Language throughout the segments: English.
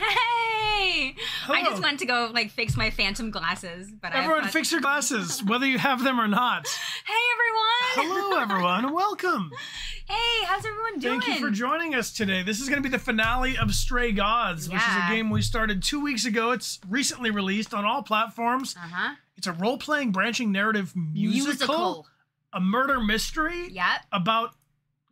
Hey! I just went to go like fix my phantom glasses, but Everyone, I fix your glasses, whether you have them or not. Hey everyone! Hello, everyone. Welcome. Hey, how's everyone doing? Thank you for joining us today. This is going to be the finale of Stray Gods, which is a game we started two weeks ago. It's recently released on all platforms. Uh huh. It's a role playing branching narrative musical, a murder mystery Yep. about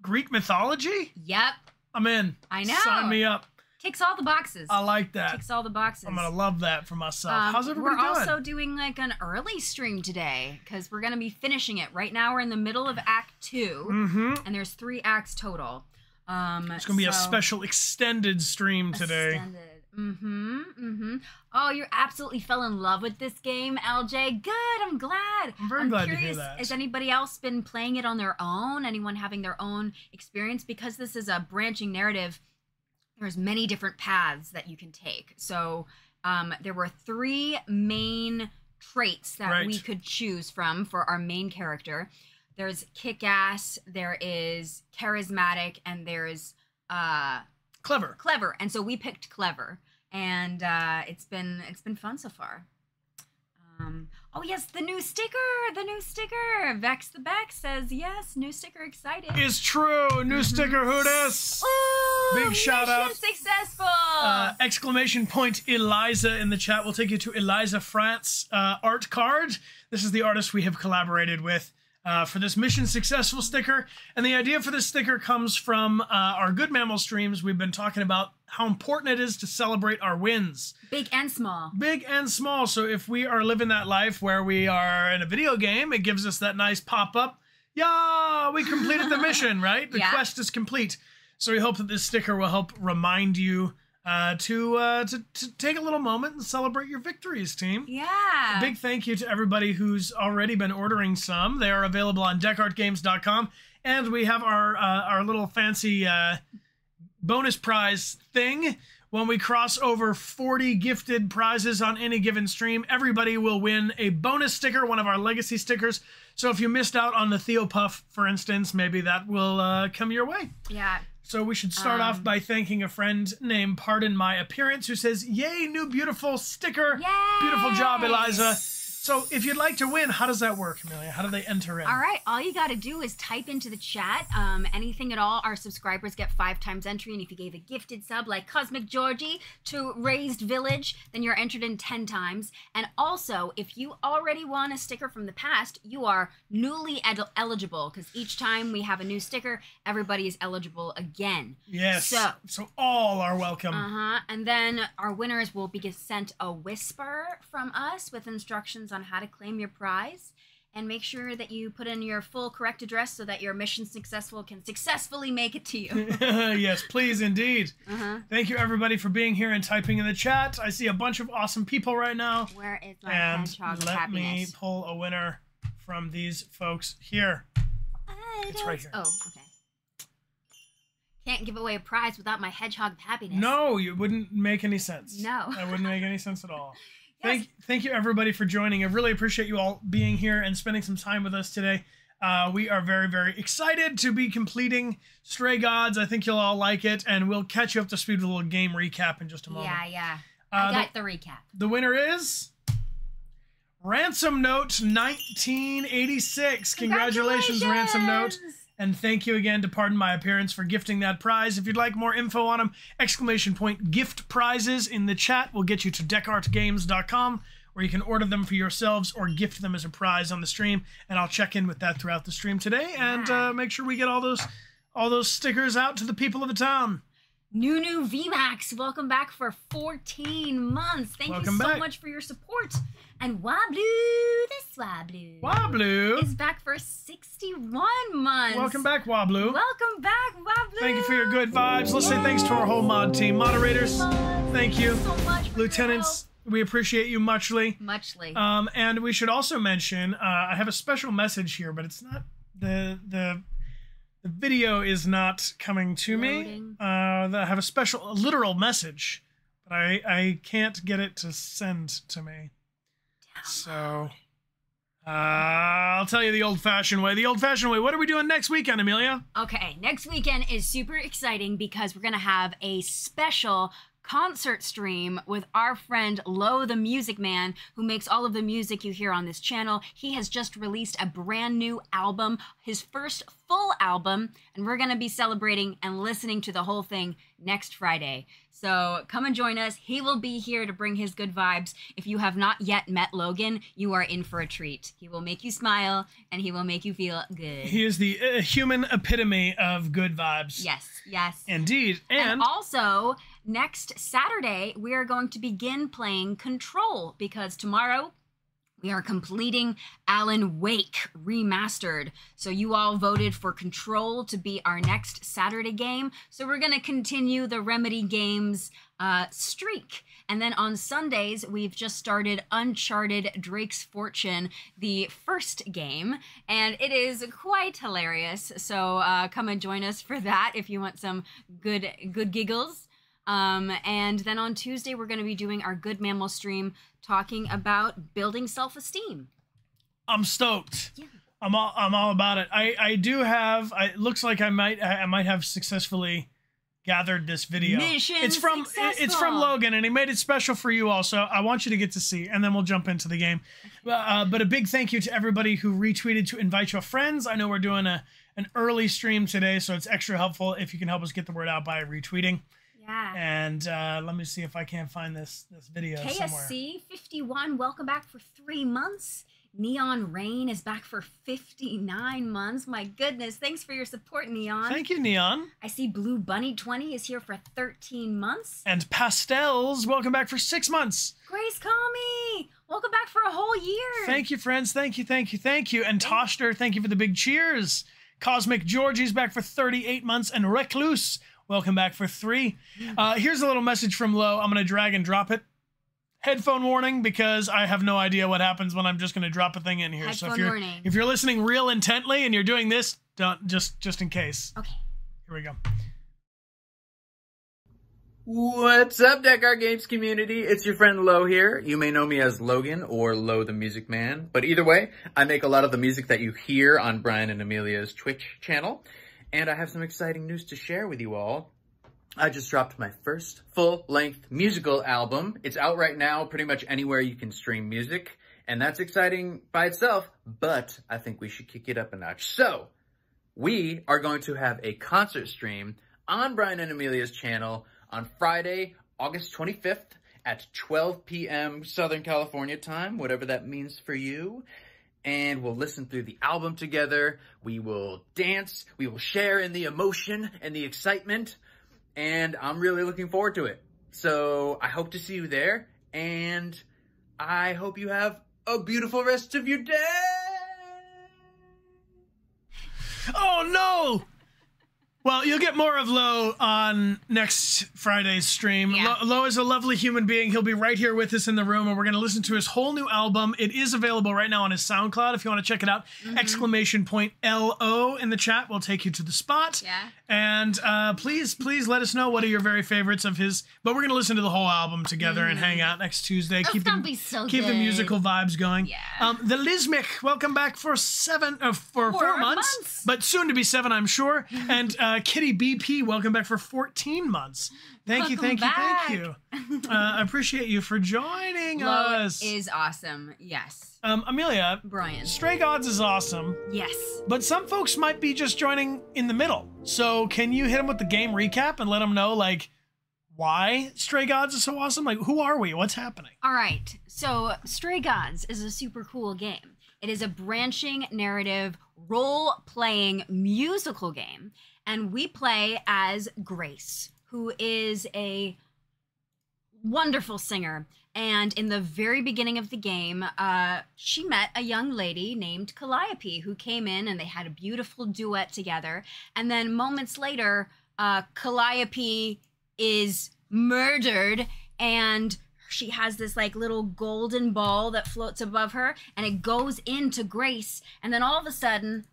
Greek mythology. Yep. I'm in. I know. Sign me up. Ticks all the boxes. I like that. Ticks all the boxes. I'm going to love that for myself. Um, How's everybody doing? we're also doing like an early stream today because we're gonna be finishing it. Right now, we're in the middle of Act 2 mm-hmm. and there's three acts total. Um, It's going to be a special extended stream today. Extended. Mm-hmm. Mm-hmm. Oh, you absolutely fell in love with this game, LJ. Good. I'm glad. I'm very glad to hear curious, that. Has anybody else been playing it on their own? Anyone having their own experience? Because this is a branching narrative, there's many different paths that you can take. So um, there were three main traits that we could choose from for our main character. There's kick-ass, there is charismatic, and there's uh Clever. clever and so we picked clever and uh it's been it's been fun so far um oh yes the new sticker the new sticker vex the beck says yes new sticker excited Is true. New sticker. Who dis? Ooh, Big shout out! mission out. successful Uh, exclamation point Eliza in the chat We'll take you to Eliza France uh, art card. This is the artist we have collaborated with uh, for this mission successful sticker. And the idea for this sticker comes from uh, our Good Mammal streams. We've been talking about how important it is to celebrate our wins, big and small big and small. So if we are living that life where we are in a video game, it gives us that nice pop up. Yeah, we completed the mission, right? The Yeah. quest is complete. So we hope that this sticker will help remind you uh, to, uh, to to take a little moment and celebrate your victories, team. yeah A big thank you to everybody who's already been ordering some. They are available on dechartgames.com, and we have our uh, our little fancy uh, bonus prize thing. When we cross over 40 gifted prizes on any given stream, everybody will win a bonus sticker, one of our legacy stickers. So if you missed out on the Theo Puff, for instance, maybe that will uh, come your way. yeah So we should start off Um, by thanking a friend named Pardon My Appearance who says, Yay, new beautiful sticker. Beautiful job, Eliza. So if you'd like to win, how does that work, Amelia? How do they enter in? All right, all you got to do is type into the chat um, anything at all. Our subscribers get five times entry, and if you gave a gifted sub like Cosmic Georgie to Raised Village, then you're entered in 10 times. And also, if you already won a sticker from the past, you are newly ed- eligible because each time we have a new sticker, everybody is eligible again. Yes. So- so all are welcome. Uh huh. And then our winners will be sent a whisper from us with instructions on how to claim your prize. And make sure that you put in your full correct address so that your mission successful can successfully make it to you. yes, please, indeed. Uh huh. Thank you, everybody, for being here and typing in the chat. I see a bunch of awesome people right now. Where is my And hedgehog let me pull a winner from these folks here. It's right here. Oh, okay. Can't give away a prize without my hedgehog happiness. No, it wouldn't make any sense. No. That wouldn't make any sense at all. Yes. Thank, thank you everybody for joining. I really appreciate you all being here and spending some time with us today. Uh, we are very, very excited to be completing Stray Gods. I think you'll all like it, and we'll catch you up to speed with a little game recap in just a moment. Yeah, yeah. Uh, I the- got the recap. The winner is Ransom Note 1986. Congratulations, Ransom Note. And thank you again to Pardon My Appearance for gifting that prize. If you'd like more info on them, exclamation point gift prizes in the chat will get you to dechartgames.com where you can order them for yourselves or gift them as a prize on the stream. And I'll check in with that throughout the stream today and uh, make sure we get all those all those stickers out to the people of the town. Nunu VMAX, welcome back for 14 months. Thank Welcome you so back. much for your support. And Wablu, this Wablu, Wablu. is back for 61 months. Welcome back, Wablu. Welcome back, Wablu. Thank you for your good vibes. Let's say thanks to our whole mod team. Moderators, thank you. so much Lieutenants, we appreciate you muchly. Muchly. Um, and we should also mention, uh, I have a special message here, but it's not the the the video is not coming to Loading. me. Uh, I have a special, a literal message, but I I can't get it to send to me. So. Uh, I'll tell you the old-fashioned way. The old-fashioned way. What are we doing next weekend, Amelia? Okay, next weekend is super exciting because we're going to have a special concert stream with our friend Lo the Music Man, who makes all of the music you hear on this channel. He has just released a brand new album, his first full album, and we're going to be celebrating and listening to the whole thing next Friday. So come and join us. He will be here to bring his good vibes. If you have not yet met Logan, you are in for a treat. He will make you smile and he will make you feel good. He is the uh, human epitome of good vibes. Yes, yes. Indeed. And, And also, next Saturday, we are going to begin playing Control because tomorrow we are completing Alan Wake remastered. So you all voted for Control to be our next Saturday game. So we're going to continue the Remedy Games uh, streak. And then on Sundays, we've just started Uncharted Drake's Fortune, the first game, and it is quite hilarious. So uh, come and join us for that if you want some good good giggles. Um, and then on Tuesday, we're going to be doing our Good Mammal stream talking about building self esteem. I'm stoked. Yeah. I'm all I'm all about it. I I do have. I, it looks like I might I might have successfully gathered this video. Mission it's from it's from. Logan, and he made it special for you. Also, I want you to get to see, and then we'll jump into the game. Uh, but a big thank you to everybody who retweeted to invite your friends. I know we're doing a an early stream today, so it's extra helpful if you can help us get the word out by retweeting. Yeah. And uh, let me see if I can't find this this video. KSC 51, welcome back for three months. Neon Rain is back for 59 months. My goodness, thanks for your support, Neon. Thank you, Neon. I see Blue Bunny 20 is here for 13 months. And Pastels, welcome back for six months. Grace Kami, welcome back for a whole year. Thank you, friends. Thank you, thank you, thank you. And Toshter, thank you for the big cheers. Cosmic Georgie's back for 38 months. And Recluse, welcome back for three. Uh, here's a little message from Lo. I'm going to drag and drop it. Headphone warning because I have no idea what happens when I'm just going to drop a thing in here. so if Headphone you're warning. if you're listening real intently and you're doing this, don't just just in case. Okay. Here we go. What's up, Dechart Games community? It's your friend Lo here. You may know me as Logan or Lo the Music Man, but either way, I make a lot of the music that you hear on Bryan and Amelia's Twitch channel, and I have some exciting news to share with you all. I just dropped my first full-length musical album. It's out right now pretty much anywhere you can stream music, and that's exciting by itself, but I think we should kick it up a notch. So, we are going to have a concert stream on Bryan and Amelia's channel on Friday, August 25th at 12 p.m. Southern California time, whatever that means for you. And we'll listen through the album together. We will dance. We will share in the emotion and the excitement. And I'm really looking forward to it. So I hope to see you there. And I hope you have a beautiful rest of your day. Oh no! Well, you'll get more of Lo on next Friday's stream. Yeah. Lo, Lo is a lovely human being. He'll be right here with us in the room, and we're going to listen to his whole new album. It is available right now on his SoundCloud if you want to check it out. Mm-hmm. Exclamation point L O in the chat will take you to the spot. Yeah. And uh, please, please let us know what are your very favorites of his. But we're going to listen to the whole album together and hang out next Tuesday. That's keep the, be so keep the musical vibes going. Yeah. Um, the Lismic, welcome back for seven uh, for four, Four months, months. but soon to be seven, I'm sure. And uh, Kitty BP, welcome back for 14 months. Thank you, Welcome thank you, thank you. Uh, I appreciate you for joining Lo us. is awesome. Yes. um, Amelia, Bryan. Stray Gods is awesome, Yes. but some folks might be just joining in the middle. So can you hit them with the game recap and let them know like why Stray Gods is so awesome? Like who are we? What's happening? All right. So, Stray Gods is a super cool game. It is a branching narrative role playing musical game. And we play as Grace, who is a wonderful singer. And in the very beginning of the game, uh, she met a young lady named Calliope who came in and they had a beautiful duet together. And then moments later, uh, Calliope is murdered and she has this like little golden ball that floats above her and it goes into Grace. And then all of a sudden,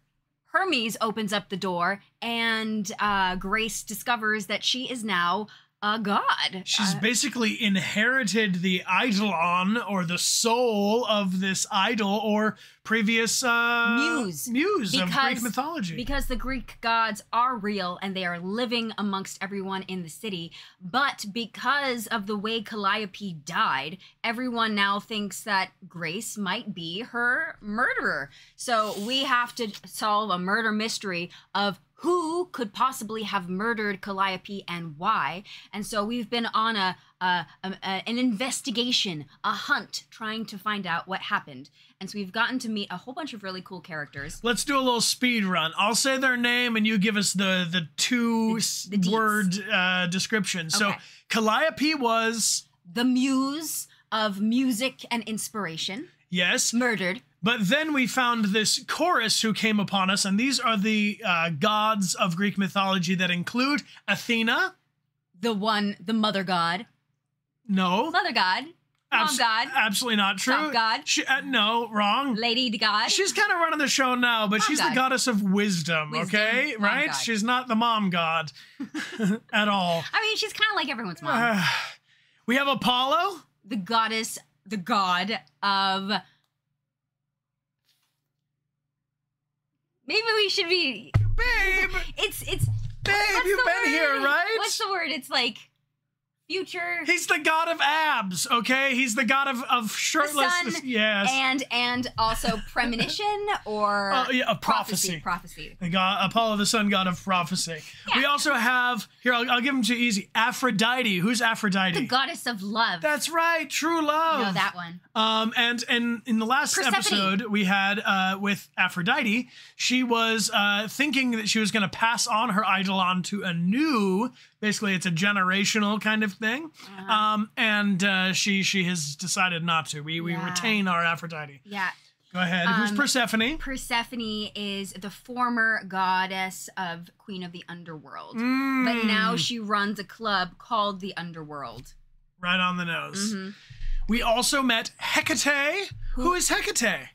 Hermes opens up the door and uh, Grace discovers that she is now a god. She's Uh, basically inherited the eidolon or the soul of this idol or previous uh, Muse. muse of Greek Because- mythology. because the Greek gods are real and they are living amongst everyone in the city. But because of the way Calliope died, everyone now thinks that Grace might be her murderer. So we have to solve a murder mystery of who could possibly have murdered Calliope and why. And so we've been on a, a, a, an investigation, a hunt, trying to find out what happened. And so we've gotten to meet a whole bunch of really cool characters. Let's do a little speed run. I'll say their name and you give us the the two s the word uh, description. So Calliope was the muse of music and inspiration, yes, murdered. But then we found this chorus who came upon us, and these are the uh, gods of Greek mythology that include Athena. The one, the mother god, No, mother god, mom abs- god, absolutely not true. Top god. She, uh, no, wrong. lady god. She's kind of running the show now, but Mom she's the goddess of wisdom, Wisdom, okay? mom right? god. She's not the mom god at all. I mean, she's kind of like everyone's mom. Uh, we have Apollo. the goddess, the god of. Maybe we should be. Babe, It's it's. babe, you've been here, right? What's the word? It's like future He's the god of abs, okay? He's the god of, of shirtless. sun yes. and and also premonition or Uh, yeah, a prophecy. Prophecy. the god, Apollo, the sun god of prophecy. We also have, here, I'll, I'll give him to you easy Aphrodite. Who's Aphrodite? The goddess of love. That's right, true love. know that one. Um, and and in the last Persephone. episode we had uh, with Aphrodite, she was uh, thinking that she was going to pass on her eidolon to a new. Basically, it's a generational kind of thing, Uh-huh. um, and uh, she she has decided not to. We we Yeah. retain our Aphrodite. Yeah. Go ahead. Who's Um, Persephone? Persephone is the former goddess of Queen of the Underworld. Mm, But now she runs a club called the Underworld. right on the nose. Mhm. We also met Hecate. Who is Hecate?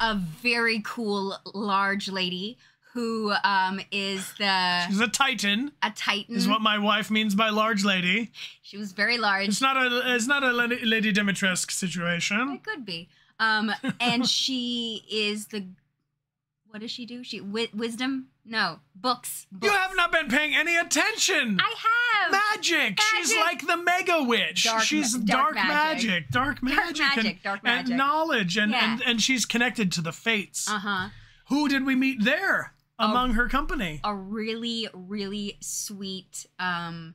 A very cool large lady who um, is the She's a titan. a titan. Is what my wife means by large lady. she was very large. It's not a it's not a Lady Dimitrescu situation. It could be. Um, and she is the. What does she do? She wi- wisdom? No, books. You have not been paying any attention. I have. magic. She's like the Mega Witch. Dark she's dark, dark magic. magic. dark magic, and, magic, dark magic. and knowledge, and, Yeah. and and she's connected to the fates. Uh huh. Who did we meet there among her company? A really, really sweet um,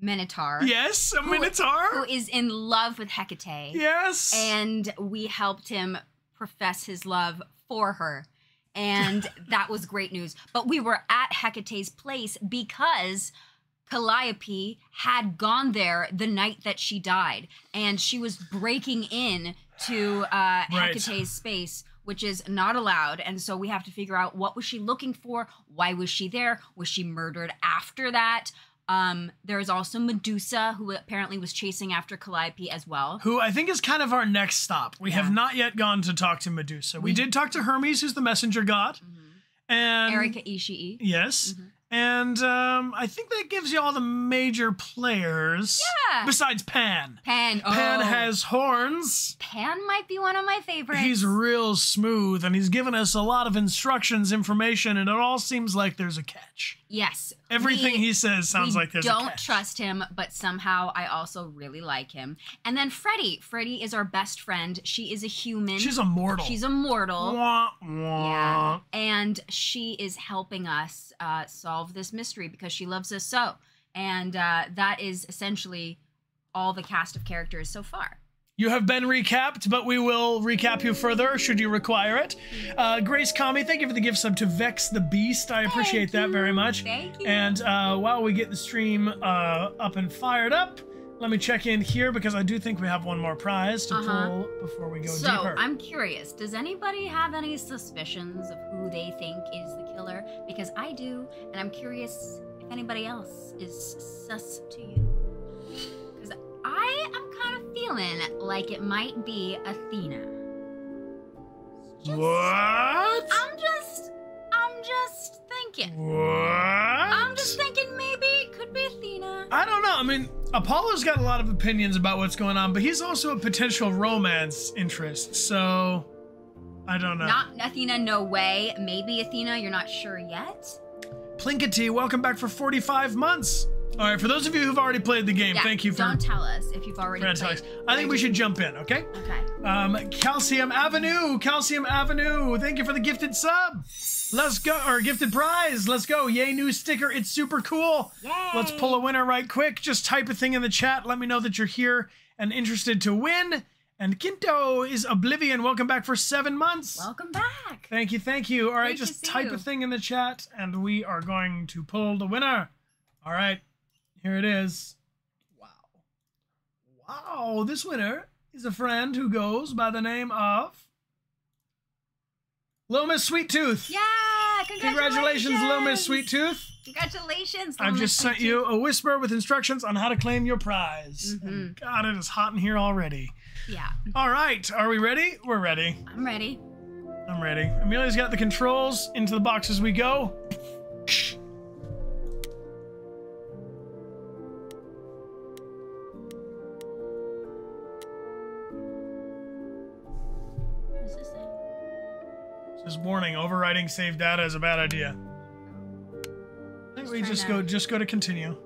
Minotaur. Yes, a Who- Minotaur. Who is in love with Hecate. yes. And we helped him profess his love for her. And that was great news. But we were at Hecate's place because Calliope had gone there the night that she died. And she was breaking in to uh, Right. Hecate's space, which is not allowed. And so we have to figure out what was she looking for? Why was she there? Was she murdered after that? Um, there is also Medusa, who apparently was chasing after Calliope as well. who I think is kind of our next stop. We have not yet gone to talk to Medusa. We, We- did talk to Hermes, who's the messenger god, and Erika Ishii. Yes. Mhm. And um, I think that gives you all the major players. Yeah. Besides Pan. Pan. Pan oh. has horns. Pan might be one of my favorites. He's real smooth and he's given us a lot of instructions, information, and it all seems like there's a catch. Yes. Everything we, he says sounds like there's don't trust him, but somehow I also really like him. And then Freddie. Freddie is our best friend. She is a human. She's a mortal. She's a mortal. Wah, Yeah. And she is helping us uh, solve this mystery because she loves us so. And uh, that is essentially all the cast of characters so far. You have been recapped, but we will recap you further should you require it. Uh, Grace Kami, thank you for the gift sub to Vex the Beast. I appreciate that very much. Thank you. And uh, while we get the stream uh, up and fired up, let me check in here because I do think we have one more prize to Uh-huh. pull before we go So deeper. I'm curious. Does anybody have any suspicions of who they think is the killer? Because I do, and I'm curious if anybody else is sus to you. I am kind of feeling like it might be Athena. Just- what? I'm just, I'm just thinking. what? I'm just thinking maybe it could be Athena. I don't know. I mean, Apollo's got a lot of opinions about what's going on, but he's also a potential romance interest. So, I don't know. Not Athena, no way. Maybe Athena, you're not sure yet. Plinkety, welcome back for 45 months. All right, for those of you who've already played the game, Yeah, thank you for Don't tell us if you've already played. Alex. I think we should jump in, okay? Okay. Um, Calcium Avenue, Calcium Avenue. Thank you for the gifted sub. Let's go, or gifted prize. Let's go. Yay, new sticker. It's super cool. Yay. Let's pull a winner right quick. Just type a thing in the chat. Let me know that you're here and interested to win. And Kinto is Oblivion. Welcome back for seven months. Welcome back. Thank you, thank you. All right, Great just type you. a thing in the chat and we are going to pull the winner. All right, here it is. Wow. Wow, this winner is a friend who goes by the name of Lomas Sweet Tooth. Yeah. Congratulations, Congratulations, Lomas Sweet Tooth. Congratulations. I've just sent you a whisper with instructions on how to claim your prize. Mm-hmm. God, it is hot in here already. Yeah. All right, are we ready? We're ready. I'm ready. I'm ready. Amelia's got the controls. Into the box as we go. Says warning, overriding save data is a bad idea. I think we just go just go to continue.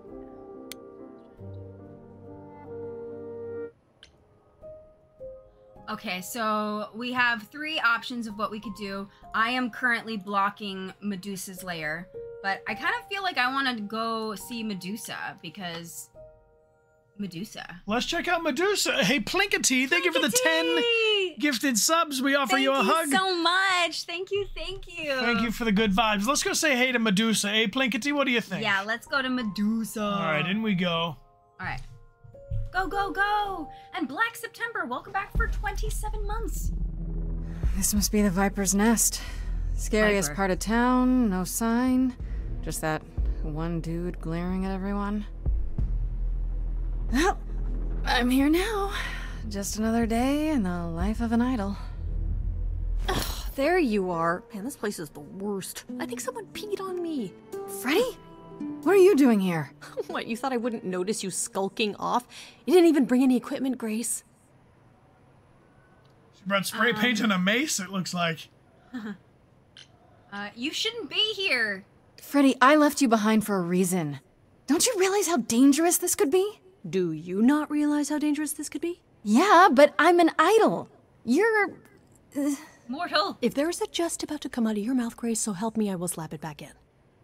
Okay, so we have three options of what we could do. I am currently blocking Medusa's lair, but I kind of feel like I want to go see Medusa because Medusa. Let's check out Medusa. Hey Plinkety, thank you for the 10 gifted subs. We offer Thank you a hug. so much. Thank you, thank you. Thank you for the good vibes. Let's go say hey to Medusa. Hey Plinkety, what do you think? Yeah, let's go to Medusa. All right, in we go. All right. Go, go, go! And Black September, welcome back for 27 months. This must be the Viper's Nest. Scariest Viper. part of town, no sign. Just that one dude glaring at everyone. Well, I'm here now. Just another day in the life of an idol. There you are. Man, this place is the worst. I think someone peed on me. Freddy? What are you doing here? What, you thought I wouldn't notice you skulking off? You didn't even bring any equipment, Grace? She brought spray Um, paint and a mace, it looks like. Uh, you shouldn't be here. Freddy, I left you behind for a reason. Don't you realize how dangerous this could be? Do you not realize how dangerous this could be? Yeah, but I'm an idol. You're. Uh, Mortal. If there's a jest about to come out of your mouth, Grace, so help me, I will slap it back in.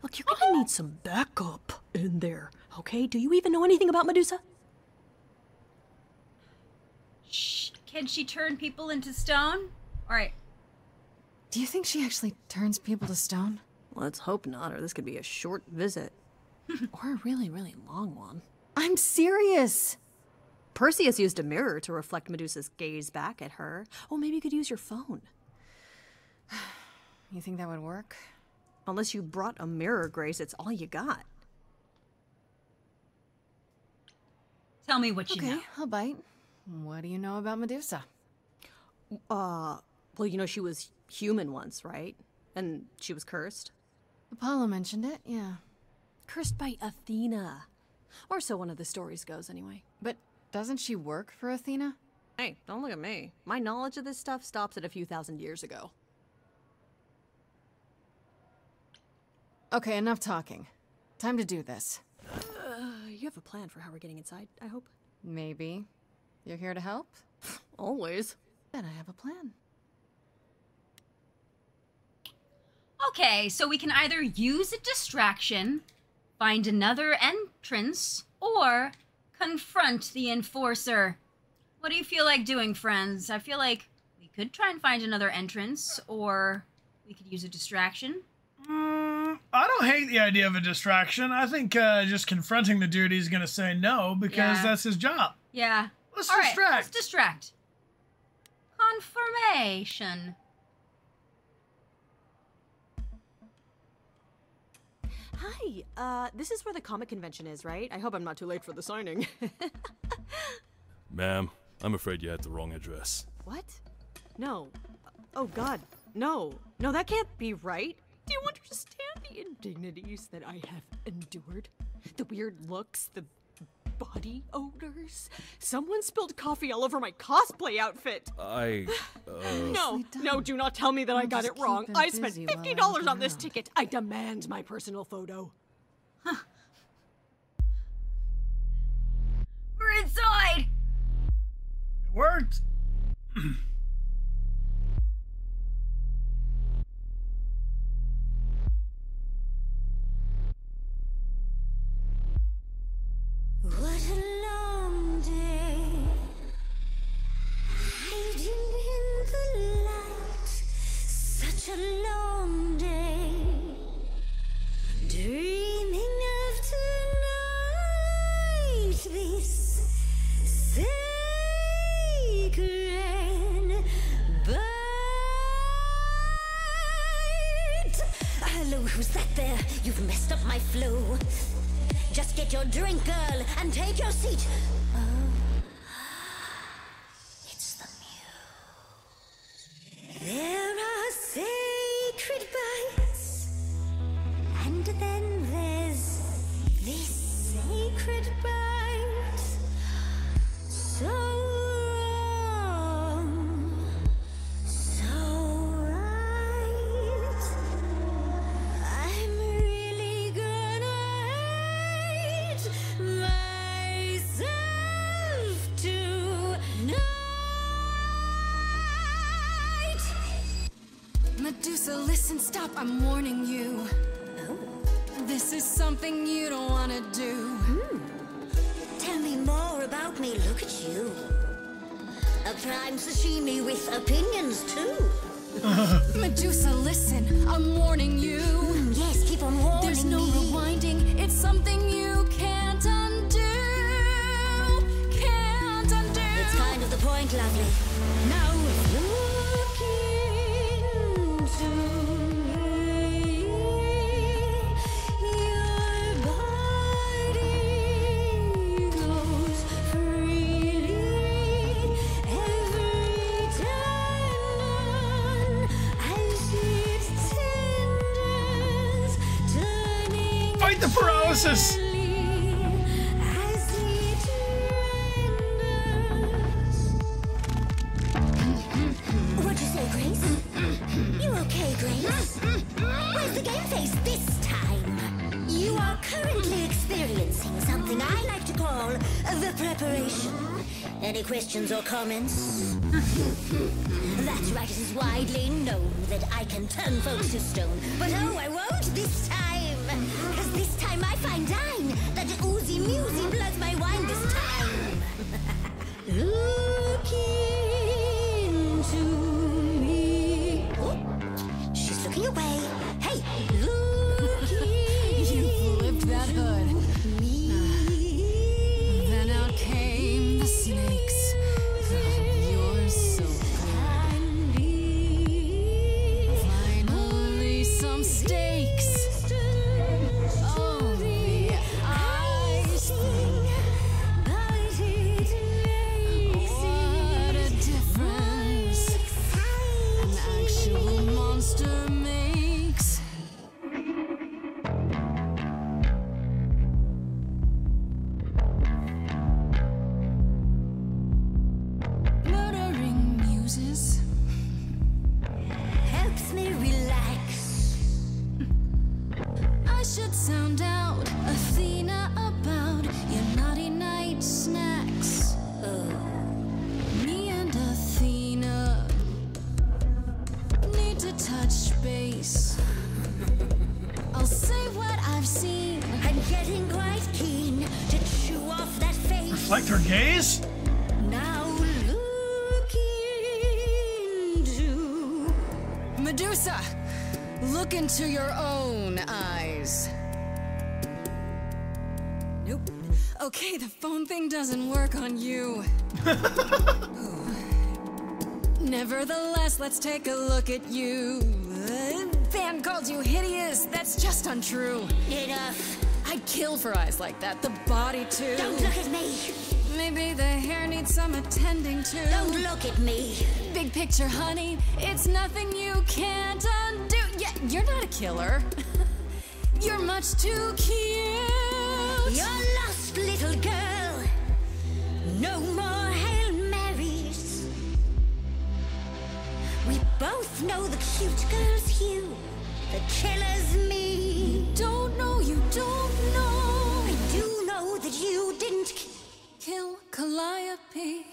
Look, you're gonna need some backup in there, okay? Do you even know anything about Medusa? Shh. Can she turn people into stone? All right. Do you think she actually turns people to stone? Let's hope not, or this could be a short visit. or a really, really long one. I'm serious. Perseus used a mirror to reflect Medusa's gaze back at her. Oh, maybe you could use your phone. You think that would work? Unless you brought a mirror, Grace, it's all you got. Tell me what you Okay, know. I'll bite. What do you know about Medusa? Uh, well, you know, she was human once, right? And she was cursed. Apollo mentioned it, yeah. Cursed by Athena. Or so one of the stories goes, anyway. But doesn't she work for Athena? Hey, don't look at me. My knowledge of this stuff stops at a few thousand years ago. Okay, enough talking. Time to do this. Uh, you have a plan for how we're getting inside, I hope? Maybe. You're here to help? Always. Then I have a plan. Okay, so we can either use a distraction, find another entrance, or confront the enforcer. What do you feel like doing, friends? I feel like we could try and find another entrance, or we could use a distraction. Mm, I don't hate the idea of a distraction. I think uh, just confronting the dude is going to say no because Yeah. that's his job. Yeah. Let's All right, distract. let's distract. Confirmation. Hi, uh, this is where the comic convention is, right? I hope I'm not too late for the signing. Ma'am, I'm afraid you had the wrong address. what? No. Oh, God. No. No, that can't be right. Do you understand the indignities that I have endured? The weird looks, the body odors. Someone spilled coffee all over my cosplay outfit. I. Uh... no, no, do not tell me that I'll i got it wrong. I spent $50 on this ticket. I demand my personal photo. Huh. We're inside! It worked! performance. that It is is widely known that I can turn folks to stone. take a look at you. Uh, Van called you hideous. That's just untrue. Enough. I'd kill for eyes like that. The body, too. Don't look at me. Maybe the hair needs some attending to. Don't look at me. Big picture, honey. It's nothing you can't undo. Yeah, you're not a killer. you're much too cute. Cute girl's you, the killer's me. Don't know, you don't know. I do know that you didn't ki- Kill Calliope.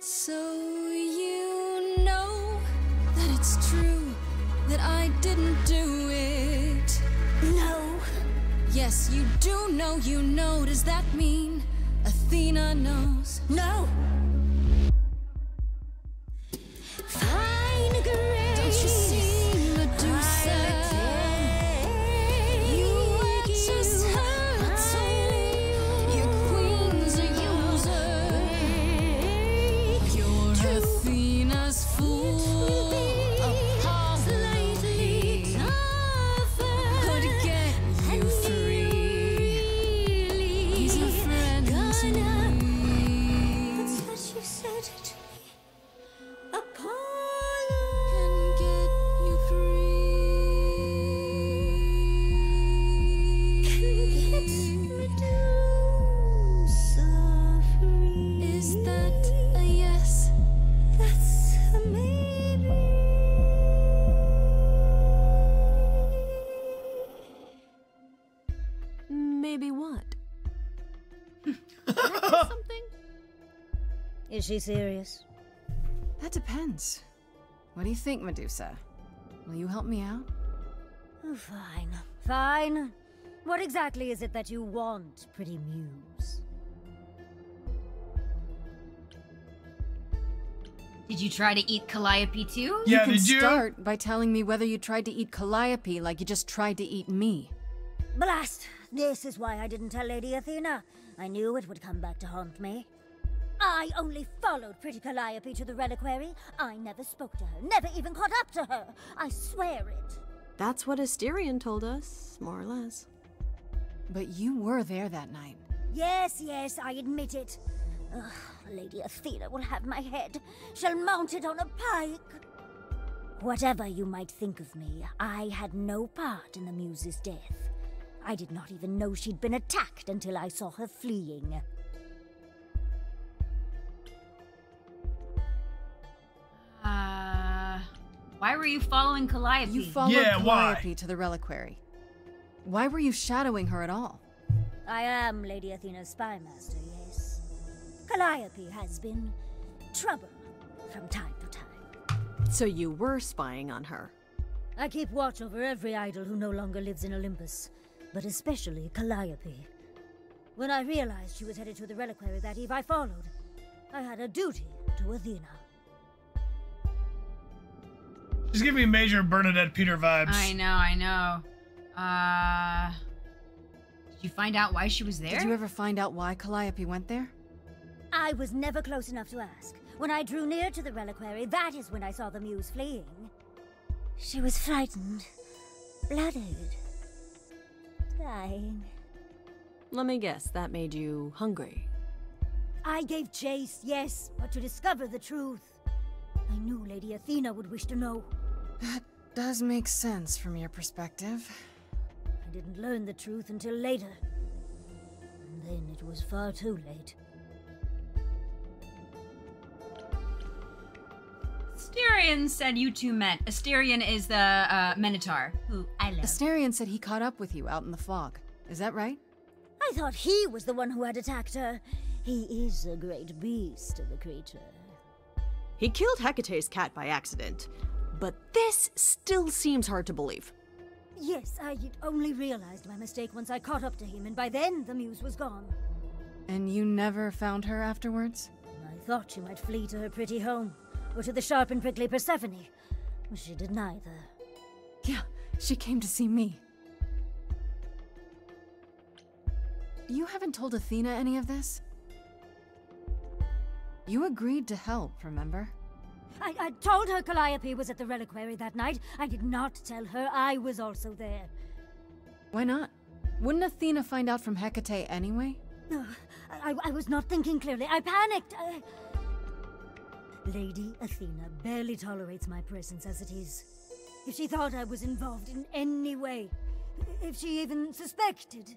So you know that it's true that I didn't do it. No. Yes, you do know, you know. Does that mean Athena knows? No. Is she serious? That depends. What do you think, Medusa? Will you help me out? Oh, fine. Fine. What exactly is it that you want, pretty muse? Did you try to eat Calliope too? you Yeah, can did you? start by telling me whether you tried to eat Calliope like you just tried to eat me. Blast! This is why I didn't tell Lady Athena. I knew it would come back to haunt me. I only followed pretty Calliope to the reliquary. I never spoke to her, never even caught up to her. I swear it. That's what Asterion told us, more or less. But you were there that night. Yes, yes, I admit it. Ugh, Lady Athena will have my head. She'll mount it on a pike. Whatever you might think of me, I had no part in the Muse's death. I did not even know she'd been attacked until I saw her fleeing. Uh, why were you following Calliope? You followed Yeah, why? Calliope to the reliquary. Why were you shadowing her at all? I am Lady Athena's spy master, yes. Calliope has been trouble from time to time. So you were spying on her. I keep watch over every idol who no longer lives in Olympus, but especially Calliope. When I realized she was headed to the reliquary that eve, I followed. I had a duty to Athena. She's giving me a major Bernadette Peter vibes. I know, I know. Uh, did you find out why she was there? Did you ever find out why Calliope went there? I was never close enough to ask. When I drew near to the reliquary, that is when I saw the muse fleeing. She was frightened, bloodied, dying. Let me guess, that made you hungry. I gave chase, yes, but to discover the truth. I knew Lady Athena would wish to know. That does make sense from your perspective. I didn't learn the truth until later. And then it was far too late. Asterion said you two met. Asterion is the uh, Minotaur, who I love. Asterion said he caught up with you out in the fog. Is that right? I thought he was the one who had attacked her. He is a great beast of a creature. He killed Hecate's cat by accident. But this still seems hard to believe. Yes, I had only realized my mistake once I caught up to him, and by then the muse was gone. And you never found her afterwards? I thought she might flee to her pretty home, or to the sharp and prickly Persephone. But she did neither. Yeah, she came to see me. You haven't told Athena any of this? You agreed to help, remember? I, I told her Calliope was at the reliquary that night. I did not tell her I was also there. Why not? Wouldn't Athena find out from Hecate anyway? No, I, I was not thinking clearly. I panicked. I... Lady Athena barely tolerates my presence as it is. If she thought I was involved in any way, if she even suspected.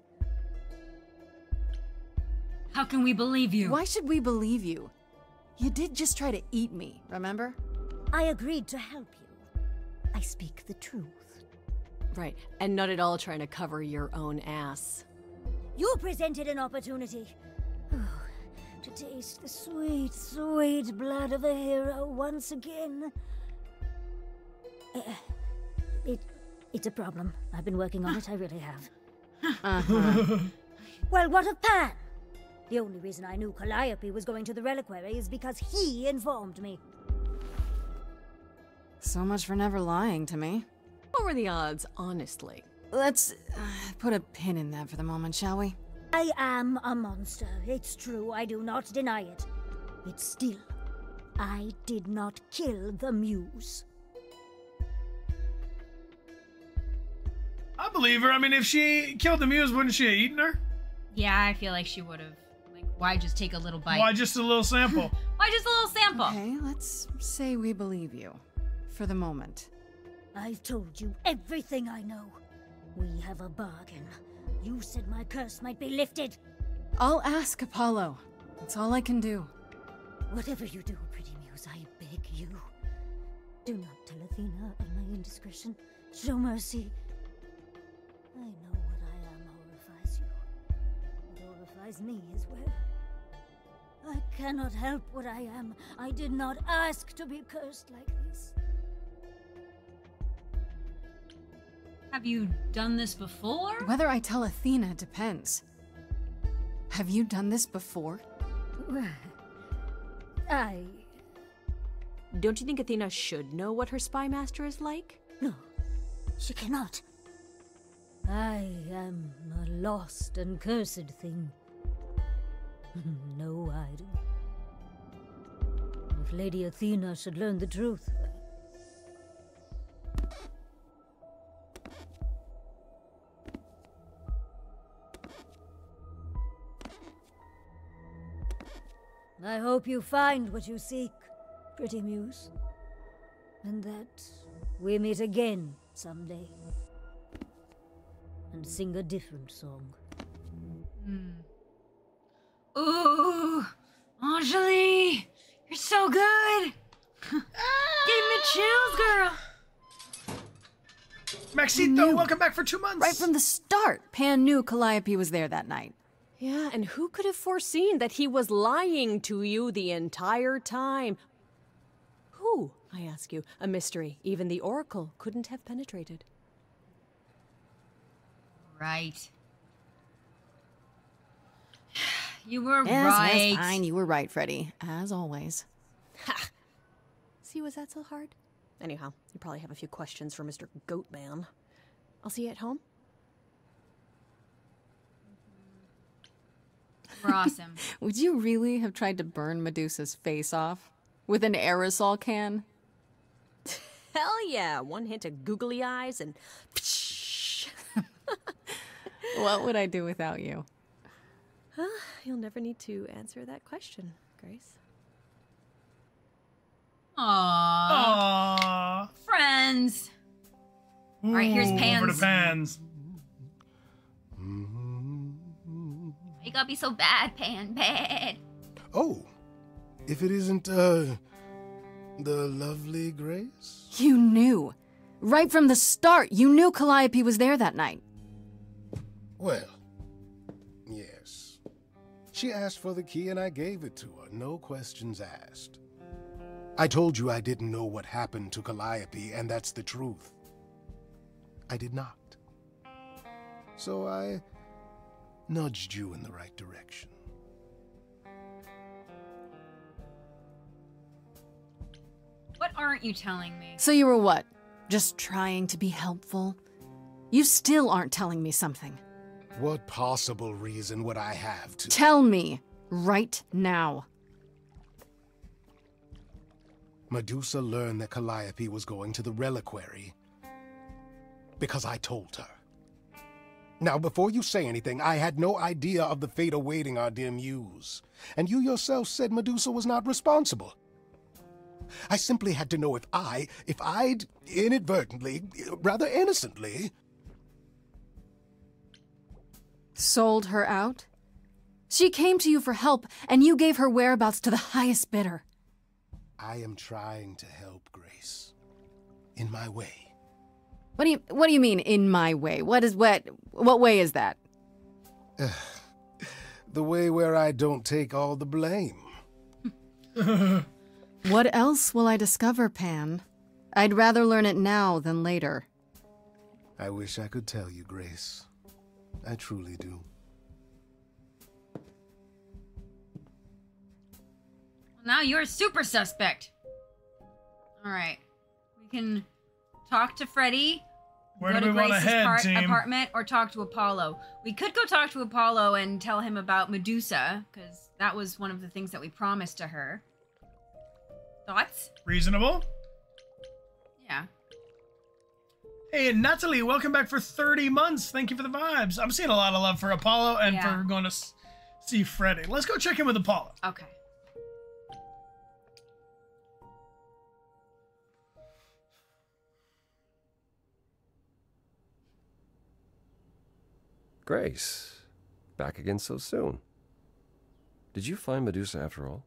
How can we believe you? Why should we believe you? You did just try to eat me, remember? I agreed to help you. I speak the truth. Right, and not at all trying to cover your own ass. You presented an opportunity. to taste the sweet, sweet blood of a hero once again. Uh, it, it's a problem. I've been working on it, I really have. Uh-huh. Well, what of Pan? The only reason I knew Calliope was going to the reliquary is because he informed me. So much for never lying to me. What were the odds, honestly? Let's uh, put a pin in that for the moment, shall we? I am a monster. It's true, I do not deny it. It's still, I did not kill the muse. I believe her. I mean, if she killed the muse, wouldn't she have eaten her? Yeah, I feel like she would have. Like, why just take a little bite? Why just a little sample? Why just a little sample? Okay, let's say we believe you. For the moment. I've told you everything I know. We have a bargain. You said my curse might be lifted. I'll ask Apollo. That's all I can do. Whatever you do, pretty muse, I beg you. Do not tell Athena of my indiscretion. Show mercy. I know what I am horrifies you. It horrifies me as well. I cannot help what I am. I did not ask to be cursed like this. Have you done this before? Whether I tell Athena depends. Have you done this before? I. Don't you think Athena should know what her spy master is like? No, she cannot. I am a lost and cursed thing. no idol. If Lady Athena should learn the truth, I hope you find what you seek, pretty muse. And that we meet again someday. And sing a different song. Hmm. Ooh, Anjali, you're so good. Gave me chills, girl. Maxito, welcome back for two months. Right from the start, Pan knew Calliope was there that night. Yeah, and who could have foreseen that he was lying to you the entire time? Who, I ask you, a mystery even the Oracle couldn't have penetrated. Right. You were Yes, right. yes, fine. You were right, Freddy. As always. See, was that so hard? Anyhow, you probably have a few questions for Mr. Goatman. I'll see you at home. We're awesome. Would you really have tried to burn Medusa's face off? With an aerosol can? Hell yeah! One hint of googly eyes and. What would I do without you? You'll never need to answer that question, Grace. Aww. Aww. Friends. All right, here's Ooh, Over Pans. to pans. You gotta be so bad, Pan. Bad. Oh, if it isn't, uh, the lovely Grace? You knew. Right from the start, you knew Calliope was there that night. Well, yes. She asked for the key and I gave it to her, no questions asked. I told you I didn't know what happened to Calliope, and that's the truth. I did not. So I nudged you in the right direction. What aren't you telling me? So you were what? Just trying to be helpful? You still aren't telling me something. What possible reason would I have to? Tell me right now. Medusa learned that Calliope was going to the reliquary because I told her. Now, before you say anything, I had no idea of the fate awaiting our dear muse. And you yourself said Medusa was not responsible. I simply had to know if I, if I'd inadvertently, rather innocently, Sold her out? She came to you for help, and you gave her whereabouts to the highest bidder. I am trying to help Grace. In my way. What do you What do you mean in my way? What is what? What way is that? The way where I don't take all the blame. What else will I discover, Pan? I'd rather learn it now than later. I wish I could tell you, Grace. I truly do. Now you're a super suspect. All right. We can talk to Freddy. Where go do to we Grace's head, part- team? apartment or talk to Apollo. We could go talk to Apollo and tell him about Medusa because that was one of the things that we promised to her. Thoughts? Reasonable. Hey, Natalie, welcome back for 30 months. Thank you for the vibes. I'm seeing a lot of love for Apollo and Yeah. for going to see Freddy. Let's go check in with Apollo. Okay. Grace, back again so soon. Did you find Medusa after all?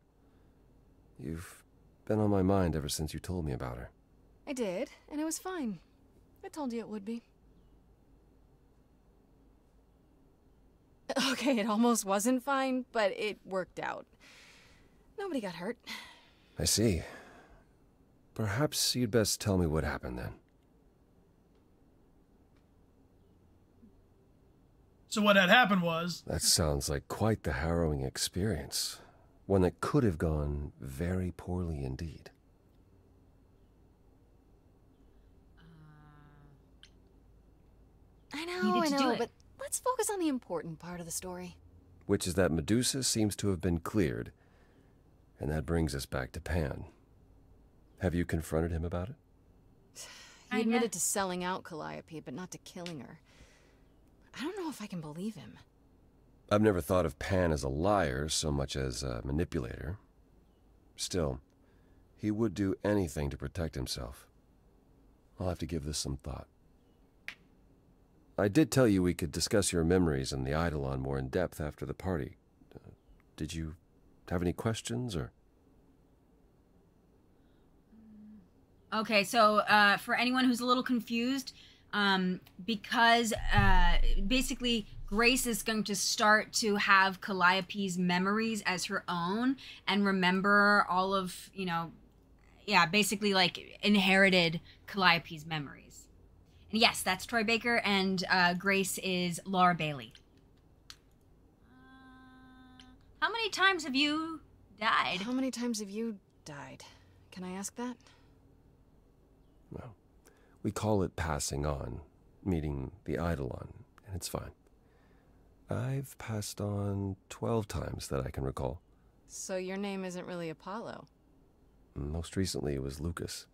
You've been on my mind ever since you told me about her. I did, and it was fine. I told you it would be. Okay, it almost wasn't fine, but it worked out. Nobody got hurt. I see. Perhaps you'd best tell me what happened then. So what had happened was That sounds like quite the harrowing experience. One that could have gone very poorly indeed. I know, Needed I to do know, it. but let's focus on the important part of the story. Which is that Medusa seems to have been cleared. And that brings us back to Pan. Have you confronted him about it? He admitted to selling out Calliope, but not to killing her. I don't know if I can believe him. I've never thought of Pan as a liar so much as a manipulator. Still, he would do anything to protect himself. I'll have to give this some thought. I did tell you we could discuss your memories and the Eidolon more in depth after the party. Uh, did you have any questions or? Okay, so uh, for anyone who's a little confused, um, because uh, basically Grace is going to start to have Calliope's memories as her own and remember all of, you know, yeah, basically like inherited Calliope's memories. And yes, that's Troy Baker, and uh, Grace is Laura Bailey. Uh, how many times have you died? How many times have you died? Can I ask that? Well, we call it passing on, meeting the Eidolon, and it's fine. I've passed on 12 times that I can recall. So your name isn't really Apollo. Most recently, it was Lucas.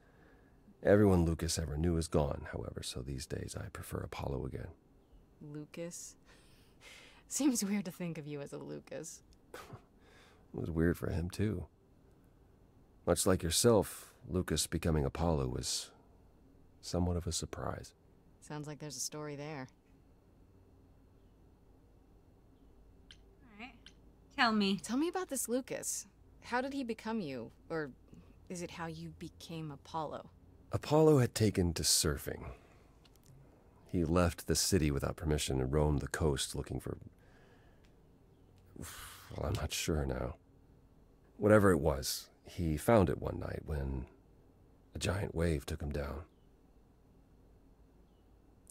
Everyone Lucas ever knew is gone, however, so these days I prefer Apollo again. Lucas? Seems weird to think of you as a Lucas. It was weird for him, too. Much like yourself, Lucas becoming Apollo was somewhat of a surprise. Sounds like there's a story there. All right. Tell me. Tell me about this Lucas. How did he become you? Or is it how you became Apollo? Apollo had taken to surfing. He left the city without permission and roamed the coast looking for. Well, I'm not sure now. Whatever it was, he found it one night when a giant wave took him down.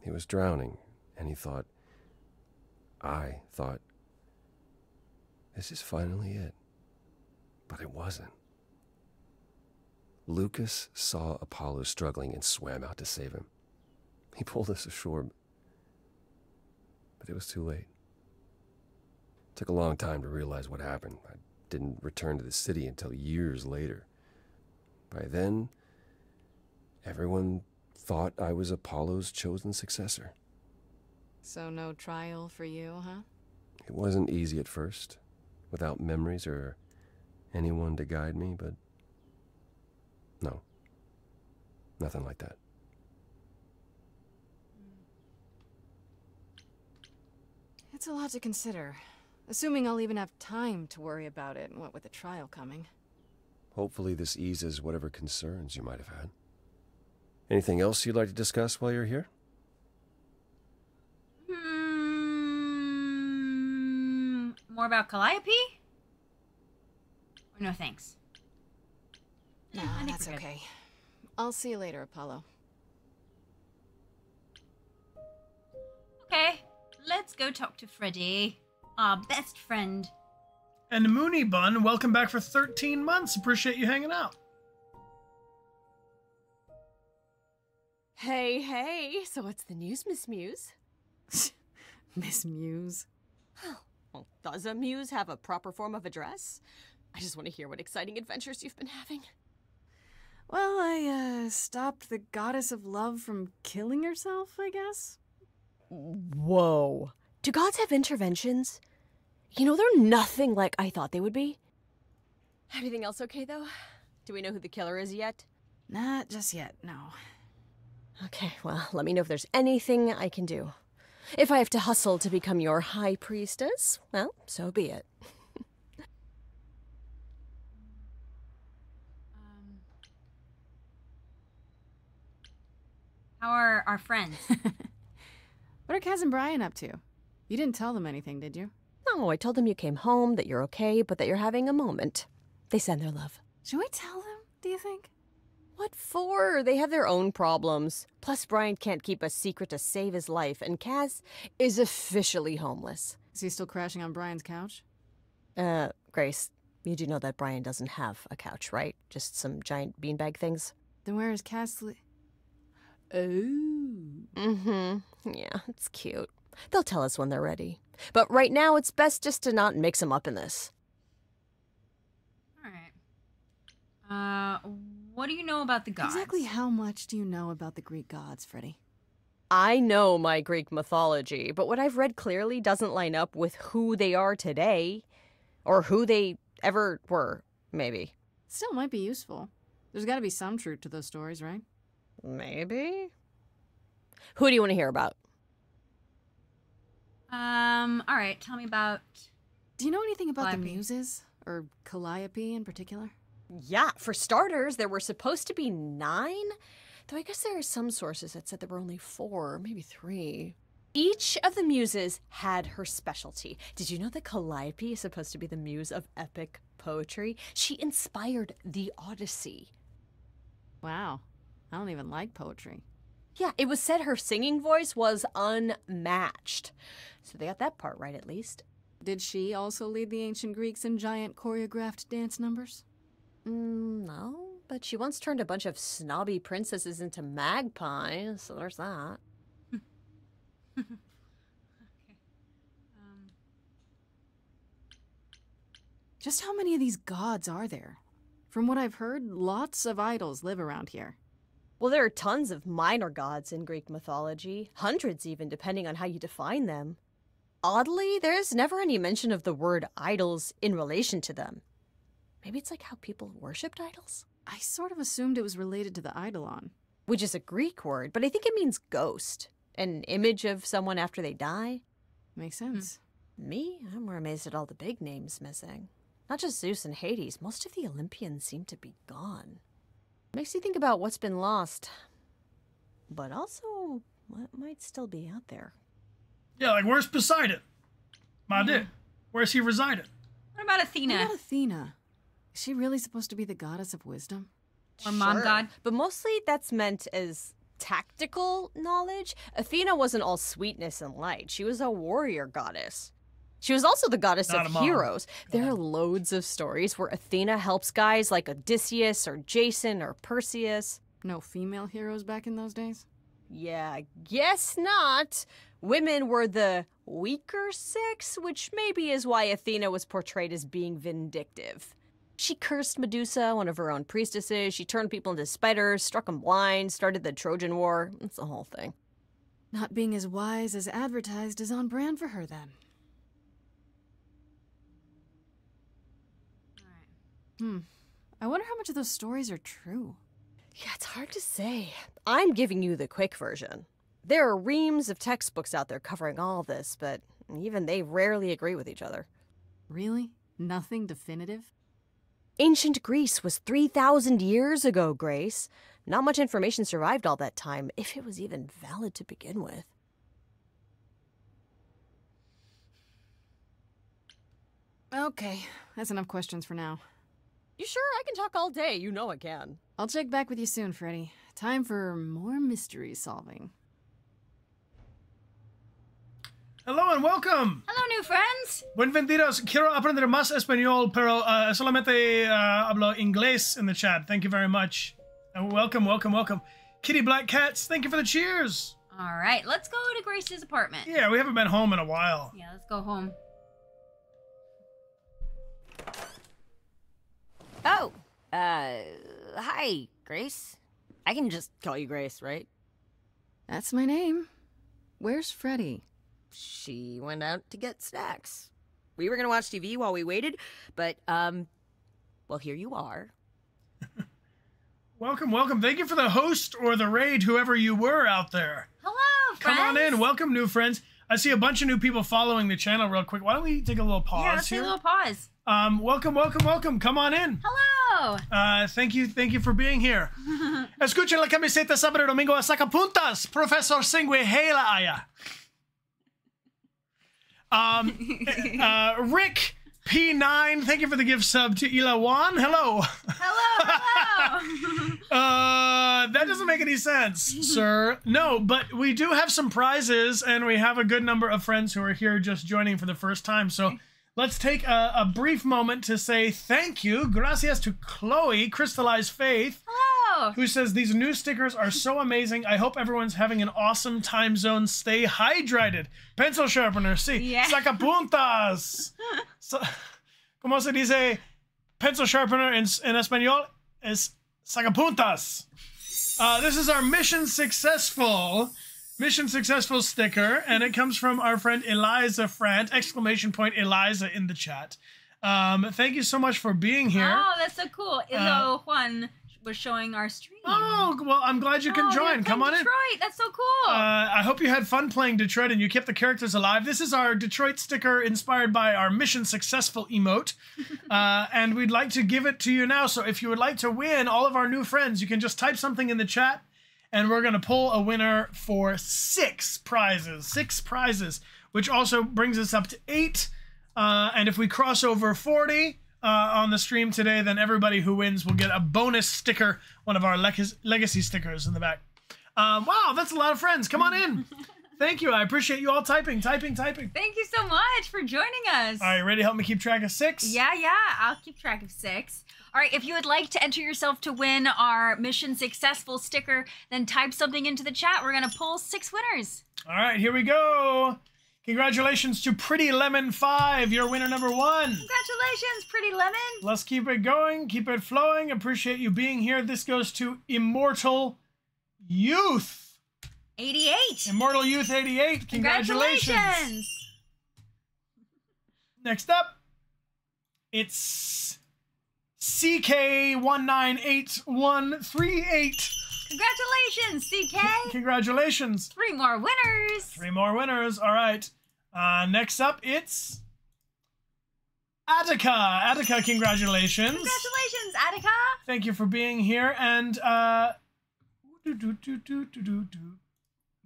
He was drowning, and he thought, I thought, this is finally it. But it wasn't. Lucas saw Apollo struggling and swam out to save him. He pulled us ashore, but it was too late. It took a long time to realize what happened. I didn't return to the city until years later. By then, everyone thought I was Apollo's chosen successor. So no trial for you, huh? It wasn't easy at first, without memories or anyone to guide me, but no, nothing like that. It's a lot to consider. Assuming I'll even have time to worry about it, what with the trial coming. Hopefully, this eases whatever concerns you might have had. Anything else you'd like to discuss while you're here? Hmm, more about Calliope? Or no thanks? No, I that's we're good. okay. I'll see you later, Apollo. Okay, let's go talk to Freddy, our best friend. And Mooney Bun, welcome back for 13 months. Appreciate you hanging out. Hey, hey, so what's the news, Miss Muse? Miss Muse. Well, does a muse have a proper form of address? I just want to hear what exciting adventures you've been having. Well, I, uh, stopped the goddess of love from killing herself, I guess? Whoa. Do gods have interventions? You know, they're nothing like I thought they would be. Everything else okay, though? Do we know who the killer is yet? Not just yet, no. Okay, well, let me know if there's anything I can do. If I have to hustle to become your high priestess, well, so be it. How are our friends? What are Kaz and Brian up to? You didn't tell them anything, did you? No, I told them you came home, that you're okay, but that you're having a moment. They send their love. Should we tell them, do you think? What for? They have their own problems. Plus, Brian can't keep a secret to save his life, and Kaz is officially homeless. Is he still crashing on Brian's couch? Uh, Grace, you do know that Brian doesn't have a couch, right? Just some giant beanbag things? Then where is Kaz sli- Oh. Mm-hmm. Yeah, it's cute. They'll tell us when they're ready. But right now, it's best just to not mix them up in this. All right. Uh, what do you know about the gods? Exactly how much do you know about the Greek gods, Freddy? I know my Greek mythology, but what I've read clearly doesn't line up with who they are today. Or who they ever were, maybe. Still might be useful. There's gotta be some truth to those stories, right? Maybe? Who do you want to hear about? Um. All right. Tell me about. Do you know anything about the muses? Or Calliope in particular? Yeah, for starters, there were supposed to be nine, though I guess there are some sources that said there were only four, maybe three. Each of the muses had her specialty. Did you know that Calliope is supposed to be the muse of epic poetry? She inspired the Odyssey. Wow. I don't even like poetry. Yeah, it was said her singing voice was unmatched. So they got that part right at least. Did she also lead the ancient Greeks in giant choreographed dance numbers? Mm, no, but she once turned a bunch of snobby princesses into magpies, so there's that. Um. Just how many of these gods are there? From what I've heard, lots of idols live around here. Well, there are tons of minor gods in Greek mythology, hundreds even, depending on how you define them. Oddly, there's never any mention of the word idols in relation to them. Maybe it's like how people worshipped idols? I sort of assumed it was related to the eidolon. Which is a Greek word, but I think it means ghost. An image of someone after they die. Makes sense. Hmm. Me? I'm more amazed at all the big names missing. Not just Zeus and Hades, most of the Olympians seem to be gone. Makes you think about what's been lost, but also what might still be out there. Yeah, like where's Poseidon? My mm-hmm. dick. Where's he residing? What about Athena? What about Athena? Is she really supposed to be the goddess of wisdom? Or mom Sure, god? But mostly that's meant as tactical knowledge. Athena wasn't all sweetness and light. She was a warrior goddess. She was also the goddess Not of mom. heroes. There are loads of stories where Athena helps guys like Odysseus or Jason or Perseus. No female heroes back in those days? Yeah, guess not. Women were the weaker sex, which maybe is why Athena was portrayed as being vindictive. She cursed Medusa, one of her own priestesses. She turned people into spiders, struck them blind, started the Trojan War. It's the whole thing. Not being as wise as advertised is on brand for her then. Hmm. I wonder how much of those stories are true. Yeah, it's hard to say. I'm giving you the quick version. There are reams of textbooks out there covering all this, but even they rarely agree with each other. Really? Nothing definitive? Ancient Greece was 3,000 years ago, Grace. Not much information survived all that time, if it was even valid to begin with. Okay, that's enough questions for now. You sure? I can talk all day. You know I can. I'll check back with you soon, Freddy. Time for more mystery solving. Hello and welcome. Hello, new friends. Buenvenidos. Quiero aprender más español, pero uh, solamente uh, hablo inglés in the chat. Thank you very much. Uh, welcome, welcome, welcome. Kitty Black Cats, thank you for the cheers. All right, let's go to Grace's apartment. Yeah, we haven't been home in a while. Yeah, let's go home. Oh, uh, hi, Grace. I can just call you Grace, right? That's my name. Where's Freddy? She went out to get snacks. We were gonna watch TV while we waited, but, um, well, here you are. Welcome, welcome. Thank you for the host or the raid, whoever you were out there. Hello, Come on in. Welcome, new friends. I see a bunch of new people following the channel real quick. Why don't we take a little pause Yeah, let's take a little pause. Um, welcome, welcome, welcome. Come on in. Hello. Uh, thank you, thank you for being here. Escuchen la camiseta sábado domingo a sacapuntas. Professor Singwe Hela Aya. Um, uh, Rick P9, thank you for the gift sub to Ilawan. Hello. Hello, hello. Uh, that doesn't make any sense, sir. No, but we do have some prizes, and we have a good number of friends who are here just joining for the first time. So let's take a, a brief moment to say thank you. Gracias to Chloe, Crystallized Faith. Hello. Who says these new stickers are so amazing? I hope everyone's having an awesome time zone. Stay hydrated. Pencil sharpener, sí. Yeah. Sacapuntas. So, ¿Cómo se dice pencil sharpener in, in español? Es sacapuntas. Uh, this is our mission successful, mission successful sticker, and it comes from our friend Eliza Frant! Exclamation point Eliza in the chat. Um, thank you so much for being here. Oh, that's so cool. Ilo Juan was showing our stream. Oh, well, I'm glad you can Oh, join. Come on in. Detroit. That's so cool. Uh, I hope you had fun playing Detroit and you kept the characters alive. This is our Detroit sticker inspired by our mission successful emote. uh, and we'd like to give it to you now. So if you would like to win all of our new friends, you can just type something in the chat and we're going to pull a winner for six prizes. Six prizes, which also brings us up to eight. Uh, and if we cross over 40 uh, on the stream today, then everybody who wins will get a bonus sticker, one of our leg- legacy stickers in the back. Um, wow, that's a lot of friends. Come on in. Thank you. I appreciate you all typing, typing, typing. Thank you so much for joining us. All right, ready to help me keep track of six? Yeah, yeah. I'll keep track of six. All right, if you would like to enter yourself to win our mission successful sticker, then type something into the chat. We're going to pull six winners. All right, here we go. Congratulations to Pretty Lemon 5. You're winner number one. Congratulations, Pretty Lemon. Let's keep it going, keep it flowing. Appreciate you being here. This goes to Immortal Youth. 88. Immortal Youth 88. Congratulations. Congratulations. Next up, it's CK198138. Congratulations, CK. Congratulations. Three more winners. Three more winners. All right. Uh, next up, it's Attica. Attica, congratulations. Congratulations, Attica. Thank you for being here. And uh, do, do, do, do, do, do, do.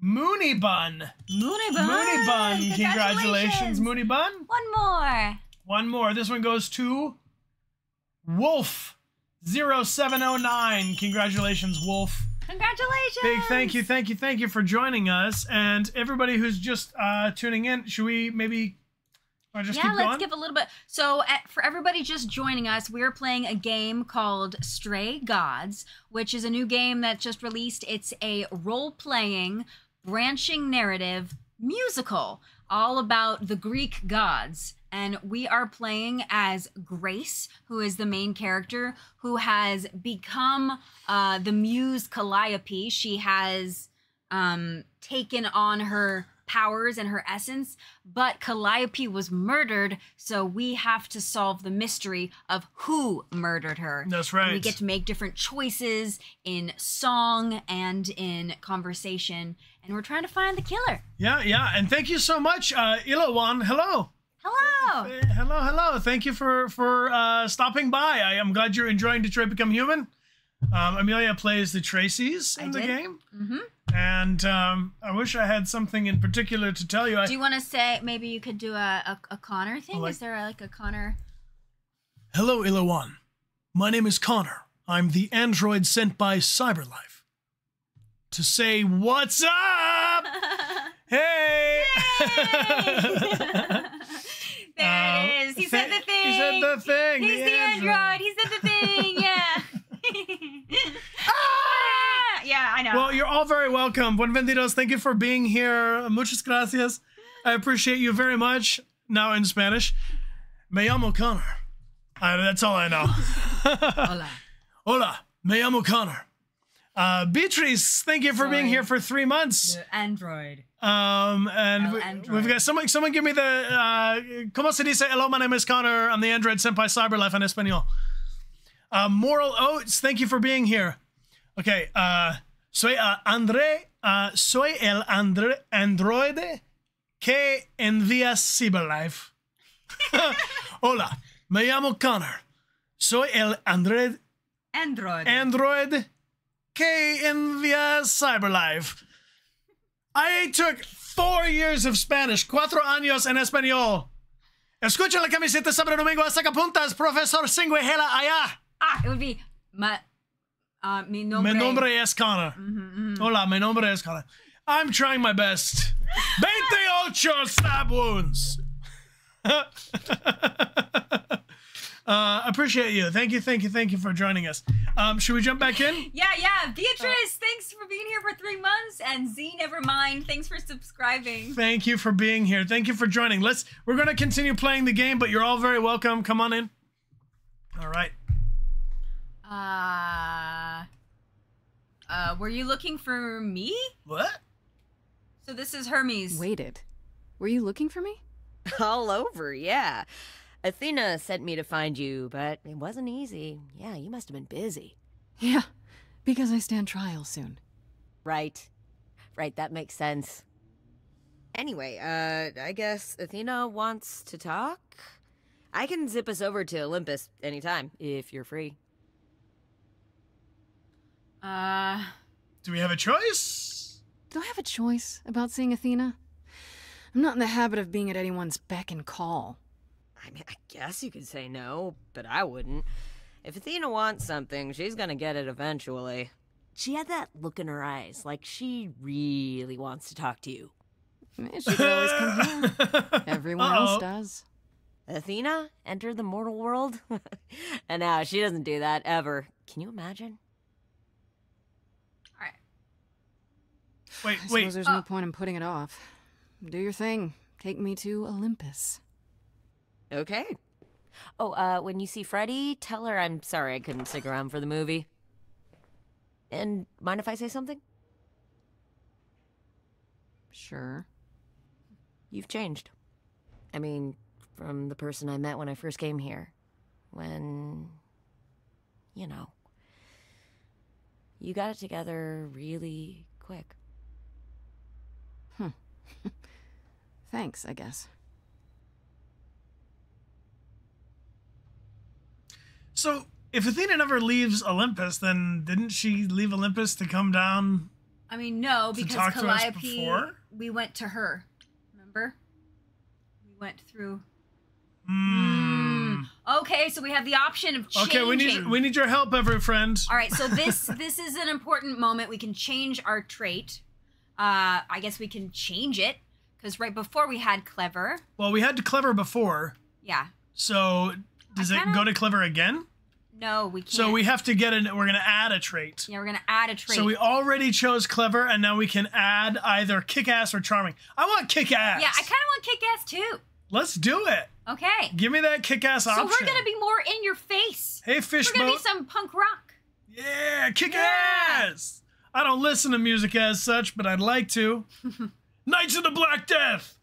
Mooney Bun. Mooney Bun. Mooney Bun. Congratulations, Congratulations. Mooney Bun. One more. One more. This one goes to Wolf 0709. Congratulations, Wolf. Congratulations. Big thank you, thank you, thank you for joining us. And everybody who's just uh, tuning in, should we maybe just yeah, let's going? give a little bit. So, at, for everybody just joining us, we're playing a game called Stray Gods, which is a new game that just released. It's a role playing, branching narrative musical all about the Greek gods. And we are playing as Grace, who is the main character, who has become uh, the muse Calliope. She has um, taken on her powers and her essence, but Calliope was murdered, so we have to solve the mystery of who murdered her. That's And we get to make different choices in song and in conversation, and we're trying to find the killer. Yeah, yeah. And thank you so much, uh, Ilawan. Hello. Hello. Hello, hello. Thank you for for uh, stopping by. I am glad you're enjoying Detroit Become Human. Um, Amelia plays the Traci's in I the did. game, Mm-hmm. and um, I wish I had something in particular to tell you. I, Do you want to say maybe you could do a, a, a Connor thing? Like- Is there like a Connor? Hello, Ilawan. My name is Connor. I'm the android sent by Cyberlife to say what's up. hey. There Um, it is. He said the thing. He said the thing. He's the, android. He said the thing. Yeah. Ah! yeah, I know. Well, you're all very welcome. Buenvenidos. Thank you for being here. Muchas gracias. I appreciate you very much. Now in Spanish. Me llamo Connor. Uh, that's all I know. Hola. Hola. Me llamo Connor. Uh, Beatrice, thank you for being here for three months. android. Um, and we, android. we've got someone. Someone give me the. Uh, ¿Cómo se dice? Hello, my name is Connor. I'm the android sent by Cyberlife en español. Uh, Moral Oats, thank you for being here. Okay. Uh, soy uh, André. Uh, soy el andre, androide que envía Cyberlife. Hola, me llamo Connor. Soy el android Android. Android que envía Cyberlife. I took four years of Spanish, cuatro años en español. Escucha la camiseta sobre domingo a sacapuntas, profesor Singüejela allá. ah, it would be my, uh, mi nombre. Mi nombre es Connor. Hola, mi nombre es Connor. I'm trying my best. 28 stab wounds. uh, appreciate you. Thank you, thank you, thank you for joining us. Um, should we jump back in? Yeah, yeah. Beatrice, thanks for being here for three months. And Z, never mind. Thanks for subscribing. Thank you for being here. Thank you for joining. Let's we're going to continue playing the game, but you're all very welcome. Come on in. All right. Uh, uh, were you looking for me? What? So this is Hermes. Waited. Were you looking for me? All over, yeah. Athena sent me to find you, but it wasn't easy. Yeah, you must have been busy. Yeah, because I stand trial soon. Right. Right, that makes sense. Anyway, uh, I guess Athena wants to talk? I can zip us over to Olympus anytime, if you're free. Uh, Do we have a choice? Do I have a choice about seeing Athena? I'm not in the habit of being at anyone's beck and call. I mean, I guess you could say no, but I wouldn't. If Athena wants something, she's gonna get it eventually. She had that look in her eyes, like she really wants to talk to you. She could always come here. Everyone Uh-oh. else does. Athena enter the mortal world? and now she doesn't do that ever. Can you imagine? All right. Wait, I wait. suppose there's no uh. point in putting it off. Do your thing. Take me to Olympus. Okay. Oh, uh, when you see Freddy, tell her I'm sorry I couldn't stick around for the movie. And mind if I say something? Sure. You've changed. I mean, from the person I met when I first came here. When. You know. You got it together really quick. Hmm. Thanks, I guess. So, if Athena never leaves Olympus, then didn't she leave Olympus to come down? I mean, no, because talk to us Calliope, we went to her. Remember? We went through. Hmm. Okay, so we have the option of changing. Okay, we need we need your help, every friend. All right, so this this is an important moment. We can change our trait. Uh, I guess we can change it because right before we had clever. Well, we had clever before, Yeah. so does it go to clever again? No, we can't. So we have to get an. We're gonna add a trait. Yeah, we're gonna add a trait. So we already chose clever, and now we can add either kick ass or charming. I want kick ass. Yeah, I kind of want kick ass too. Let's do it. Okay. Give me that kick ass So option. we're gonna be more in your face. Hey, fish We're gonna be some punk rock. Yeah, kick ass. I don't listen to music as such, but I'd like to. Knights of the Black Death.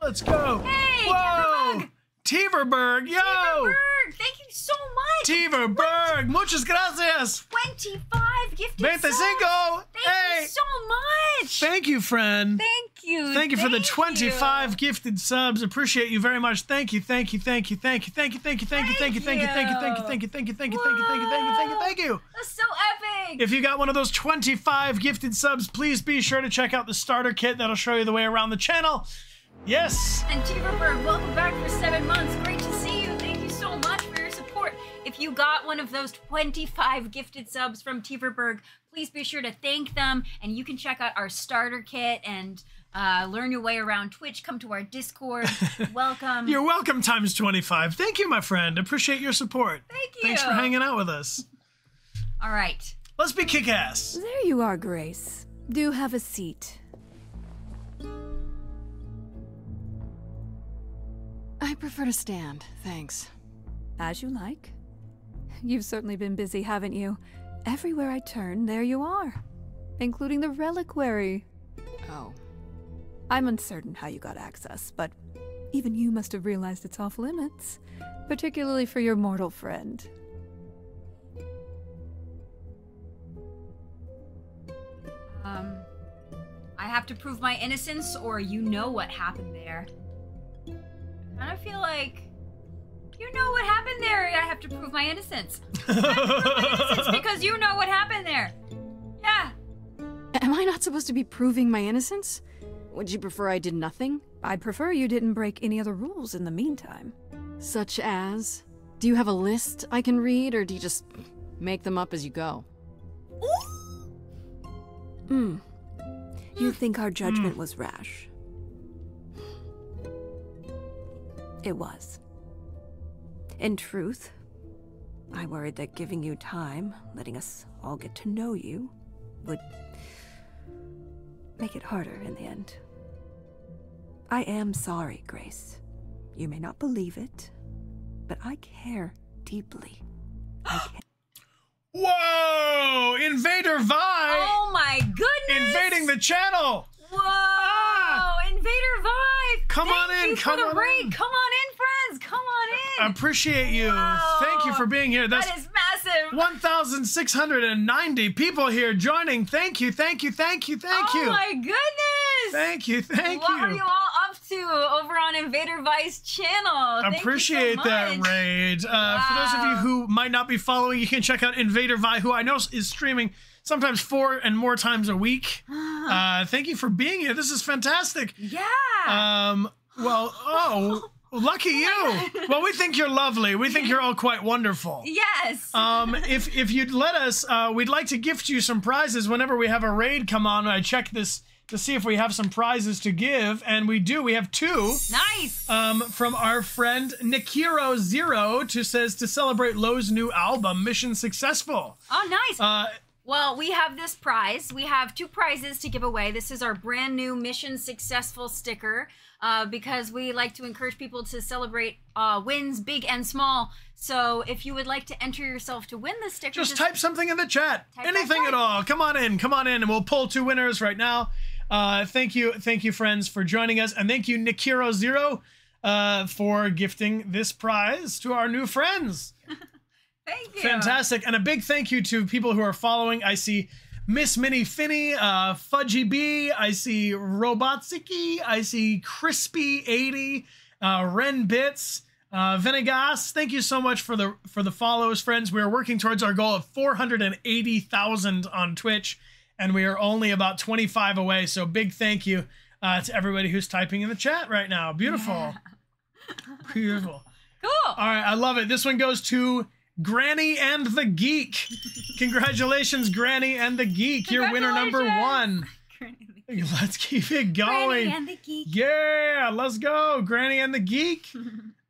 Let's go. Hey, Whoa. Teverberg, yo. Berg, thank you so much. Teverberg, muchas gracias. 25 gifted 25. subs. Thank Hey. you so much. Thank you, friend. Thank you. Thank you for the Thank 25 gifted subs. Appreciate you very much. Thank you, thank you, thank you, thank you, thank you, thank you, thank you, thank you, thank you, thank you, thank you, thank you, thank you, thank you, thank you, thank you, thank you, thank you, thank you. That's so epic. If you got one of those 25 gifted subs, please be sure to check out the starter kit. That'll show you the way around the channel. Yes. And Timberberg, welcome back for seven months. Great to see you. Thank you so much for your support. If you got one of those 25 gifted subs from Tiverberg, please be sure to thank them. And you can check out our starter kit and uh, learn your way around Twitch. Come to our Discord. welcome. You're welcome times 25. Thank you, my friend. Appreciate your support. Thank you. Thanks for hanging out with us. All right. Let's be kick ass. There you are, Grace. Do have a seat. I prefer to stand, thanks. As you like. You've certainly been busy, haven't you? Everywhere I turn, there you are. Including the reliquary. Oh. I'm uncertain how you got access, but even you must have realized its off limits. Particularly for your mortal friend. Um, I have to prove my innocence, or you know what happened there. I kind of feel like you know what happened there. I have to prove my innocence. I have to prove my innocence because you know what happened there. Yeah. Am I not supposed to be proving my innocence? Would you prefer I did nothing? I'd prefer you didn't break any other rules in the meantime. Such as? Do you have a list I can read, or do you just make them up as you go? Hmm. You think our judgment was rash? It was. In truth, I worried that giving you time, letting us all get to know you, would make it harder in the end. I am sorry, Grace. You may not believe it, but I care deeply. I care. Whoa! Invader Vi! Oh my goodness! Invading the channel! Whoa! Come Thank on in, come on in. Come on in, friends. Come on in. I appreciate you. Thank you for being here. That's that is massive. 1,690 people here joining. Thank you, thank you, thank you, thank oh you. Oh my goodness! Thank you, thank what you. What are you all up to over on Invader Vi's channel? Thank you so Appreciate that raid. Uh, For those of you who might not be following, you can check out Invader Vi, who I know is streaming sometimes four and more times a week. Uh, thank you for being here. This is fantastic. Yeah. Um. Well. Oh. Lucky you. Well, we think you're lovely. We think you're all quite wonderful. Yes. Um, if if you'd let us, uh, we'd like to gift you some prizes whenever we have a raid come on. I check this to see if we have some prizes to give, and we do. We have two. Nice. Um, from our friend Nikiro Zero, to says to celebrate Lowe's new album, Mission Successful. Oh, nice. Uh, Well, we have this prize. We have two prizes to give away. This is our brand new Mission Successful sticker uh, because we like to encourage people to celebrate uh, wins, big and small. So if you would like to enter yourself to win the sticker, just type something in the chat. Anything at all. Come on in. Come on in, and we'll pull two winners right now. Uh, thank you, thank you, friends, for joining us, and thank you, Nikiro Zero, uh, for gifting this prize to our new friends. Thank you. Fantastic. And a big thank you to people who are following. I see Miss Minnie Finney, uh, Fudgy B, I see Robotsiki, I see Crispy80, uh, Ren Bits, uh, Venegas. Thank you so much for the for the follows, friends. We are working towards our goal of 480,000 on Twitch, and we are only about 25 away. So big thank you uh, to everybody who's typing in the chat right now. Beautiful. Beautiful. Cool. All right, I love it. This one goes to Granny and the Geek. Congratulations, Granny and the Geek. You're winner number one. Let's keep it going. Granny and the Geek. Yeah, let's go. Granny and the Geek.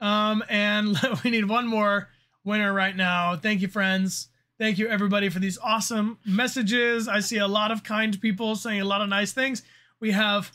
um, and we need one more winner right now. Thank you, friends. Thank you, everybody, for these awesome messages. I see a lot of kind people saying a lot of nice things. We have,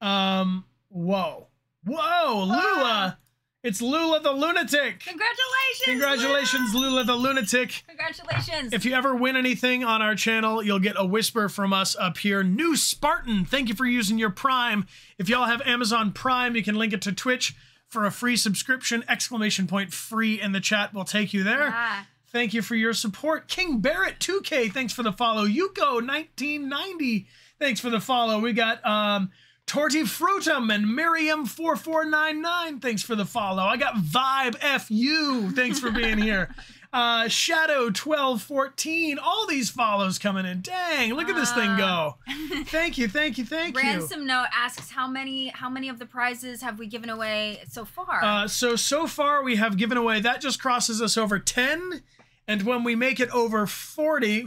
um, whoa, whoa, Lula. It's Lula the Lunatic. Congratulations. Congratulations, Lula the Lunatic. Congratulations. If you ever win anything on our channel, you'll get a whisper from us up here. New Spartan, thank you for using your Prime. If y'all have Amazon Prime, you can link it to Twitch for a free subscription. Exclamation point free in the chat will take you there. Yeah. Thank you for your support. King Barrett 2K, thanks for the follow. Yuko 1990, thanks for the follow. We got um Torty Frutum and Miriam 4499, thanks for the follow. I got Vibe FU, thanks for being here. Uh, Shadow 1214, all these follows coming in. Dang, look at this thing go. Thank you, thank you, thank you. Ransom note asks how many how many of the prizes have we given away so far? Uh, so so far we have given away that just crosses us over 10 and when we make it over 40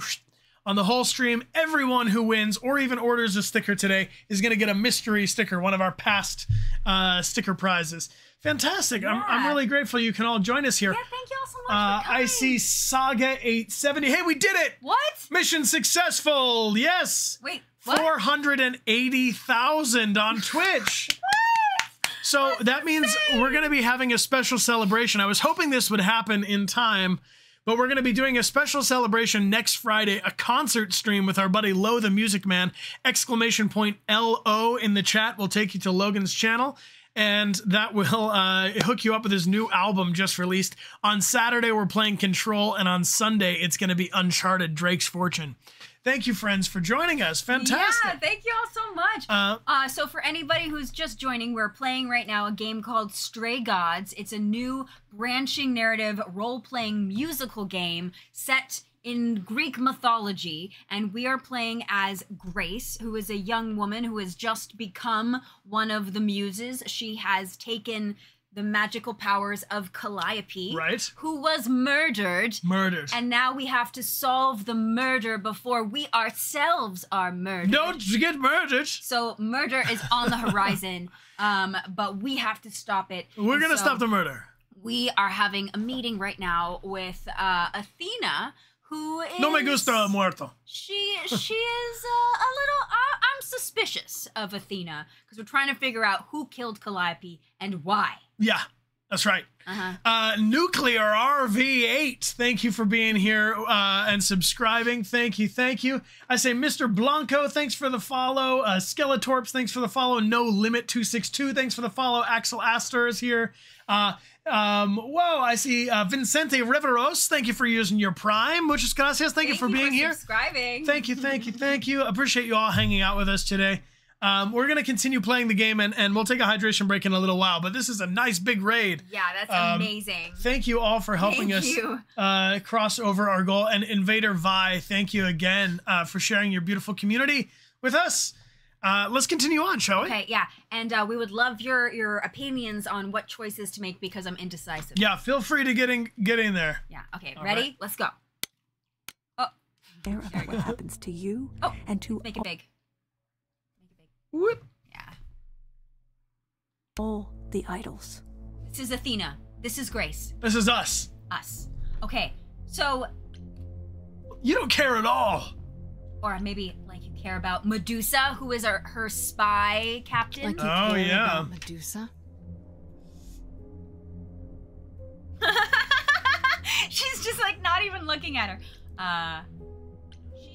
on the whole stream everyone who wins or even orders a sticker today is going to get a mystery sticker one of our past uh, sticker prizes. Fantastic. I'm, I'm really grateful you can all join us here. Yeah, thank you all so much uh. I see Saga 870 hey we did it! What? Mission successful! Yes! Wait, 480,000 on Twitch. So that means we're going to be having a special celebration. I was hoping this would happen in time, but we're going to be doing a special celebration next Friday, a concert stream with our buddy Lo the Music Man. Exclamation point LO in the chat will take you to Logan's channel. And that will uh, hook you up with his new album just released. On Saturday, we're playing Control, and on Sunday, it's going to be Uncharted Drake's Fortune. Thank you, friends, for joining us. Fantastic. Yeah, thank you all so much. Uh, Uh, so for anybody who's just joining, we're playing right now a game called Stray Gods. It's a new branching narrative role-playing musical game set in Greek mythology, and we are playing as Grace, who is a young woman who has just become one of the muses. She has taken the magical powers of Calliope, Right. who was murdered. Murdered. And now we have to solve the murder before we ourselves are murdered. Don't get murdered. So murder is on the horizon, um, but we have to stop it. We're And going to so stop the murder. We are having a meeting right now with uh, Athena, who is No me gusta muerto. she she is uh, a little. I, I'm suspicious of Athena because we're trying to figure out who killed Calliope and why. Yeah, that's right. Uh-huh. Uh, Nuclear RV8, thank you for being here uh, and subscribing. Thank you, thank you. I say Mr. Blanco, thanks for the follow. Uh, Skeletorps, thanks for the follow. No Limit 262, thanks for the follow. Axel Astor is here. Uh, um, whoa, I see uh, Vincente Riveros, thank you for using your Prime. Muchas gracias, thank, you for being here. Subscribing. Thank you, thank you, thank you. Appreciate you all hanging out with us today. Um, we're going to continue playing the game and, and we'll take a hydration break in a little while, but this is a nice big raid. Yeah, that's Um, amazing. Thank you all for helping Thank us you. uh, cross over our goal. And Invader Vi, thank you again uh, for sharing your beautiful community with us. Uh, let's continue on, shall we? Okay, yeah, and uh, we would love your your opinions on what choices to make because I'm indecisive. Yeah, feel free to get in, get in there. Yeah. Okay. All ready? right. Let's go. Care about what happens to you oh, and to Make it big. Whoop. all the idols. This is Athena. This is Grace. This is us. Us. Okay. So, You don't care at all. or maybe like you care about Medusa, who is our, her spy captain. Like you Oh, care yeah. about Medusa? She's just like not even looking at her. Uh,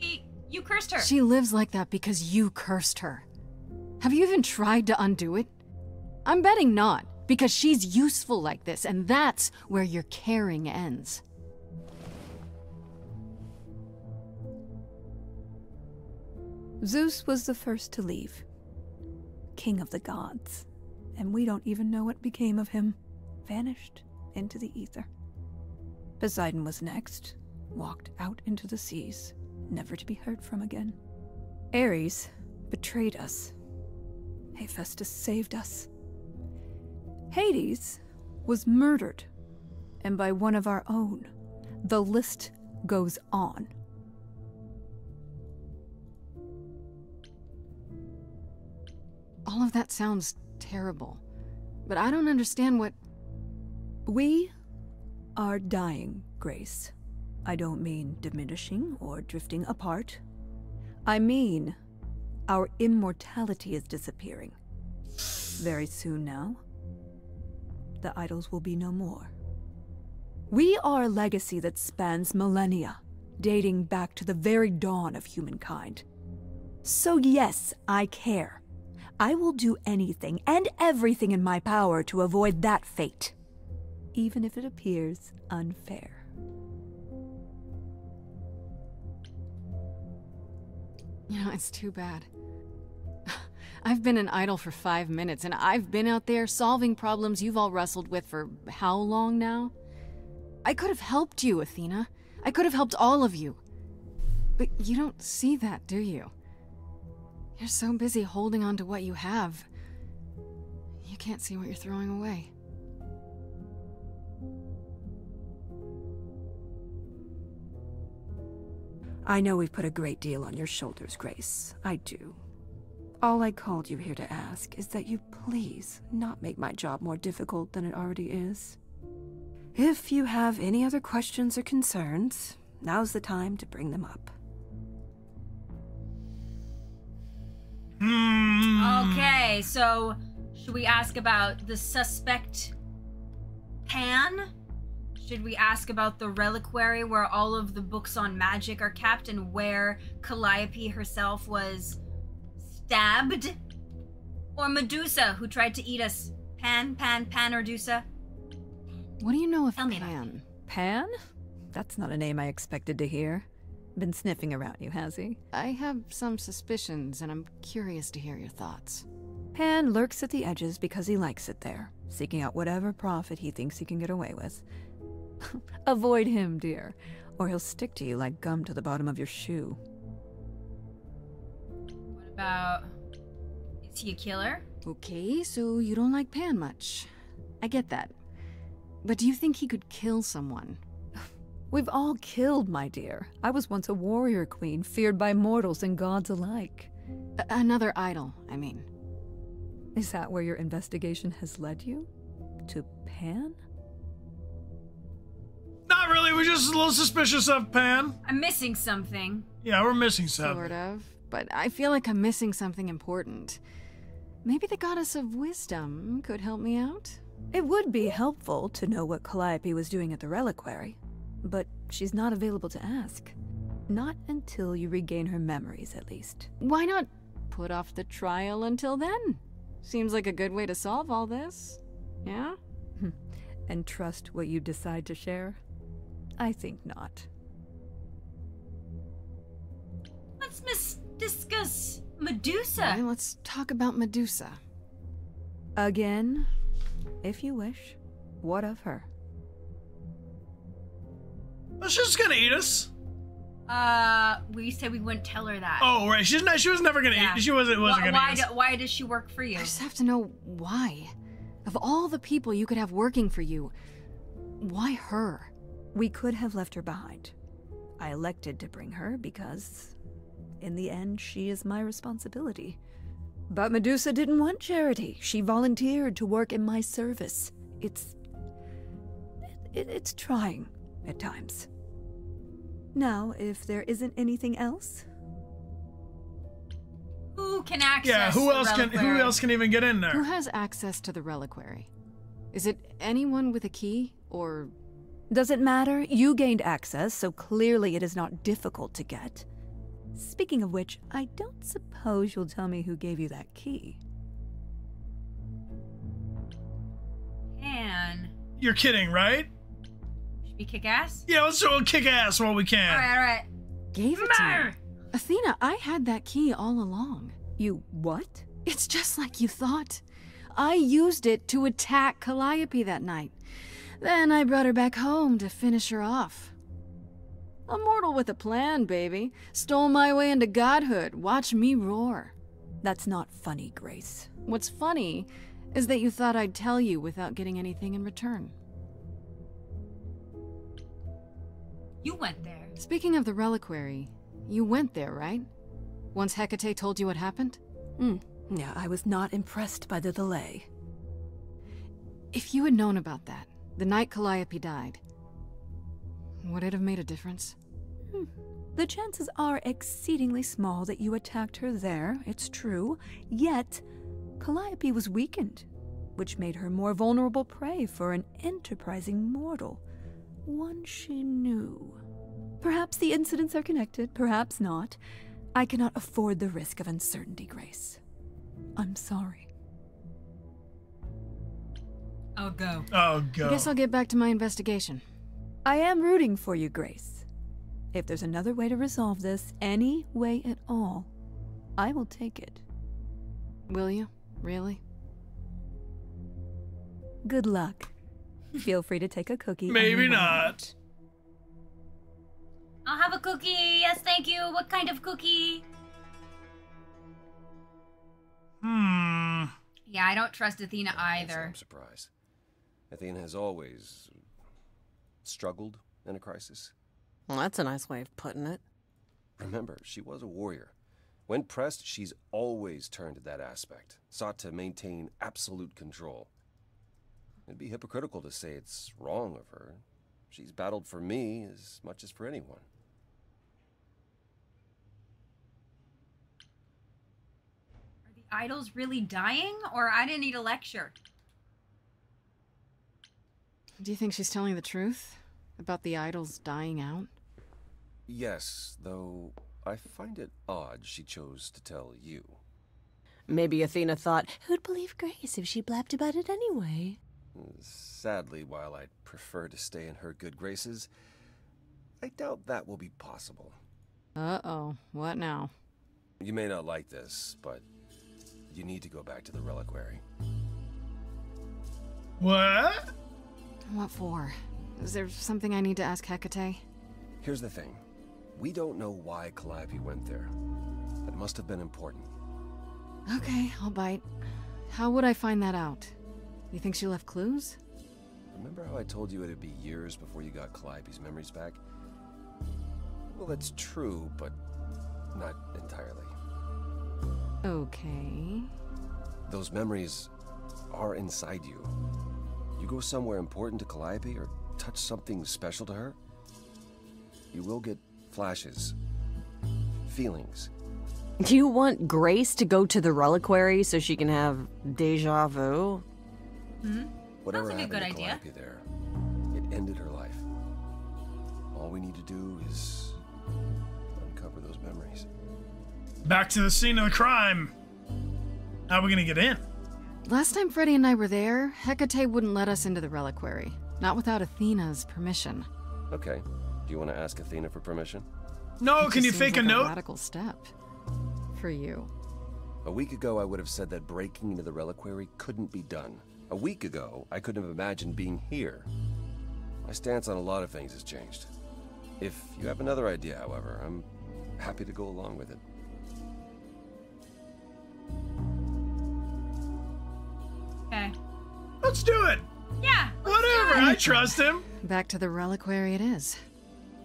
she, you cursed her. She lives like that because you cursed her. Have you even tried to undo it? I'm betting not, because she's useful like this, and that's where your caring ends. Zeus was the first to leave, king of the gods, and we don't even know what became of him. Vanished into the ether. Poseidon was next, walked out into the seas, never to be heard from again. Ares betrayed us. Hephaestus saved us. Hades was murdered, and by one of our own. The list goes on. All of that sounds terrible, but I don't understand what. We are dying, Grace. I don't mean diminishing or drifting apart. I mean our immortality is disappearing. Very soon now, the idols will be no more. We are a legacy that spans millennia, dating back to the very dawn of humankind. So, yes, I care. I will do anything and everything in my power to avoid that fate, even if it appears unfair. You know, it's too bad. I've been an idol for five minutes, and I've been out there solving problems you've all wrestled with for how long now? I could have helped you, Athena. I could have helped all of you. But you don't see that, do you? You're so busy holding on to what you have. You can't see what you're throwing away. I know we've put a great deal on your shoulders, Grace. I do. All I called you here to ask is that you please not make my job more difficult than it already is. If you have any other questions or concerns, now's the time to bring them up. Hmm. Okay, so should we ask about the suspect Pan? Should we ask about the reliquary where all of the books on magic are kept and where Calliope herself was stabbed? Or Medusa, who tried to eat us? Pan, Pan, Pan, or Dusa? What do you know of Tell me about Pan? Pan? That's not a name I expected to hear. Been sniffing around you, has he? I have some suspicions, and I'm curious to hear your thoughts. Pan lurks at the edges because he likes it there, seeking out whatever profit he thinks he can get away with. Avoid him, dear, or he'll stick to you like gum to the bottom of your shoe. What about. Is he a killer? Okay, so you don't like Pan much. I get that. But do you think he could kill someone? We've all killed, my dear. I was once a warrior queen, feared by mortals and gods alike. A- another idol, I mean. Is that where your investigation has led you? To Pan? Not really. We're just a little suspicious of Pan. I'm missing something. Yeah, we're missing something. Sort of. But I feel like I'm missing something important. Maybe the goddess of wisdom could help me out? It would be helpful to know what Calliope was doing at the reliquary, but she's not available to ask. Not until you regain her memories, at least. Why not put off the trial until then? Seems like a good way to solve all this. Yeah? and trust what you decide to share? I think not. Let's mis- discuss Medusa. Okay, let's talk about Medusa. Again, if you wish. What of her? Well, she's just gonna eat us. Uh, we said we wouldn't tell her that. Oh, right. She's not. She was never gonna Yeah. eat. She wasn't. Wasn't why, gonna why, eat do, why does she work for you? I just have to know why. Of all the people you could have working for you, why her? We could have left her behind. I elected to bring her because, in the end, she is my responsibility. But Medusa didn't want charity. She volunteered to work in my service. It's. It, it's trying at times. Now, if there isn't anything else, Who can access? Yeah. Who the else can? Who else can even get in there? Who has access to the reliquary? Is it anyone with a key, or does it matter? You gained access, so clearly it is not difficult to get. Speaking of which, I don't suppose you'll tell me who gave you that key. Pan. You're kidding, right? Should we kick ass? Yeah. Let's go kick ass while we can. All right, all right. gave it to me? Athena, I had that key all along. You what? It's just like you thought. I used it to attack Calliope that night. Then I brought her back home to finish her off. A mortal with a plan, baby. Stole my way into godhood. Watch me roar. That's not funny, Grace. What's funny is that you thought I'd tell you without getting anything in return. You went there. Speaking of the reliquary, you went there, right? Once Hecate told you what happened? Hmm. Yeah, I was not impressed by the delay. If you had known about that, the night Calliope died, would it have made a difference? Hmm. The chances are exceedingly small that you attacked her there, it's true. Yet, Calliope was weakened, which made her more vulnerable prey for an enterprising mortal. One she knew. Perhaps the incidents are connected, perhaps not. I cannot afford the risk of uncertainty, Grace. I'm sorry. I'll go. Oh, go. I guess I'll get back to my investigation. I am rooting for you, Grace. If there's another way to resolve this, any way at all, I will take it. Will you? Really? Good luck. Feel free to take a cookie. Maybe anywhere. not. I'll have a cookie. Yes, thank you. What kind of cookie? Hmm. Yeah, I don't trust Athena either. I'm surprised. Athena has always struggled in a crisis. Well, that's a nice way of putting it. Remember, she was a warrior. When pressed, she's always turned to that aspect, sought to maintain absolute control. It'd be hypocritical to say it's wrong of her. She's battled for me as much as for anyone. Are the idols really dying, or I didn't need a lecture? Do you think she's telling the truth about the idols dying out? Yes, though I find it odd she chose to tell you. Maybe Athena thought, who'd believe Grace if she blabbed about it anyway? Sadly, while I'd prefer to stay in her good graces, I doubt that will be possible. Uh oh. What now? You may not like this, but you need to go back to the reliquary. What? What for? Is there something I need to ask Hecate? Here's the thing. We don't know why Calliope went there. It must have been important. Okay, I'll bite. How would I find that out? You think she left clues? Remember how I told you it'd be years before you got Calliope's memories back? Well, that's true, but not entirely. Okay. Those memories are inside you. You go somewhere important to Calliope or touch something special to her, you will get flashes, feelings. Do you want Grace to go to the reliquary so she can have deja vu? Hmm? Whatever Sounds like a good to idea. There, it ended her life. All we need to do is uncover those memories. Back to the scene of the crime. How are we gonna get in? Last time Freddy and I were there, Hecate wouldn't let us into the reliquary. Not without Athena's permission. Okay. Do you want to ask Athena for permission? No, It can just you seems fake a like A radical step. For you. A week ago, I would have said that breaking into the reliquary couldn't be done. A week ago, I couldn't have imagined being here. My stance on a lot of things has changed. If you have another idea, however, I'm happy to go along with it. Okay. Let's do it. Yeah. Whatever. I trust him. Back to the reliquary it is.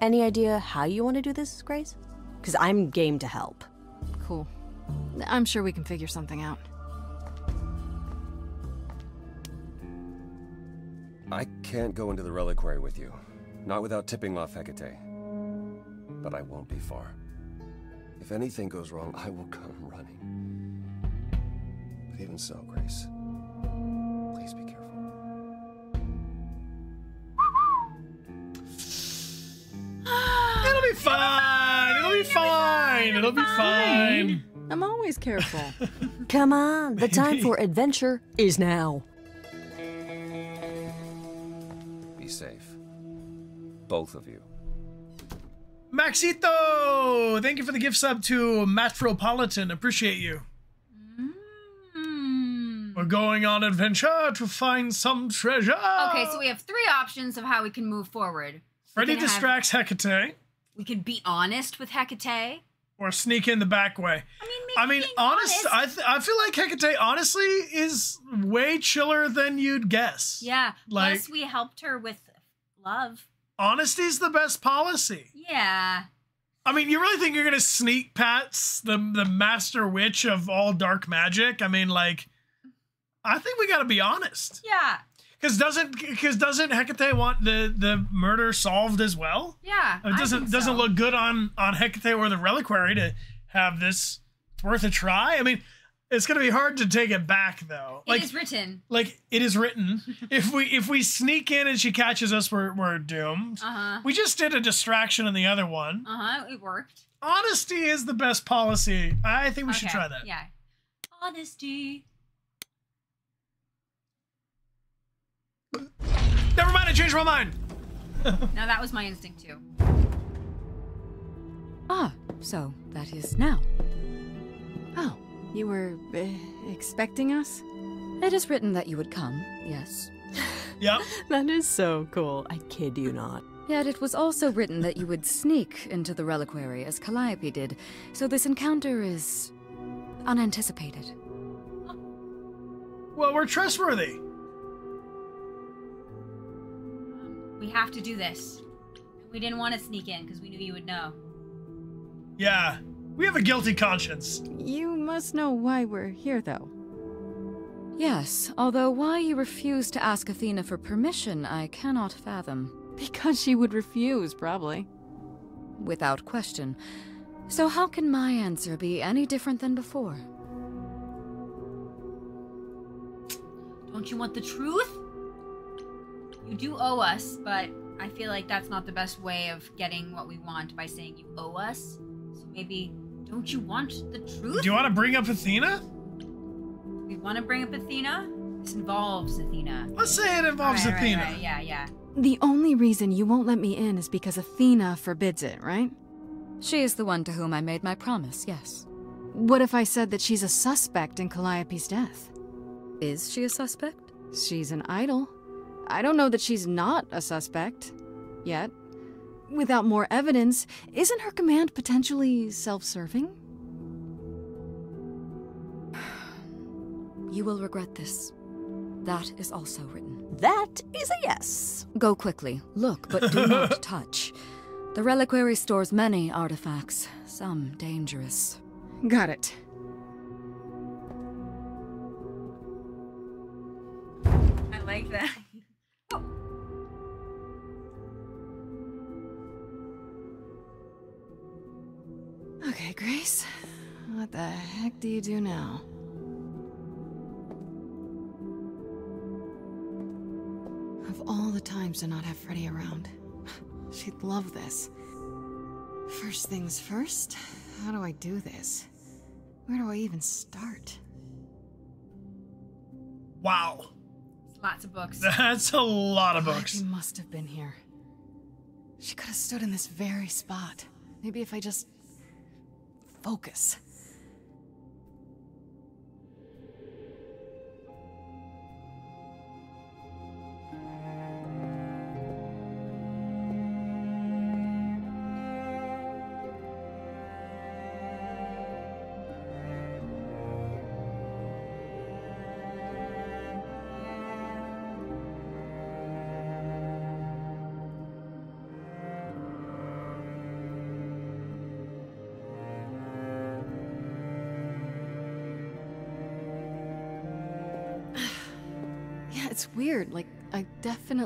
Any idea how you want to do this, Grace? Because I'm game to help. Cool. I'm sure we can figure something out. I can't go into the reliquary with you. Not without tipping off Hecate. But I won't be far. If anything goes wrong, I will come running. But even so, Grace, It'll be fine. It'll be fine. It'll be fine. I'm always careful. Come on, the time for adventure is now. Be safe. Both of you. Maxito, thank you for the gift sub to Metropolitan. Appreciate you. Hmm. We're going on adventure to find some treasure. Okay, so we have three options of how we can move forward. We Freddy can have- distracts Hecate, we could be honest with Hecate. or sneak in the back way. I mean, maybe I mean, being honest, honest- I th- I feel like Hecate honestly is way chiller than you'd guess. Yeah. Like- Plus, we helped her with love. Honesty's the best policy. Yeah. I mean, you really think you're gonna sneak past the the master witch of all dark magic? I mean, like, I think we gotta be honest. Yeah. Because doesn't because doesn't Hecate want the the murder solved as well? Yeah. It doesn't doesn't look good on on Hecate or the reliquary to have this worth a try. I mean, it's gonna be hard to take it back though. It Like is written. like it is written. if we if we sneak in and she catches us, we're we're doomed. Uh huh. We just did a distraction in the other one. Uh huh. It worked. Honesty is the best policy. I think we should try that. Yeah. Honesty. Never mind, I changed my mind. Now that was my instinct too. Ah, so that is now. Oh, you were uh, expecting us? It is written that you would come, yes. Yep. that is so cool. I kid you not. Yet it was also written that you would sneak into the reliquary as Calliope did, so this encounter is unanticipated. Well, we're trustworthy. We have to do this. We didn't want to sneak in because we knew you would know. Yeah. We have a guilty conscience. You must know why we're here, though. Yes, although why you refuse to ask Athena for permission, I cannot fathom. Because she would refuse, probably. Without question. So how can my answer be any different than before? Don't you want the truth? You do owe us, but I feel like that's not the best way of getting what we want by saying you owe us. So maybe, don't you want the truth? Do you want to bring up Athena? We want to bring up Athena? This involves Athena. Let's say it involves Right, right, Athena. right, Yeah, yeah. The only reason you won't let me in is because Athena forbids it, right? She is the one to whom I made my promise, yes. What if I said that she's a suspect in Calliope's death? Is she a suspect? She's an idol. I don't know that she's not a suspect. Yet. Without more evidence, isn't her command potentially self serving? You will regret this. That is also written. That is a yes. Go quickly. Look, but do not touch. The reliquary stores many artifacts, some dangerous. Got it. I like that. Grace. What the heck do you do now? Of all the times to not have Freddy around, she'd love this. First things first, how do I do this? Where do I even start? Wow. Lots of books. That's a lot of God, books. She must have been here. She could have stood in this very spot. Maybe if I just focus.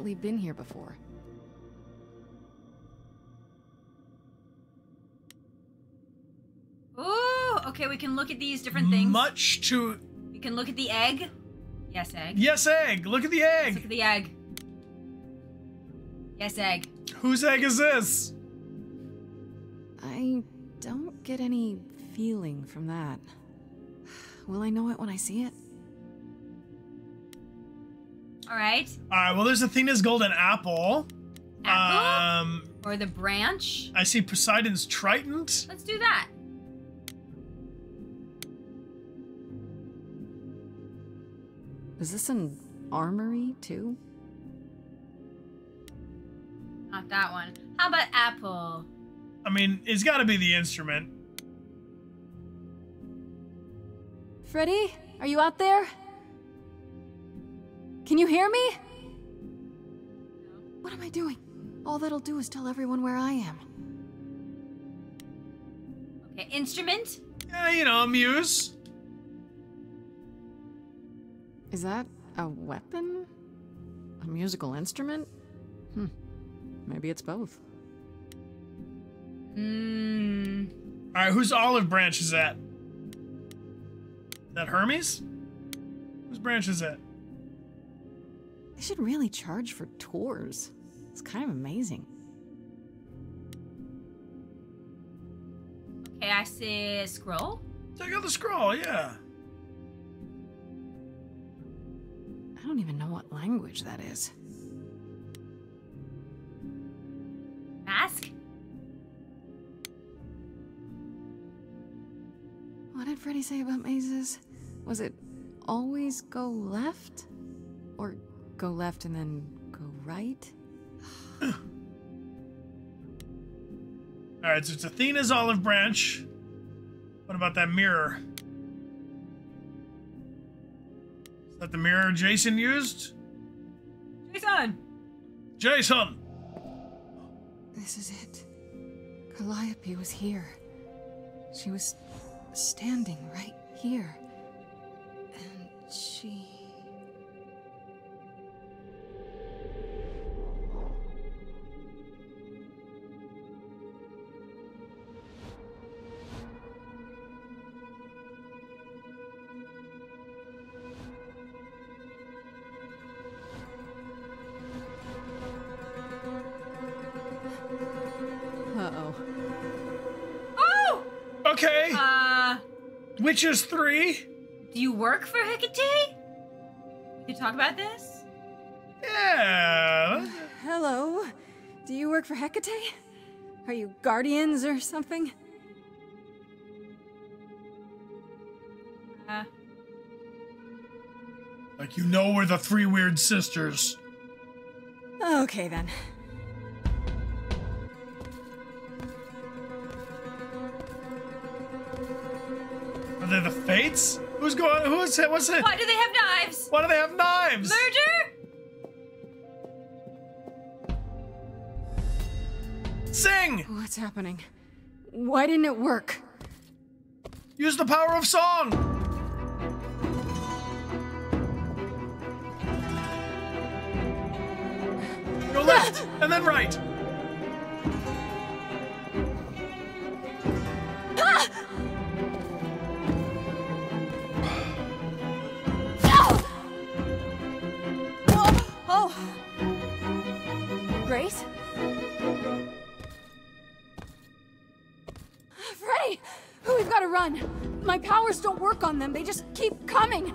Definitely been here before. Ooh, okay, we can look at these different things. Much to. We can look at the egg. Yes, egg. Yes, egg. Look at the Let's egg. look at the egg. Yes, egg. Whose egg is this? I don't get any feeling from that. Will I know it when I see it? All right. All right. Well, there's Athena's golden apple. Apple? Um, Or the branch. I see Poseidon's trident. Let's do that. Is this an armory, too? Not that one. How about apple? I mean, it's got to be the instrument. Freddy, are you out there? Can you hear me? What am I doing? All that'll do is tell everyone where I am. Okay, instrument. Yeah, you know, muse. Is that a weapon? A musical instrument? Hmm. Maybe it's both. Hmm. All right, whose olive branch is that? That Hermes? Whose branch is that? They should really charge for tours. It's kind of amazing. Okay, I see a scroll. Check out the scroll, yeah. I don't even know what language that is. Mask. What did did Freddy say about mazes? Was it always go left? Or go left and then go right? All right, so it's Athena's olive branch. What about that mirror? Is that the mirror Jason used? Jason! Jason! This is it. Calliope was here. She was standing right here. And she. Witches 3? do you work for Hecate? You talk about this? Yeah. Hello. Do you work for Hecate? Are you guardians or something? Uh, Like you know we're the three weird sisters. Okay then. They? Who's going? Who's it? What's it? why do they have knives? Why do they have knives? Murder? Sing! What's happening? Why didn't it work? Use the power of song! Go left and then right. Run. My powers don't work on them. They just keep coming.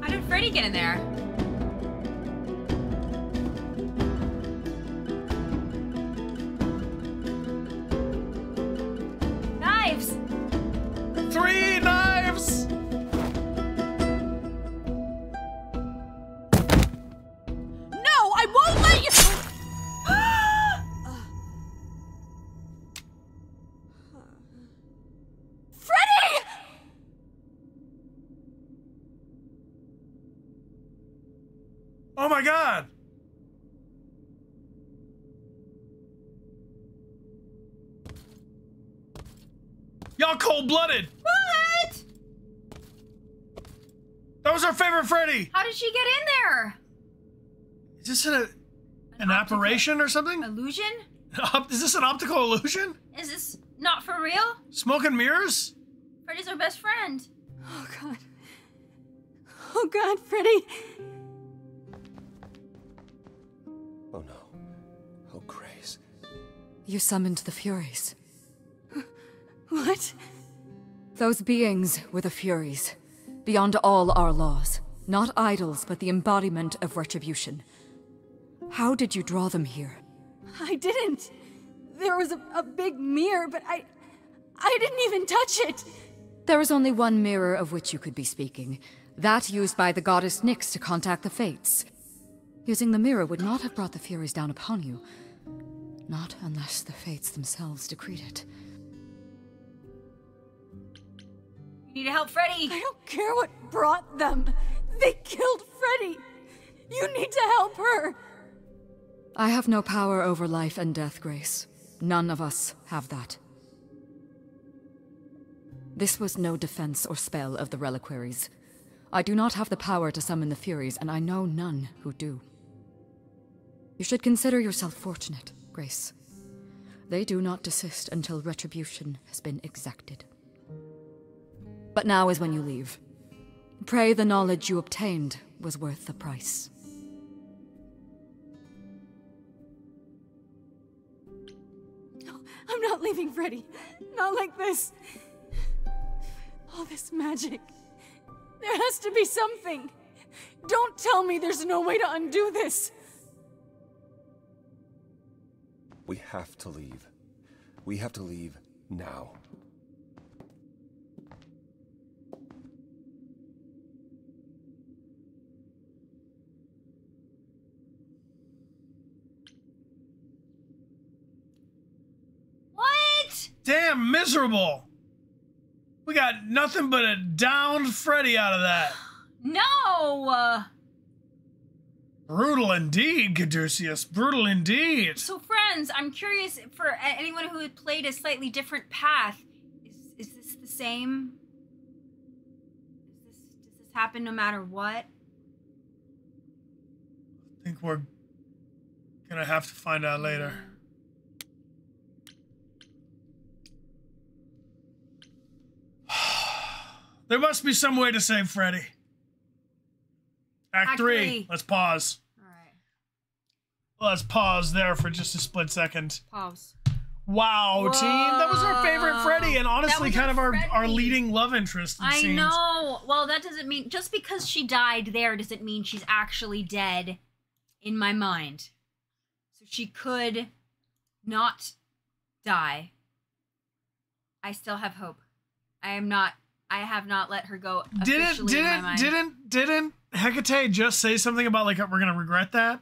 How did Freddy get in there? Blooded! What? That was our favorite Freddy! How did she get in there? Is this a, an apparition or something? Illusion? Is this an optical illusion? Is this not for real? Smoke and mirrors? Freddy's our best friend. Oh god. Oh god, Freddy. Oh no. Oh, Grace. You summoned the Furies. What? Those beings were the Furies, beyond all our laws. Not idols, but the embodiment of retribution. How did you draw them here? I didn't. There was a, a big mirror, but I. I didn't even touch it. There is only one mirror of which you could be speaking. That used by the goddess Nyx to contact the Fates. Using the mirror would not have brought the Furies down upon you. Not unless the Fates themselves decreed it. Need to help Freddy. I don't care what brought them. They killed Freddy. You need to help her. I have no power over life and death, Grace. None of us have that. This was no defense or spell of the reliquaries. I do not have the power to summon the Furies, and I know none who do. You should consider yourself fortunate, Grace. They do not desist until retribution has been exacted. But now is when you leave. Pray the knowledge you obtained was worth the price. No, I'm not leaving Freddy. Not like this. All this magic. There has to be something. Don't tell me there's no way to undo this. We have to leave. We have to leave now. What? Damn miserable. We got nothing but a downed Freddy out of that. No. Brutal indeed, Caduceus. Brutal indeed. so, friends, I'm curious for anyone who had played a slightly different path. Is, is this the same? Is this, does this happen no matter what? I think we're gonna have to find out later. Mm. There must be some way to save Freddy. Act, Act three. three. Let's pause. All right. Let's pause there for just a split second. Pause. Wow, team. That was our favorite Freddy, and honestly, kind our of our, our leading love interest. I seems. know. Well, that doesn't mean just because she died there doesn't mean she's actually dead in my mind. So she could not die. I still have hope. I am not I have not let her go Didn't officially in my didn't didn't didn't Hecate just say something about like we're gonna regret that?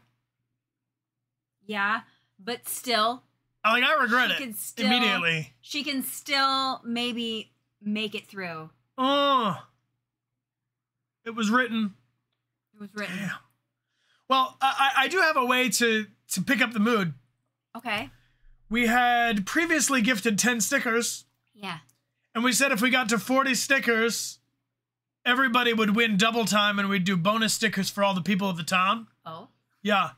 Yeah, but still I like I regret she it can still, immediately. She can still maybe make it through. Oh, it was written. It was written. Well, I, I I do have a way to to pick up the mood. Okay. We had previously gifted ten stickers, Yeah. And we said if we got to forty stickers, everybody would win double time, and we'd do bonus stickers for all the people of the town. Oh. Yeah.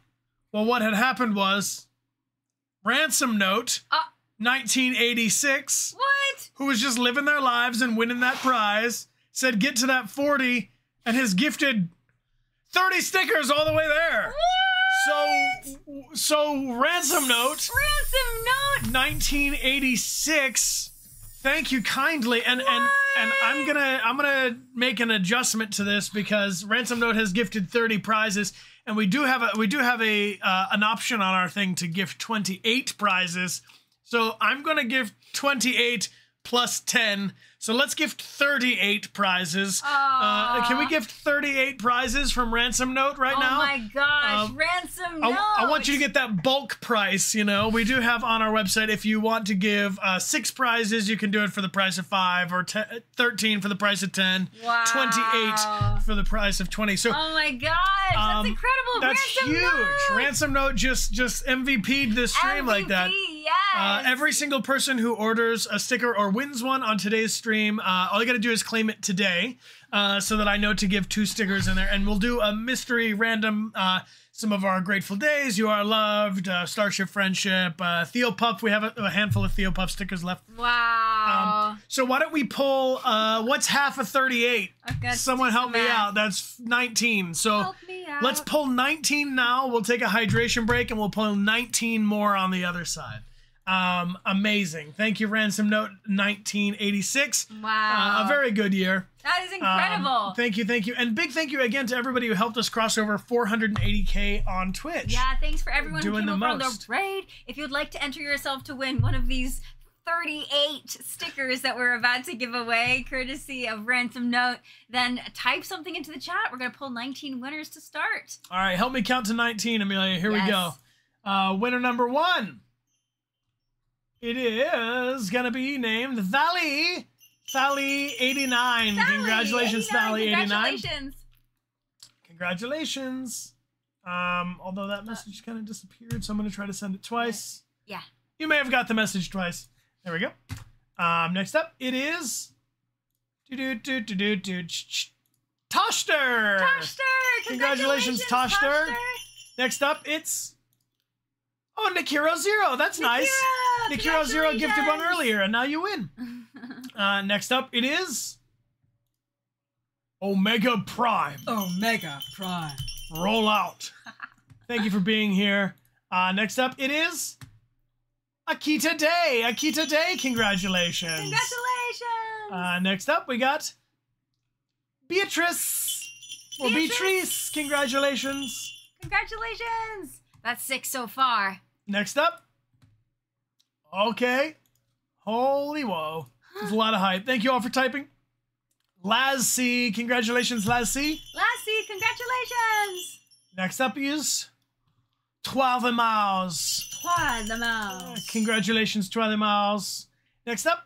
Well, what had happened was Ransom Note, uh. 1986, What? who was just living their lives and winning that prize, said get to that 40 and has gifted 30 stickers all the way there. What? So, so Ransom Note, Ransom Note, 1986. Thank you kindly, and and and I'm gonna I'm gonna make an adjustment to this because Ransom Note has gifted 30 prizes, and we do have a we do have a uh, an option on our thing to gift 28 prizes. So I'm gonna give 28 plus 10. So let's gift 38 prizes. Uh, can we gift 38 prizes from Ransom Note right oh now? Oh my gosh, Um, ransom note. I want you to get that bulk price. You know, we do have on our website. If you want to give uh, six prizes, you can do it for the price of five, or te- thirteen for the price of ten, Wow. twenty-eight for the price of twenty. So Oh my gosh, that's um, incredible. That's ransom huge. Note. Ransom Note just just MVP'd this stream like that. Yes. Uh, every single person who orders a sticker or wins one on today's stream, uh, all you got to do is claim it today, uh, so that I know to give two stickers in there, and we'll do a mystery random. Uh, some of our Grateful Days, You Are Loved, uh, Starship Friendship, uh, Theo Puff. We have a, a handful of Theo Puff stickers left. Wow. Um, so why don't we pull? Uh, what's half of thirty-eight? Someone help me out. That's nineteen. So Help me out. let's pull nineteen now. We'll take a hydration break and we'll pull nineteen more on the other side. Um, amazing. Thank you, Ransom Note 1986. Wow. Uh, a very good year. that is incredible. Um, thank you, thank you. And big thank you again to everybody who helped us cross over 480k on Twitch. Yeah, thanks for everyone who Doing came the over on the most. raid. If you'd like to enter yourself to win one of these 38 stickers that we're about to give away, courtesy of Ransom Note, then type something into the chat. We're going to pull 19 winners to start. All right, help me count to 19, Amelia. Here we go. Uh, winner number one. It is gonna be named Thali. Thali 89. Congratulations, Thali 89. Congratulations. Congratulations. Um, although that message kind of disappeared, so I'm gonna try to send it twice. Yeah. You may have got the message twice. There we go. Um, next up, it is do do do do do do Toshter. Toshter! Congratulations, Toshter. Next up, it's oh Nikiro Zero. That's nice. Nikiro Zero gifted one earlier, and now you win. uh, next up, it is Omega Prime. Omega Prime. Roll out. Thank you for being here. Uh, next up, it is Akita Day. Akita Day, congratulations. Congratulations. Uh, next up, we got Beatrice. Or Beatrice. Beatrice, congratulations. Congratulations. That's six so far. Next up, okay, Holy whoa. There's a lot of hype. Thank you all for typing. Lassie, Congratulations, Lassie. Lassie, congratulations! Next up is Trois de Mouse. Trois the mouse. Congratulations, Trois de Mouse. Next up,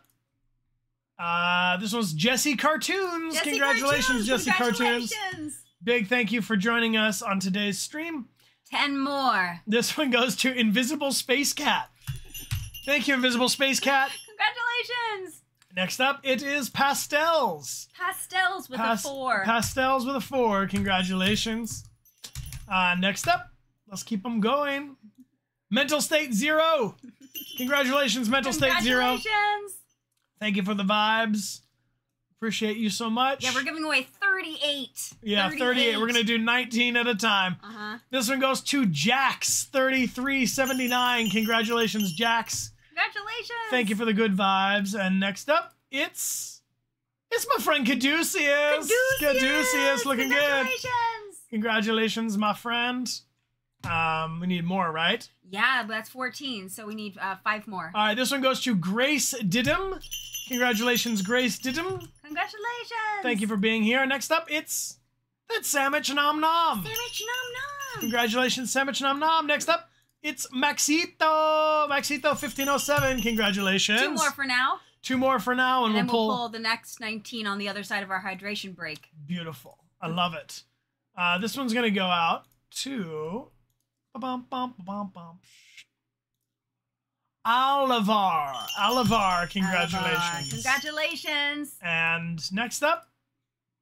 uh, this one's Jesse Cartoons. Jesse Congratulations, Cartoons, Jesse Cartoons. Big thank you for joining us on today's stream. Ten more. This one goes to Invisible Space Cat. Thank you, Invisible Space Cat. Congratulations! Next up, it is Pastels. Pastels with Pas- a four. Pastels with a four. Congratulations. Uh, next up, let's keep them going. Mental State Zero. Congratulations, Mental State Zero. Congratulations! Thank you for the vibes. Appreciate you so much. Yeah, we're giving away 38. Yeah, 38. We're going to do 19 at a time. Uh-huh. This one goes to Jax, 3379. Congratulations, Jax. Congratulations! Thank you for the good vibes. And next up, it's it's my friend Caduceus. Caduceus, looking good. Congratulations! Congratulations, my friend. Um, we need more, right? Yeah, but that's 14, so we need uh, five more. All right, this one goes to Grace Didum. Congratulations, Grace Didum. Congratulations! Thank you for being here. Next up, it's that's Samich Nom Nom. Sandwich nom nom. Congratulations, Samich Nom Nom. Next up, it's Maxito. Maxito 1507. Congratulations. Two more for now, Two more for now, and, and then we'll we'll pull. pull the next 19 on the other side of our hydration break. Beautiful. I love it. Uh, this one's gonna go out to. Ba-bum, bum, ba-bum, bum. Alivar. Alivar, congratulations. Congratulations! And next up,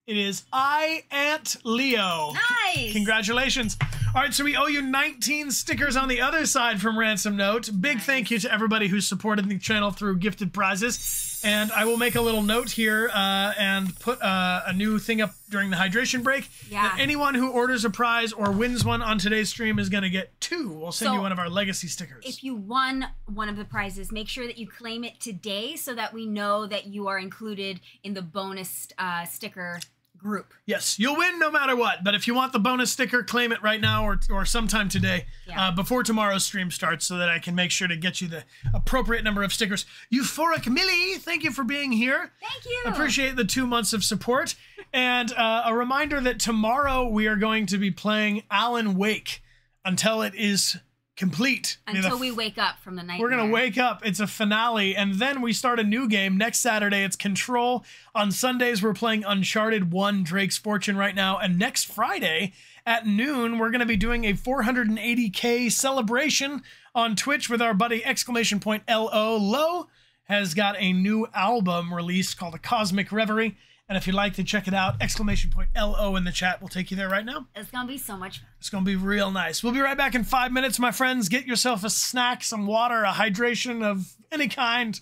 it is I Aunt Leo. Nice! Congratulations. All right, so we owe you 19 stickers on the other side from Ransom Note. Big thank you to everybody who supported the channel through gifted prizes. And I will make a little note here uh, and put uh, a new thing up during the hydration break. Yeah. Anyone who orders a prize or wins one on today's stream is going to get two. We'll send So, you one of our legacy stickers. If you won one of the prizes, make sure that you claim it today so that we know that you are included in the bonus uh, sticker group. Yes, you'll win no matter what. But if you want the bonus sticker, claim it right now or, or sometime today Yeah. uh, before tomorrow's stream starts so that I can make sure to get you the appropriate number of stickers. Euphoric Millie, thank you for being here. Thank you. Appreciate the two months of support. And uh, a reminder that tomorrow we are going to be playing Alan Wake until it is complete. Until we wake up from the night. we're gonna wake up. It's a finale, and then we start a new game next Saturday. It's Control. On Sundays, we're playing Uncharted One: Drake's Fortune right now, and next Friday at noon, we're gonna be doing a 480k celebration on Twitch with our buddy exclamation point lo low has got a new album released called A Cosmic Reverie. And if you'd like to check it out, exclamation point LO in the chat will take you there right now. It's gonna be so much fun. It's going to be real nice. We'll be right back in five minutes, my friends. Get yourself a snack, some water, a hydration of any kind.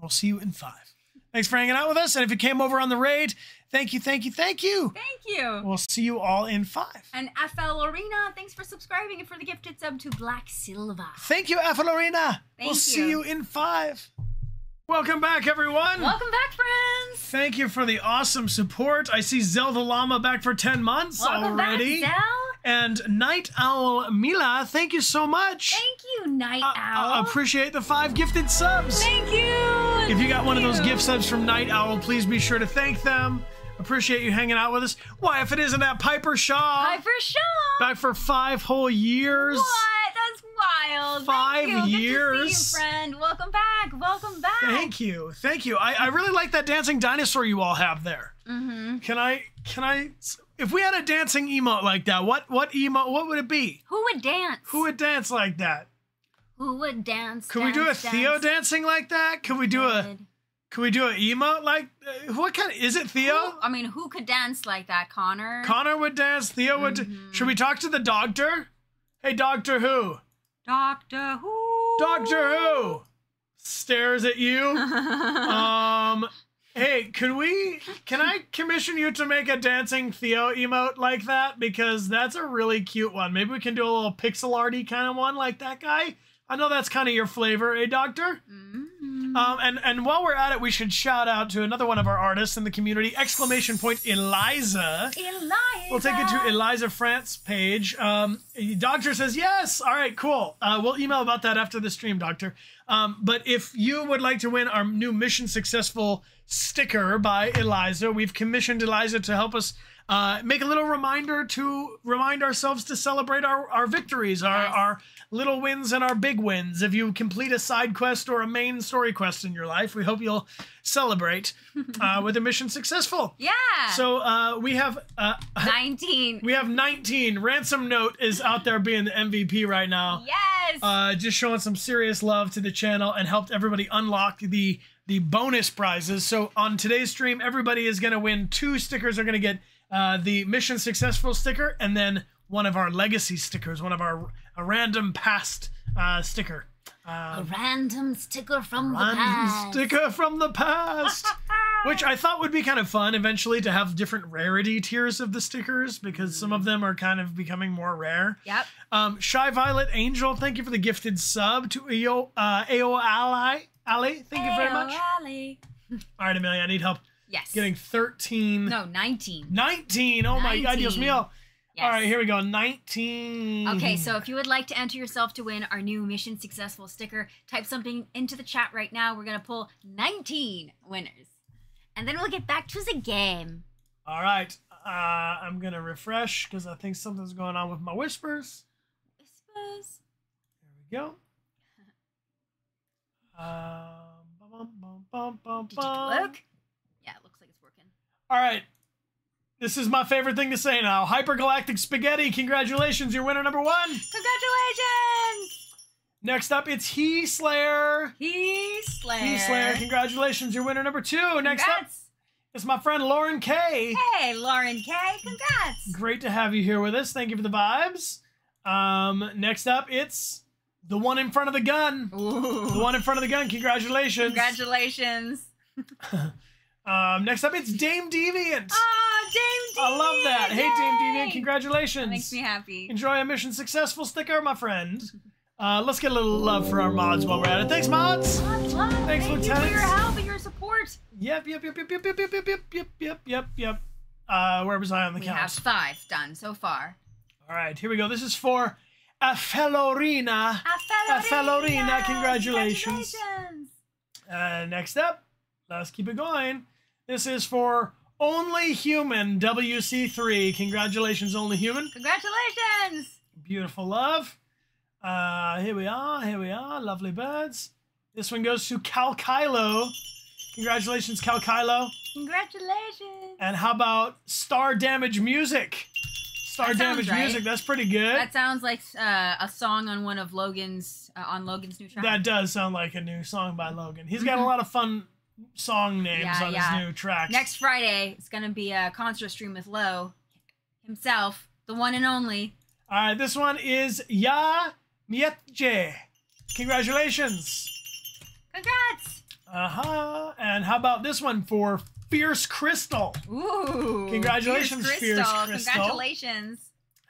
We'll see you in five. Thanks for hanging out with us. And if you came over on the raid, thank you, thank you, thank you. Thank you. We'll see you all in five. And FL Arena, thanks for subscribing and for the gifted sub to Black Silva. Thank you, Afelorina. We'll Thank see you. you in five. Welcome back, everyone. Welcome back, friends. Thank you for the awesome support. I see Zelda Llama back for 10 months Welcome already. back, Zell. And Night Owl Mila, thank you so much. Thank you, Night I Owl. appreciate the five gifted subs. Thank you. If you got one of those you. gift subs from Night Owl, please be sure to thank them. Appreciate you hanging out with us. Why, if it isn't that Piper Shaw, for Sean. back for five whole years. What? Wild. Five Thank you. Good to years. you, friend. Welcome back. Welcome back. Thank you, thank you. I, I really like that dancing dinosaur you all have there. Mm-hmm. Can I? Can I? If we had a dancing emote like that, what what emote? What would it be? Who would dance? Who would dance like that? Who would dance? Could we do a dance, Theo dance? dancing like that? Could we do a? Could we do an emote like? Uh, what kind of is it? Theo? Who- I mean, who could dance like that? Connor. Connor would dance. Theo would. Mm-hmm. Should we talk to the doctor? Hey, Doctor Who. Doctor Who. Doctor Who stares at you. um, hey, could we? Can I commission you to make a dancing Theo emote like that? Because that's a really cute one. Maybe we can do a little pixel arty kind of one like that guy. I know that's kind of your flavor, eh, Doctor? Mm-hmm. Um, and and while we're at it, we should shout out to another one of our artists in the community! Exclamation point Eliza. Eliza. We'll take it to Eliza France page. Um, doctor says yes. All right, cool. Uh, we'll email about that after the stream, Doctor. Um, but if you would like to win our new Mission Successful sticker by Eliza, we've commissioned Eliza to help us uh, make a little reminder to remind ourselves to celebrate our, our victories, our, our little wins and our big wins. If you complete a side quest or a main story quest in your life, we hope you'll celebrate uh, with a mission successful. Yeah. So uh, we have uh, 19. We have 19. Ransom Note is out there being the MVP right now. Yes. Uh, just showing some serious love to the channel and helped everybody unlock the the bonus prizes. So on today's stream, everybody is going to win two stickers. Are going to get uh, the mission successful sticker and then one of our legacy stickers, one of our a random past uh, sticker. a random sticker from the Random past. sticker from the past. Which I thought would be kind of fun eventually to have different rarity tiers of the stickers because some of them are kind of becoming more rare. Yep. Um, Shy Violet Angel, thank you for the gifted sub to AO, uh, AO Ally. Ali, thank you very much. Ali. All right, Amelia, I need help. Yes. Getting 13. No, 19. 19. Oh my God, Dios 19. mío. Yes. All right, here we go. 19. Okay, so if you would like to enter yourself to win our new Mission Successful sticker, type something into the chat right now. We're going to pull 19 winners. And then we'll get back to the game. All right. Uh, I'm going to refresh because I think something's going on with my whispers. Whispers. There we go. Um, bum, bum, bum, bum, Did you bum. look? Yeah, it looks like it's working. All right. This is my favorite thing to say now. Hypergalactic Spaghetti, congratulations. You're winner number one. Congratulations! Next up, it's He Slayer. He Slayer. He Slayer, congratulations. You're winner number two. Next up, Congrats. it's my friend Lauren K. Hey, Lauren K. Congrats. Great to have you here with us. Thank you for the vibes. Um, next up, it's the one in front of the gun. The one in front of the gun. Congratulations. Congratulations. Um, next up, it's Dame Deviant. Ah, Dame Deviant. I love that. Hey, Dame Deviant, congratulations. That makes me happy. Enjoy a mission successful sticker, my friend. Uh, let's get a little love for our mods while we're at it. Thanks, mods. Much love. Thanks, Thank you for your help and your support. Yep, yep, yep, yep, yep, yep, yep, yep, yep, yep, yep, yep. Uh, where was I on the We count? have five done so far. All right, here we go. This is for Afelorina. Afelorina, congratulations. Uh, next up, let's keep it going. This is for Only Human WC3. Congratulations, Only Human. Congratulations. Beautiful love. Uh, here we are. Here we are. Lovely birds. This one goes to Cal Kylo. Congratulations, Cal Kylo. Congratulations. And how about Star Damage Music? Star That Damage right. Music. That's pretty good. That sounds like uh, a song on one of Logan's uh, on Logan's new track. That does sound like a new song by Logan. He's got a Mhm. lot of fun song names yeah, on yeah. his new tracks. Next Friday, it's gonna be a concert stream with Lo himself, the one and only. All right, this one is Ya Mietje. Congratulations. Congrats. Uh huh. And how about this one for Fierce Crystal? Ooh. Congratulations, Fierce Fierce Crystal. Crystal. Congratulations.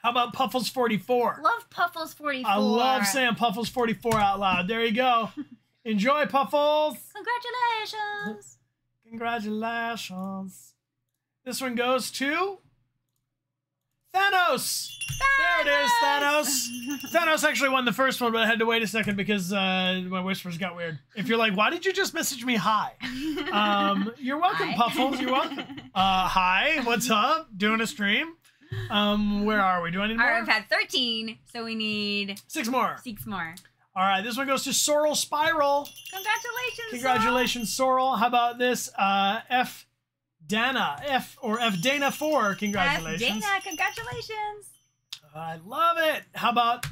How about Puffles 44? Love Puffles 44. I love saying Puffles 44 out loud. There you go. Enjoy, Puffles. Congratulations. Congratulations. This one goes to Thanos. There it is, Thanos. Thanos actually won the first one, but I had to wait a second because uh, my whispers got weird. If you're like, why did you just message me hi? Um, you're welcome, Hi. Puffles. You're welcome. Uh, hi, what's up? Doing a stream. Um, where are we? Do I need more? We've had 13, so we need Six more. six more. All right, this one goes to Sorrel Spiral. Congratulations. Congratulations, Sorrel. How about this? Uh, F Dana. F or F Dana 4. Sorrel. Congratulations. Dana, congratulations. I love it. How about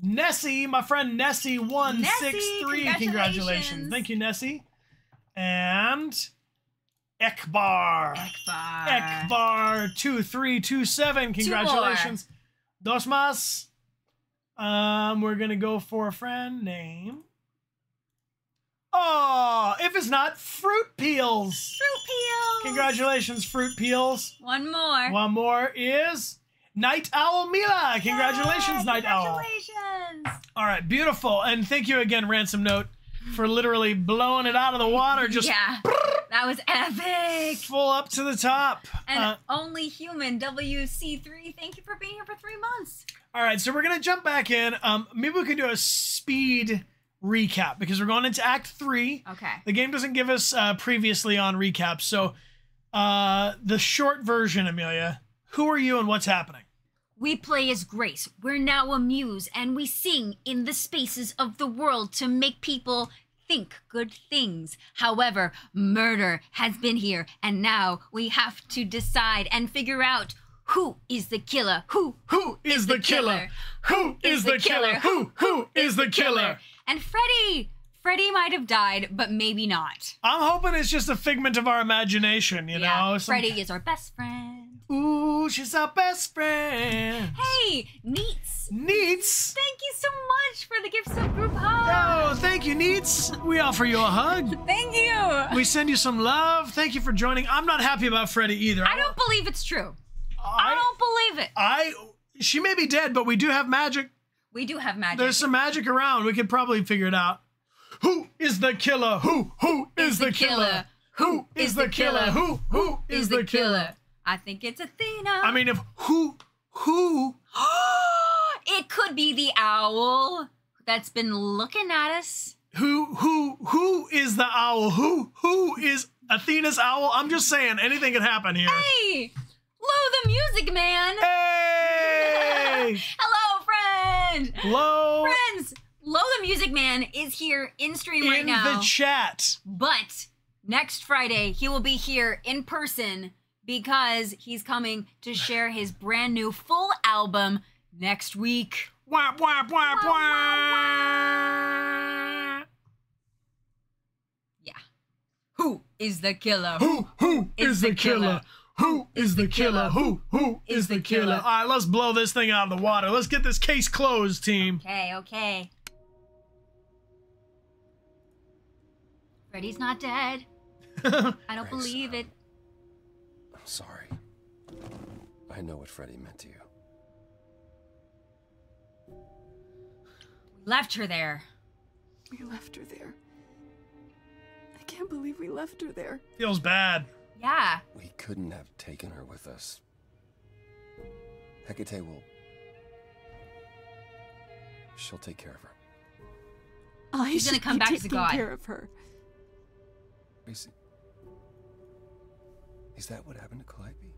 Nessie, my friend Nessie163? Nessie, congratulations. congratulations. Thank you, Nessie. And Ekbar. Ekbar. Ekbar2327. Congratulations. Dos más. Um, we're gonna go for a friend name. Oh, if it's not Fruit Peels. Fruit Peels. Congratulations, Fruit Peels. One more. One more is Night Owl Mila. Congratulations, Night Owl. Congratulations. All right, beautiful. And thank you again, Ransom Note, for literally blowing it out of the water. Just yeah. That was epic. Full up to the top. And Uh, only human WC3. Thank you for being here for three months. All right, so we're gonna jump back in. Um, maybe we can do a speed recap because we're going into Act Three. Okay. The game doesn't give us uh, previously on recaps, so uh, the short version, Amelia. Who are you and what's happening? We play as Grace. We're now a muse, and we sing in the spaces of the world to make people think good things. However, murder has been here, and now we have to decide and figure out who is the killer. Who who is the killer? Who is the killer? Who who is the killer? And Freddy, Freddy might have died, but maybe not. I'm hoping it's just a figment of our imagination, you yeah, know. Some- Freddy is our best friend. Ooh, she's our best friend. Hey, Neats. Neats. Thank you so much for the gift of group hug. Oh, thank you, Neats. We offer you a hug. Thank you. We send you some love. Thank you for joining. I'm not happy about Freddy either. I don't believe it's true. I, don't believe it. I she may be dead, but we do have magic. We do have magic. There's some magic around. We could probably figure it out. Who is the killer? Who who is, the, killer? Who is the killer? Who who is the killer? I think it's Athena. I mean, if who who it could be the owl that's been looking at us. who who who is the owl? Who who is Athena's owl? I'm just saying, anything could happen here. Hey, Lo the Music Man. Hey! Hello, friend. Lo. Friends, Lo the Music Man is here in stream right now. In the chat. But next Friday, he will be here in person because he's coming to share his brand new full album next week. Wah, wah, wah, wah. Yeah. Who is the killer? Who who is the killer? Who is the killer? Who who is the killer? All right, let's blow this thing out of the water. Let's get this case closed, team. Okay, okay. Freddy's not dead. I don't believe it. I'm sorry. I know what Freddy meant to you. Left her there. We left her there. I can't believe we left her there. Feels bad. Yeah. We couldn't have taken her with us. Hecate will. She'll take care of her. I She's gonna come back as a taking god. care of her. Is, is that what happened to Calliope?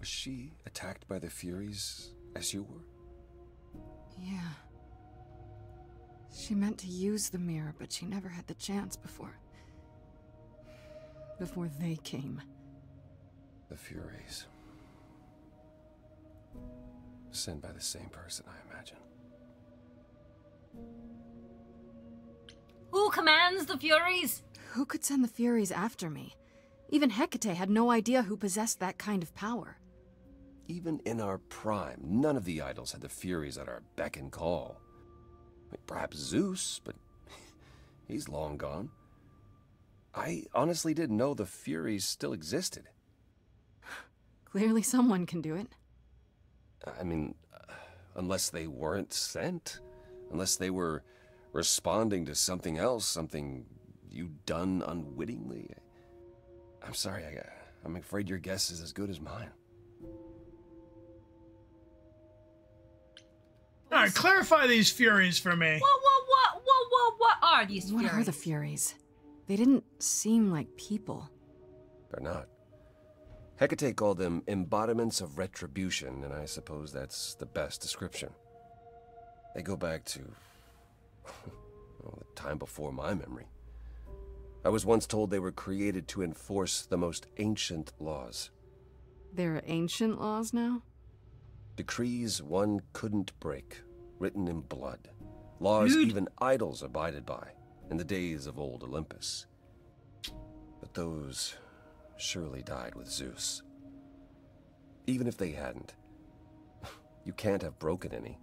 Was she attacked by the Furies as you were? Yeah. She meant to use the mirror, but she never had the chance before. Before they came. The Furies. Sent by the same person, I imagine. Who commands the Furies? Who could send the Furies after me? Even Hecate had no idea who possessed that kind of power. Even in our prime, none of the idols had the Furies at our beck and call. I mean, perhaps Zeus, but he's long gone. I honestly didn't know the Furies still existed. Clearly, someone can do it. I mean, uh, unless they weren't sent, unless they were responding to something else, something you'd done unwittingly. I'm sorry, I, I'm afraid your guess is as good as mine. All right, clarify these furies for me. Whoa, whoa, what, whoa, whoa, what are these What are the Furies? They didn't seem like people. They're not. Hecate called them embodiments of retribution, and I suppose that's the best description. They go back to well, the time before my memory. I was once told they were created to enforce the most ancient laws. There are ancient laws now? Decrees one couldn't break, written in blood. Laws Dude. even idols abided by in the days of old Olympus. But those surely died with Zeus. Even if they hadn't, you can't have broken any.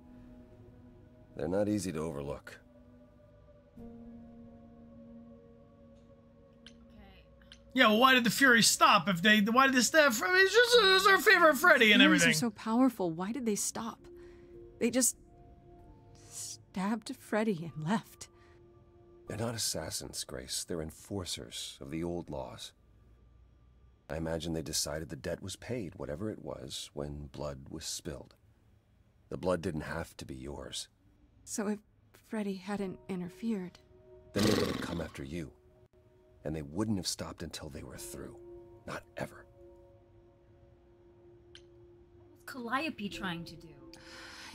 They're not easy to overlook. Yeah, well, why did the Furies stop? If they, why did they stop? I mean, it's just it's our favorite Freddy and Furies everything. are so powerful. Why did they stop? They just stabbed Freddy and left. They're not assassins, Grace. They're enforcers of the old laws. I imagine they decided the debt was paid, whatever it was, when blood was spilled. The blood didn't have to be yours. So if Freddy hadn't interfered. Then they would have come after you. And they wouldn't have stopped until they were through. Not ever. What's Calliope trying to do?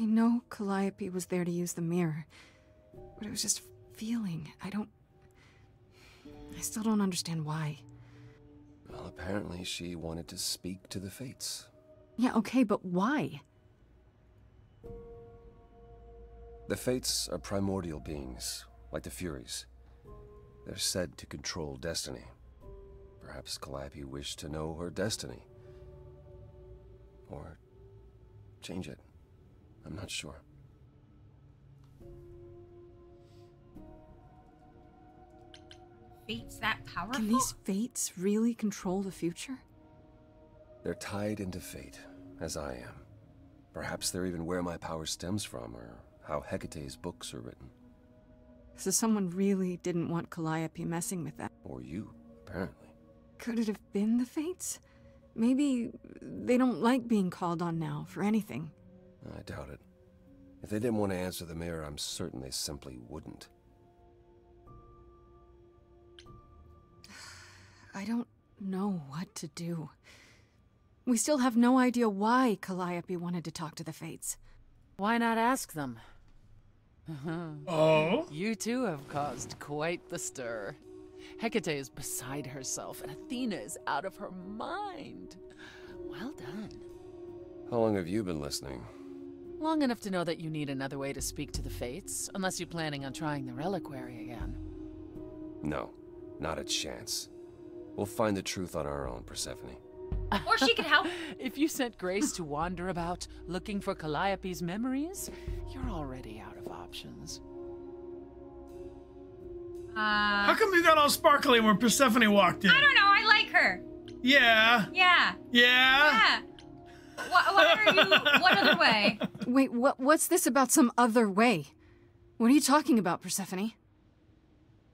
I know Calliope was there to use the mirror, but it was just feeling. I don't. I still don't understand why. Well, apparently she wanted to speak to the fates. Yeah, okay, but why? The fates are primordial beings, like the Furies. They're said to control destiny. Perhaps Calliope wished to know her destiny. Or change it. I'm not sure. Fate's that powerful? Can these fates really control the future? They're tied into fate, as I am. Perhaps they're even where my power stems from, or how Hecate's books are written. So someone really didn't want Calliope messing with that. Or you, apparently. Could it have been the fates? Maybe they don't like being called on now for anything. I doubt it. If they didn't want to answer the mirror, I'm certain they simply wouldn't. I don't know what to do. We still have no idea why Calliope wanted to talk to the Fates. Why not ask them? Oh? You too have caused quite the stir. Hecate is beside herself, and Athena is out of her mind. Well done. How long have you been listening? Long enough to know that you need another way to speak to the Fates, unless you're planning on trying the reliquary again. No, not a chance. We'll find the truth on our own, Persephone. Or she could help. if you sent Grace to wander about looking for Calliope's memories, you're already out of options. Uh, How come you got all sparkly when Persephone walked in? I don't know. I like her. Yeah. Yeah. Yeah. Yeah. What, what are you? What other way? Wait, what? What's this about some other way? What are you talking about, Persephone?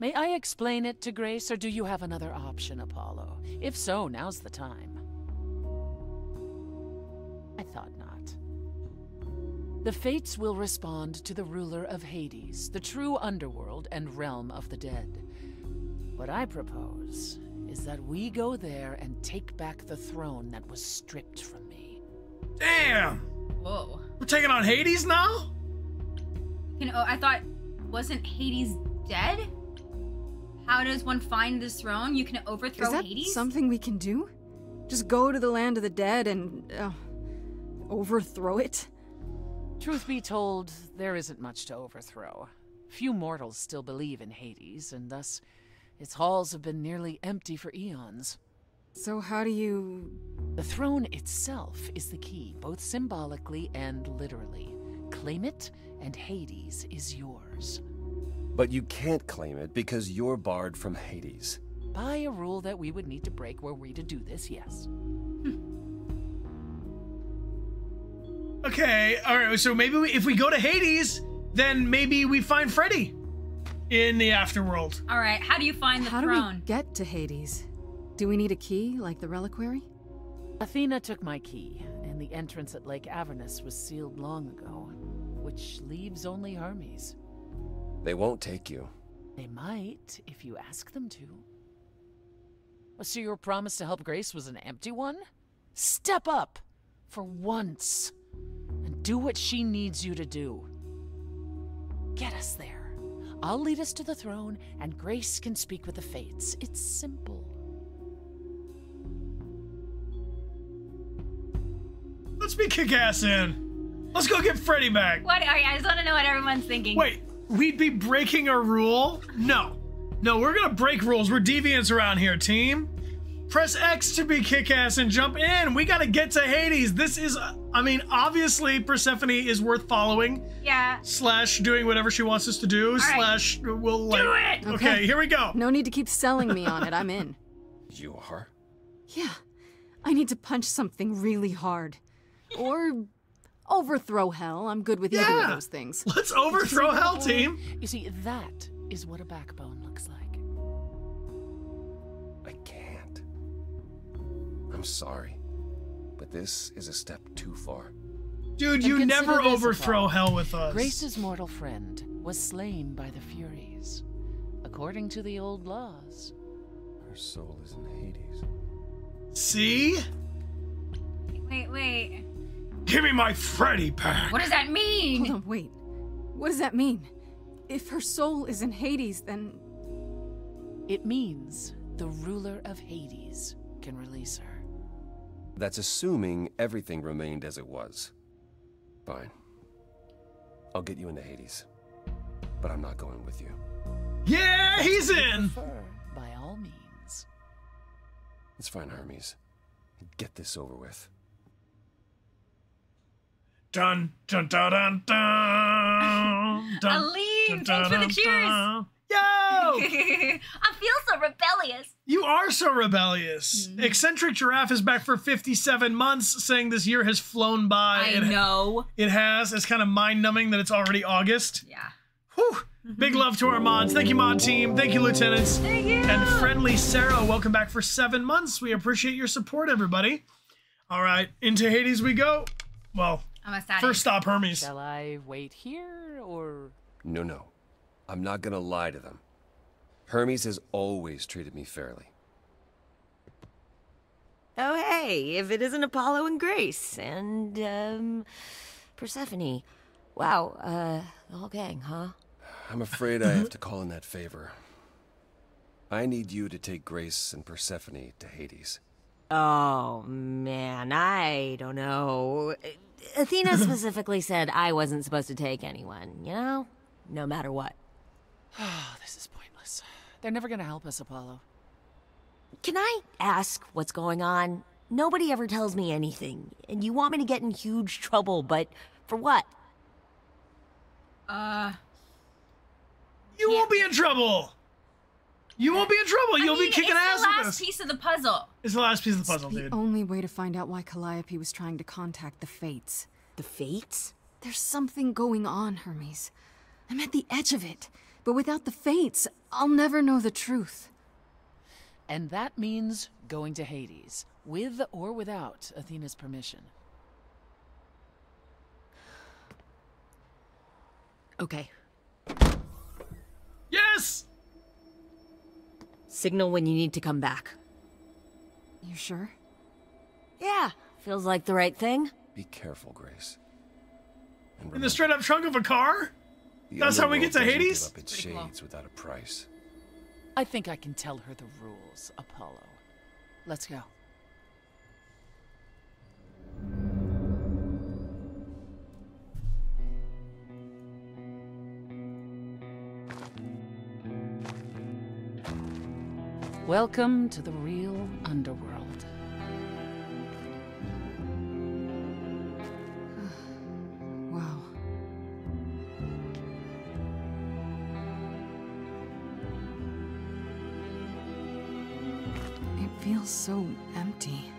May I explain it to Grace, or do you have another option, Apollo? If so, now's the time. I thought not. The Fates will respond to the ruler of Hades, the true underworld and realm of the dead. What I propose is that we go there and take back the throne that was stripped from me. Damn. Whoa. We're taking on Hades now? You know, I thought, wasn't Hades dead? How does one find this throne? You can overthrow Hades? Is that Hades? something we can do? Just go to the land of the dead and uh, overthrow it? Truth be told, there isn't much to overthrow. Few mortals still believe in Hades, and thus its halls have been nearly empty for eons. So how do you... The throne itself is the key, both symbolically and literally. Claim it, and Hades is yours. But you can't claim it because you're barred from Hades. By a rule that we would need to break were we to do this, yes. Hmm. Okay, all right. So maybe we, if we go to Hades, then maybe we find Freddy in the afterworld. All right, how do you find the How throne? do we get to Hades? Do we need a key, like the reliquary? Athena took my key, and the entrance at Lake Avernus was sealed long ago, which leaves only Hermes. They won't take you. They might, if you ask them to. So your promise to help Grace was an empty one? Step up! For once! And do what she needs you to do. Get us there. I'll lead us to the throne, and Grace can speak with the Fates. It's simple. Let's be kick ass in. Let's go get Freddy back. What? I I just want to know what everyone's thinking. Wait, we'd be breaking a rule? No. No, we're gonna break rules. We're deviants around here, team. Press X to be kick ass and jump in. We gotta get to Hades. This is, I mean, obviously Persephone is worth following. Yeah. Slash doing whatever she wants us to do. right. Slash we'll like. Do it! Okay, here we go. No need to keep selling me on it. I'm in. You are? Yeah. I need to punch something really hard. Or overthrow hell. I'm good with either of those things. Let's overthrow see, Hell Team. You see, that is what a backbone looks like. I can't. I'm sorry. But this is a step too far. Dude, And you never overthrow hell with us. Grace's mortal friend was slain by the Furies. According to the old laws. Her soul is in Hades. See? Wait, wait. Give me my Freddy back. What does that mean? Hold on, wait. What does that mean? If her soul is in Hades, then. It means the ruler of Hades can release her. That's assuming everything remained as it was. Fine. I'll get you into Hades. But I'm not going with you. Yeah, he's in. Prefer, by all means. It's fine, Hermes. Get this over with. Dun dun dun dun dun. dun Aline, dun, thanks for the cheers. dun. Yo! I feel so rebellious. You are so rebellious. Mm-hmm. Eccentric Giraffe is back for 57 months, saying this year has flown by. I It- know. It has. It's kind of mind numbing that it's already August. Yeah. Whew. Big love to our mods. Thank you, mod team. Thank you, lieutenants. Thank you. And friendly Sarah, welcome back for seven months. We appreciate your support, everybody. All right, into Hades we go. Well, I'm a sad. first stop Hermes. Shall I wait here or. No, no. I'm not gonna lie to them. Hermes has always treated me fairly. Oh, hey, if it isn't Apollo and Grace and, um, Persephone. Wow, uh, the whole gang, huh? I'm afraid I have to call in that favor. I need you to take Grace and Persephone to Hades. Oh, man, I don't know. Athena specifically said I wasn't supposed to take anyone, you know? No matter what. Oh, this is pointless. They're never gonna help us, Apollo. Can I ask what's going on? Nobody ever tells me anything, and you want me to get in huge trouble, but for what? Uh. You won't be in trouble. You won't be in trouble. You'll I mean, be kicking it's ass the with last us. piece of the puzzle. It's the last piece of the puzzle, the dude. only way to find out why Calliope was trying to contact the Fates. The Fates? There's something going on, Hermes. I'm at the edge of it. But without the Fates, I'll never know the truth. And that means going to Hades, with or without Athena's permission. Okay. Yes! Signal when you need to come back. You sure? Yeah, feels like the right thing. Be careful, Grace. And In the straight up trunk of a car? That's how we get to doesn't Hades? Give up its Pretty cool. shades without a price. I think I can tell her the rules, Apollo. Let's go. Welcome to the real underworld. Wow. It feels so empty.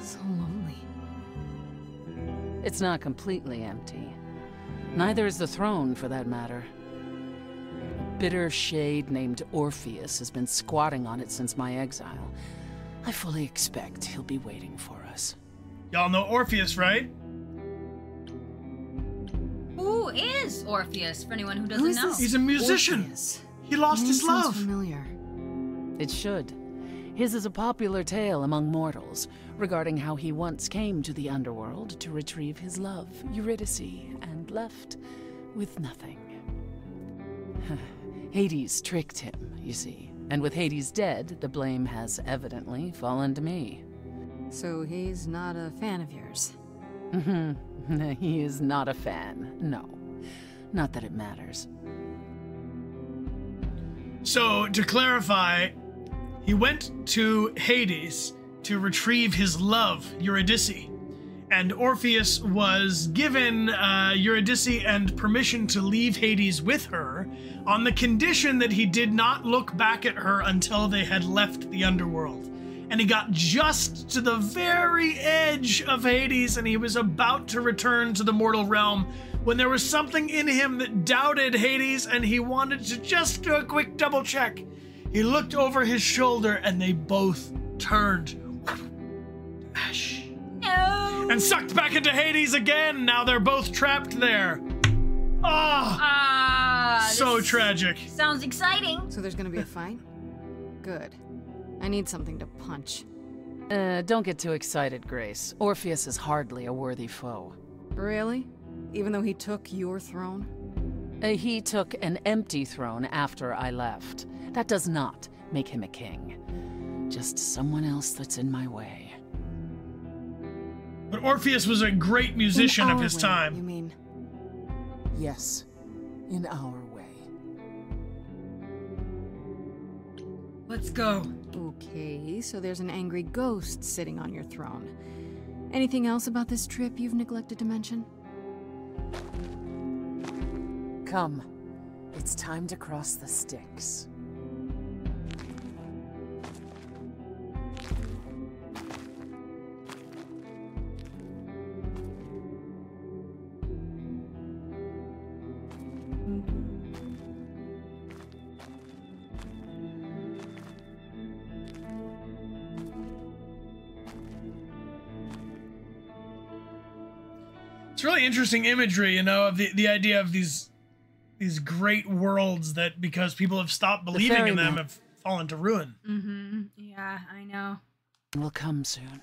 So lonely. It's not completely empty. Neither is the throne, for that matter. A bitter shade named Orpheus has been squatting on it since my exile. I fully expect he'll be waiting for us. Y'all know Orpheus, right? Who is Orpheus? For anyone who doesn't Who is know. He's a musician. Orpheus? He lost Name his sounds love. familiar. It should. His is a popular tale among mortals regarding how he once came to the underworld to retrieve his love, Eurydice, and left with nothing. Hades tricked him, you see, and with Hades dead, the blame has evidently fallen to me. So he's not a fan of yours. Mm-hmm. he is not a fan, no. Not that it matters. So, to clarify, he went to Hades to retrieve his love, Eurydice. And Orpheus was given uh, Eurydice and permission to leave Hades with her on the condition that he did not look back at her until they had left the underworld. And he got just to the very edge of Hades and he was about to return to the mortal realm when there was something in him that doubted Hades and he wanted to just do a quick double check. He looked over his shoulder and they both turned ash. No. And sucked back into Hades again. Now they're both trapped there. Ah, Ah, so tragic. Sounds exciting. So there's gonna be a fight? Good. I need something to punch. Uh, don't get too excited, Grace. Orpheus is hardly a worthy foe. Really? Even though he took your throne? Uh, he took an empty throne after I left. That does not make him a king. Just someone else that's in my way. But Orpheus was a great musician In of our his way, time. You mean? Yes, in our way. Let's go. Okay, so there's an angry ghost sitting on your throne. Anything else about this trip you've neglected to mention? Come. It's time to cross the Styx. Really interesting imagery, you know, of the, the idea of these these great worlds that because people have stopped believing in them have fallen to ruin. Mm-hmm. Yeah, I know. Will come soon.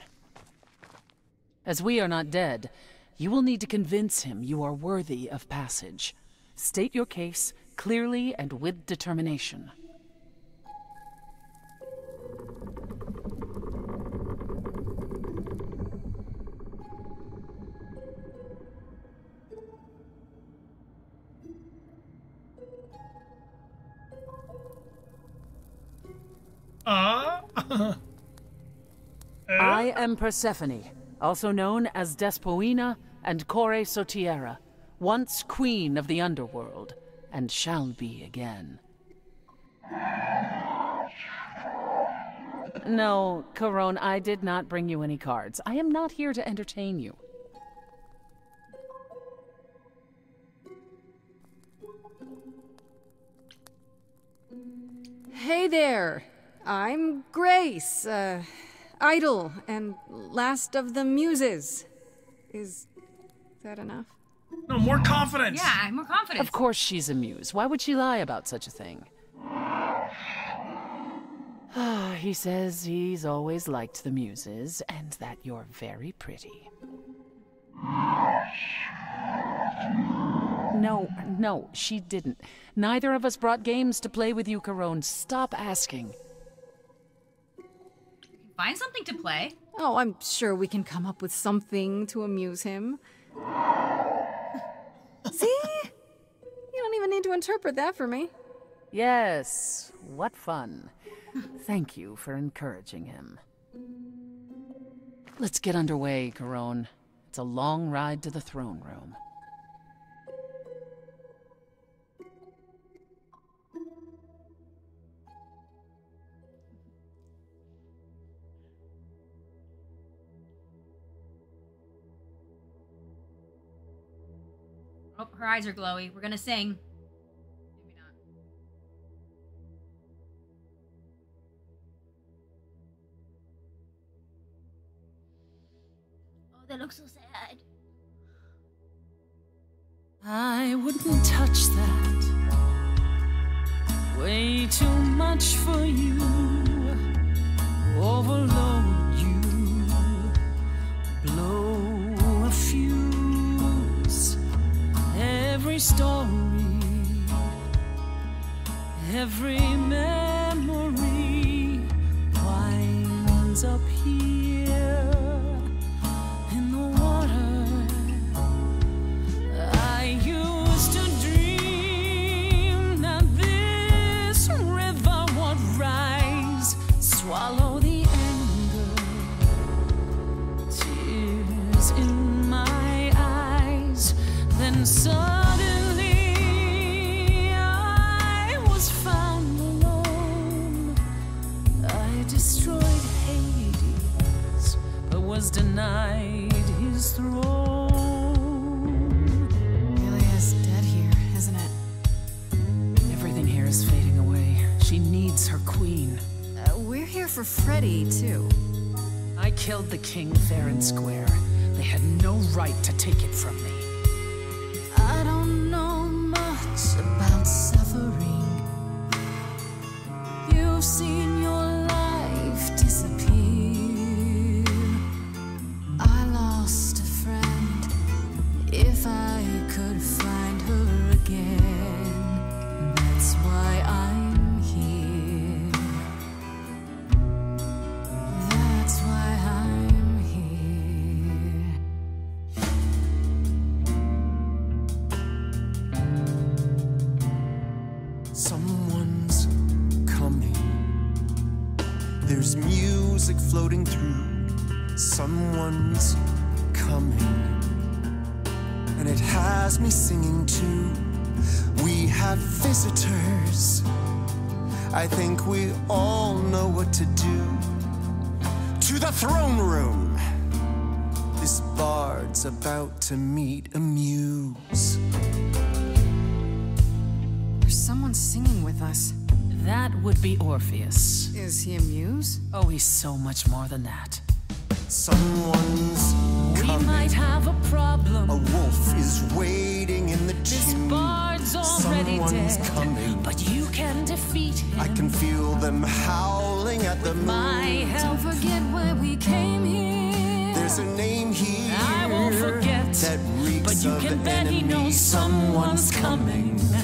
As we are not dead, you will need to convince him you are worthy of passage. State your case clearly and with determination. Uh, I am Persephone, also known as Despoina and Kore Soteira, once queen of the underworld, and shall be again. No, Charon, I did not bring you any cards. I am not here to entertain you. Hey there! I'm Grace, uh, idol and last of the muses. Is that enough? No, more confidence. Yeah, more confidence. Of course she's a muse. Why would she lie about such a thing? he says he's always liked the muses and that you're very pretty. No, no, she didn't. Neither of us brought games to play with you, Charon. Stop asking. Find something to play. Oh, I'm sure we can come up with something to amuse him. See? You don't even need to interpret that for me. Yes, what fun. Thank you for encouraging him. Let's get underway, Charon. It's a long ride to the throne room. Oh, her eyes are glowy. We're gonna sing. Oh, that looks so sad. I wouldn't touch that. Way too much for you. Overload Every story. Every memory winds up here for Freddy, too. I killed the king fair and square. They had no right to take it from me. Music floating through. Someone's coming. And it has me singing too. We have visitors. I think we all know what to do. To the throne room. This bard's about to meet a muse. There's someone singing with us. That would be Orpheus. Is he a muse? Oh, he's so much more than that. Someone's coming. We coming. might have a problem. A wolf is waiting in the This tomb. bard's already Someone's dead. coming. But you can defeat him. I can feel them howling at the moon. My help. Don't forget why we came here. There's a name here I won't forget. that reeks But you of can bet he knows someone's coming. It's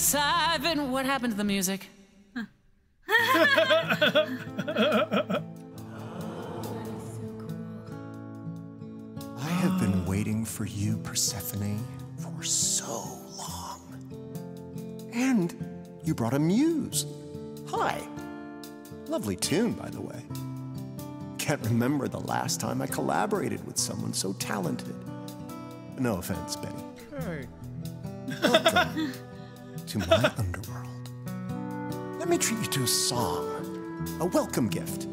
Orpheus, I've been. What happened to the music? I have been waiting for you, Persephone, for so long. And you brought a muse. Hi. Lovely tune, by the way. Can't remember the last time I collaborated with someone so talented. No offense, Benny. Hey. To my underworld. Let me treat you to a song, a welcome gift.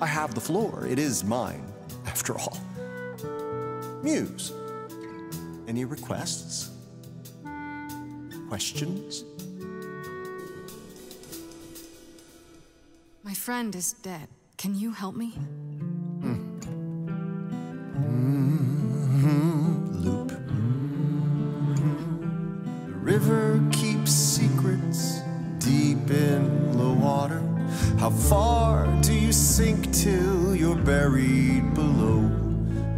I have the floor. It is mine, after all. Muse. Any requests? Questions? My friend is dead. Can you help me? Hmm. Hmm. Loop. The river keeps secrets deep in the water. How far do you sink till you're buried below?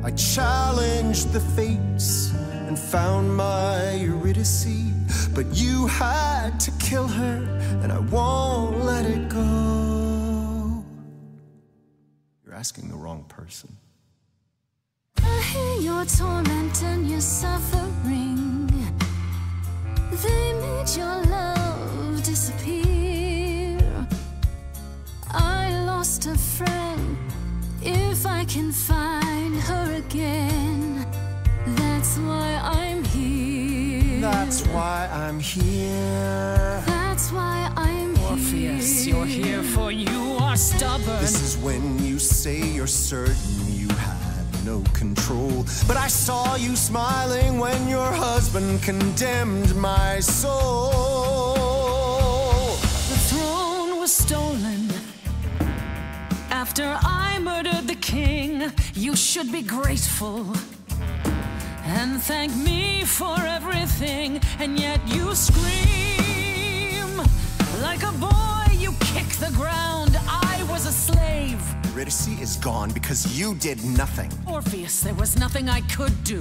I challenged the fates and found my Eurydice, but you had to kill her, and I won't let it go. You're asking the wrong person. I hear your torment and your suffering. They made your love disappear. I lost a friend. If I can find her again, that's why I'm here. That's why I'm here. That's why I'm here. Orpheus, you're here for you are stubborn. This is when you say you're certain no control. But I saw you smiling when your husband condemned my soul. The throne was stolen. After I murdered the king, you should be grateful and thank me for everything. And yet you scream like a boy, you kick the ground. I was a slave. Eurydice is gone because you did nothing. Orpheus, there was nothing I could do.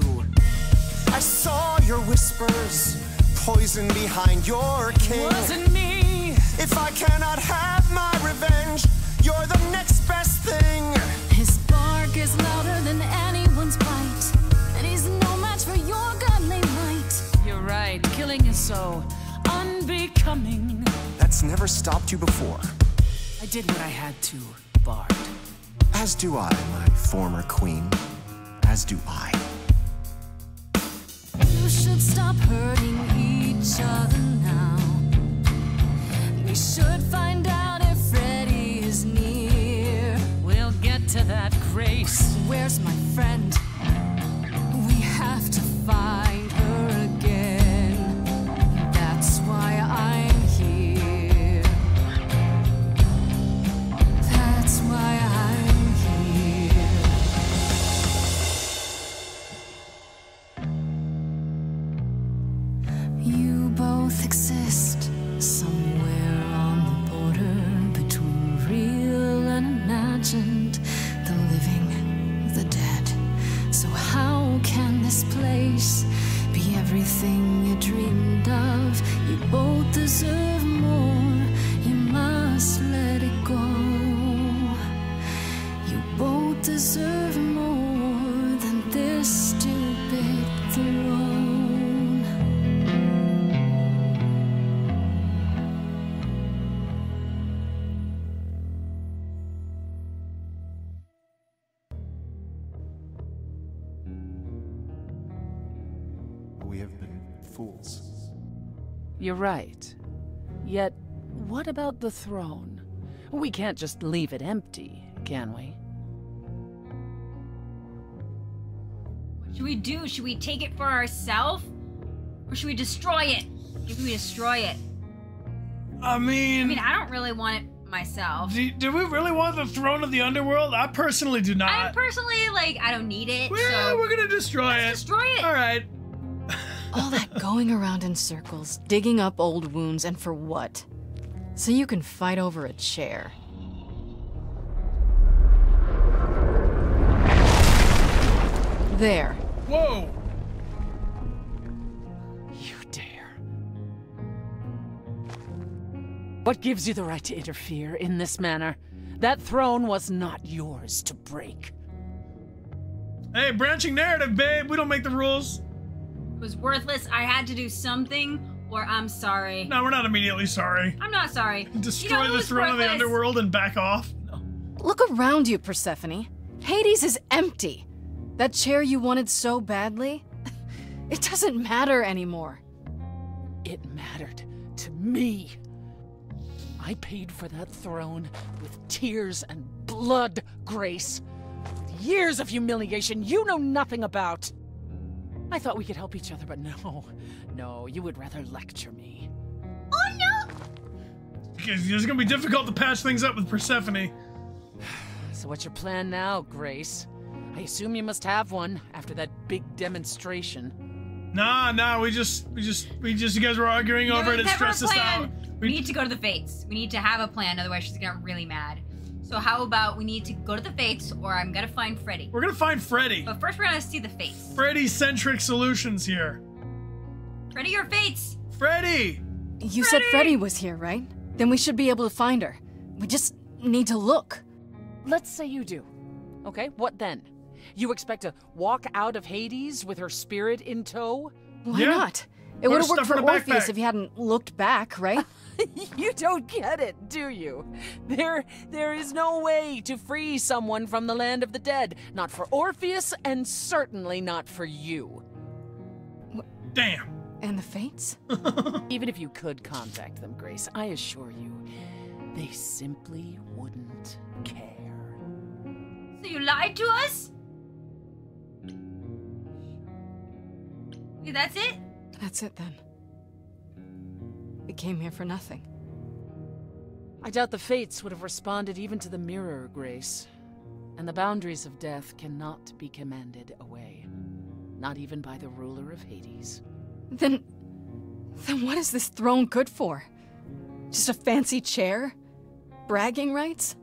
I saw your whispers, poison behind your king. Wasn't me. If I cannot have my revenge, you're the next best thing. His bark is louder than anyone's bite, and he's no match for your godly might. You're right, killing is so unbecoming. That's never stopped you before. I did what I had to, Bard. As do I, my former queen. As do I. You should stop hurting each other now. We should find out if Freddie is near. We'll get to that, Grace. Where's my friend? We have to find her again. both accept You're right. Yet, what about the throne? We can't just leave it empty, can we? What should we do? Should we take it for ourselves? Or should we destroy it? Maybe we destroy it. I mean, I mean, I don't really want it myself. do, do we really want the throne of the underworld? I personally do not. I personally, like, I don't need it. Yeah, so we're gonna destroy it. destroy it. All right. All that going around in circles, digging up old wounds, and for what? So you can fight over a chair. There. Whoa! You dare. What gives you the right to interfere in this manner? That throne was not yours to break. Hey, branching narrative, babe. We don't make the rules. It was worthless. I had to do something, or I'm sorry. No, we're not immediately sorry. I'm not sorry. Destroy You know the who's throne of the underworld and back off. Look around you, Persephone. Hades is empty. That chair you wanted so badly, it doesn't matter anymore. It mattered to me. I paid for that throne with tears and blood, Grace. Years of humiliation you know nothing about. I thought we could help each other, but no. No, you would rather lecture me. Oh no! Because It's gonna be difficult to patch things up with Persephone. So, what's your plan now, Grace? I assume you must have one after that big demonstration. Nah, nah. We just, we just, we just. You guys were arguing No, over it. It stressed us out. plan. We need to go to the Fates. We need to have a plan, otherwise she's gonna get really mad. So how about we need to go to the Fates, or I'm gonna find Freddie. We're gonna find Freddie. But first, we're gonna see the Fates. Freddie-centric solutions here. Freddie or Fates? Freddie. You said Freddie was here, right? Then we should be able to find her. We just need to look. Let's say you do. Okay, what then? You expect to walk out of Hades with her spirit in tow? Why not? It would have worked for Orpheus backpack. if he hadn't looked back, right? you don't get it, do you? There there is no way to free someone from the land of the dead. Not for Orpheus and certainly not for you. Damn. And the Fates? Even if you could contact them, Grace, I assure you, they simply wouldn't care. So you lied to us? That's it? That's it then. We came here for nothing. I doubt the fates would have responded even to the mirror, Grace. And the boundaries of death cannot be commanded away. Not even by the ruler of Hades. Then. Then what is this throne good for? Just a fancy chair? Bragging rights?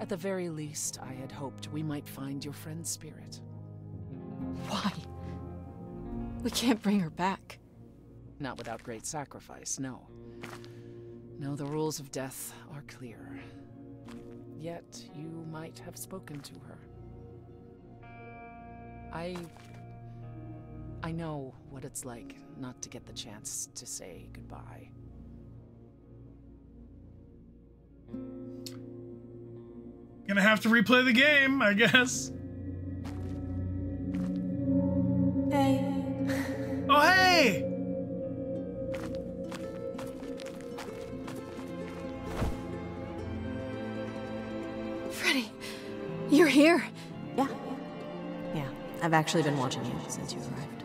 At the very least, I had hoped we might find your friend's spirit. Why? We can't bring her back. Not without great sacrifice, no. No, the rules of death are clear. Yet you might have spoken to her. I. I know what it's like not to get the chance to say goodbye. Gonna have to replay the game, I guess. I've actually been watching you since you arrived.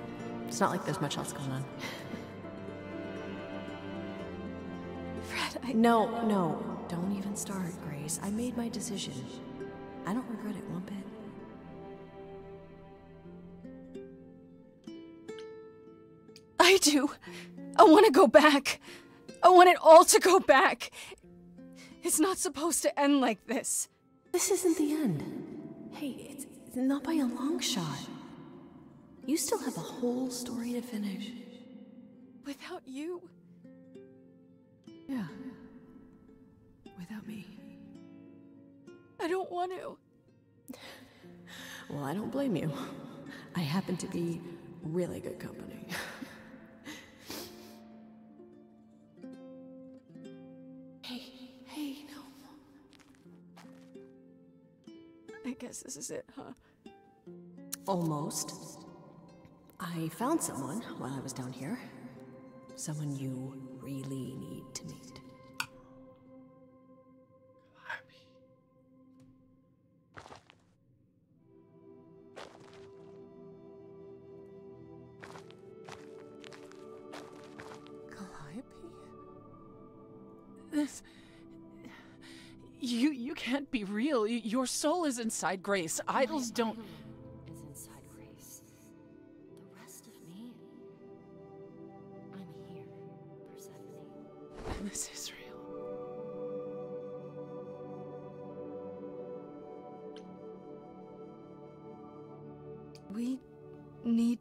It's not like there's much else going on. Fred, I. No, no. Don't even start, Grace. I made my decision. I don't regret it one bit. I do. I want to go back. I want it all to go back. It's not supposed to end like this. This isn't the end. Hey, it's not by a long shot. You still have a whole story to finish. Without you. Yeah. Without me. I don't want to. Well, I don't blame you. I happen to be really good company. Hey, hey, no. I guess this is it, huh? Almost. I found someone while I was down here. Someone you really need to meet. Calliope? This. You you can't be real. Your soul is inside Grace. Idols don't.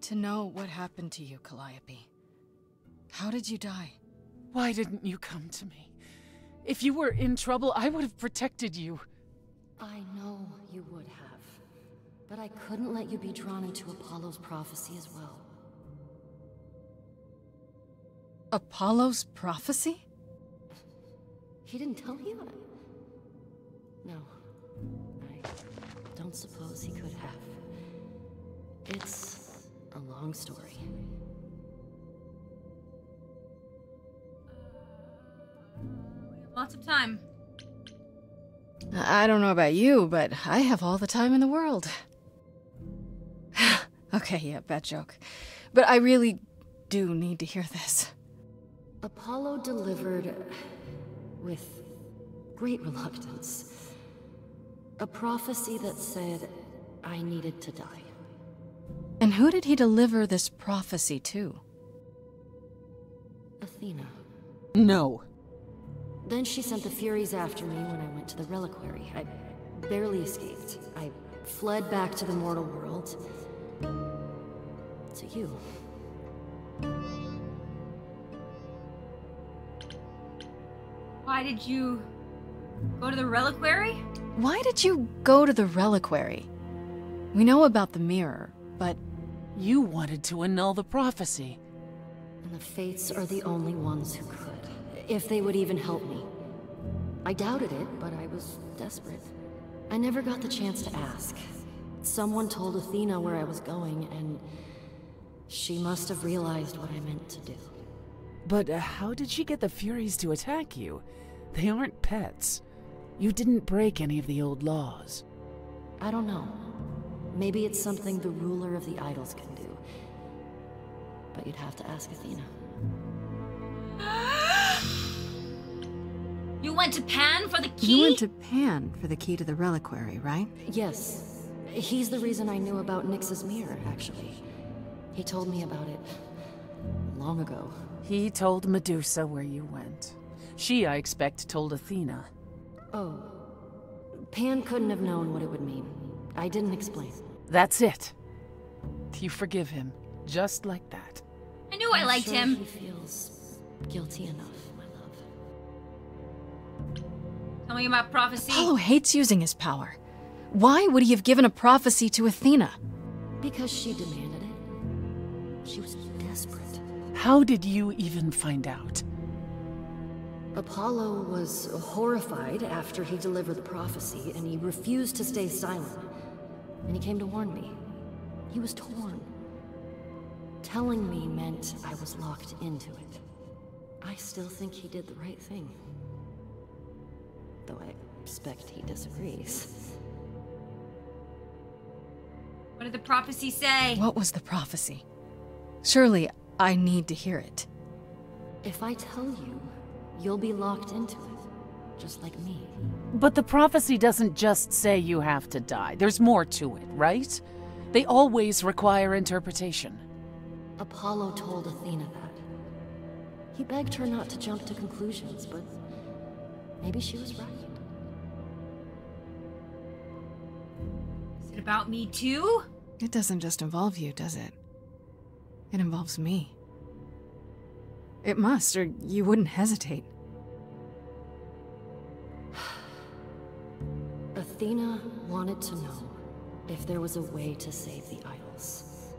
To know what happened to you, Calliope. How did you die? Why didn't you come to me? If you were in trouble, I would have protected you. I know you would have. But I couldn't let you be drawn into Apollo's prophecy as well. Apollo's prophecy? He didn't tell you? No. I don't suppose he could have. It's a long story. Lots of time. I I don't know about you, but I have all the time in the world. okay, yeah, bad joke. But I really do need to hear this. Apollo delivered with great reluctance a prophecy that said I needed to die. And who did he deliver this prophecy to? Athena. No. Then she sent the Furies after me when I went to the reliquary. I barely escaped. I fled back to the mortal world. To you. Why did you go to the reliquary? Why did you go to the reliquary? We know about the mirror, but. You wanted to annul the prophecy. And the Fates are the only ones who could. If they would even help me. I doubted it, but I was desperate. I never got the chance to ask. Someone told Athena where I was going, and she must have realized what I meant to do. But uh, how did she get the Furies to attack you? They aren't pets. You didn't break any of the old laws. I don't know. Maybe it's something the ruler of the idols can do. But you'd have to ask Athena. You went to Pan for the key? You went to Pan for the key to the reliquary, right? Yes. He's the reason I knew about Nyx's mirror, actually. He told me about it long ago. He told Medusa where you went. She, I expect, told Athena. Oh. Pan couldn't have known what it would mean. I didn't explain. That's it. You forgive him, just like that. I knew I I'm liked sure him. He feels guilty enough, my love. Tell me about prophecy. Apollo hates using his power. Why would he have given a prophecy to Athena? Because she demanded it. She was desperate. How did you even find out? Apollo was horrified after he delivered the prophecy, and he refused to stay silent. And he came to warn me. He was torn. Telling me meant I was locked into it. I still think he did the right thing. Though I expect he disagrees. What did the prophecy say? What was the prophecy? Surely I need to hear it. If I tell you, you'll be locked into it, just like me. But the prophecy doesn't just say you have to die. There's more to it, right? They always require interpretation. Apollo told Athena that. He begged her not to jump to conclusions, but maybe she was right. Is it about me too? It doesn't just involve you, does it? It involves me. It must, or you wouldn't hesitate. Athena wanted to know if there was a way to save the idols.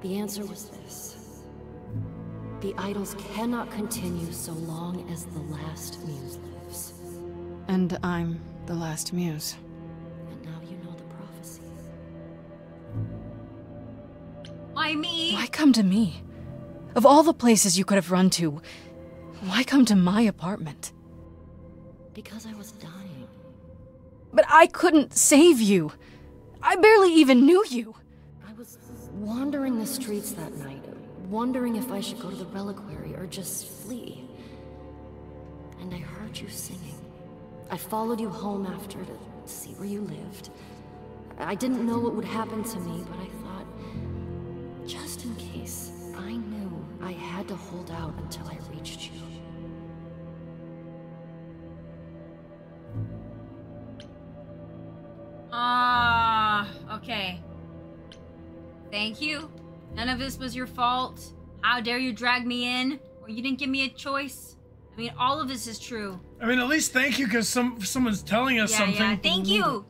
The answer was this. The idols cannot continue so long as the last muse lives. And I'm the last muse. And now you know the prophecy. Why me? Why come to me? Of all the places you could have run to, why come to my apartment? Because I was dying. But I couldn't save you. I barely even knew you. I was wandering the streets that night, wondering if I should go to the reliquary or just flee. And I heard you singing. I followed you home after to see where you lived. I didn't know what would happen to me, but I thought, just in case, I knew I had to hold out until I Ah, okay. Thank you. None of this was your fault. How dare you drag me in? Or you didn't give me a choice? I mean, all of this is true. I mean, at least thank you because some someone's telling us yeah, something. yeah. Thank you.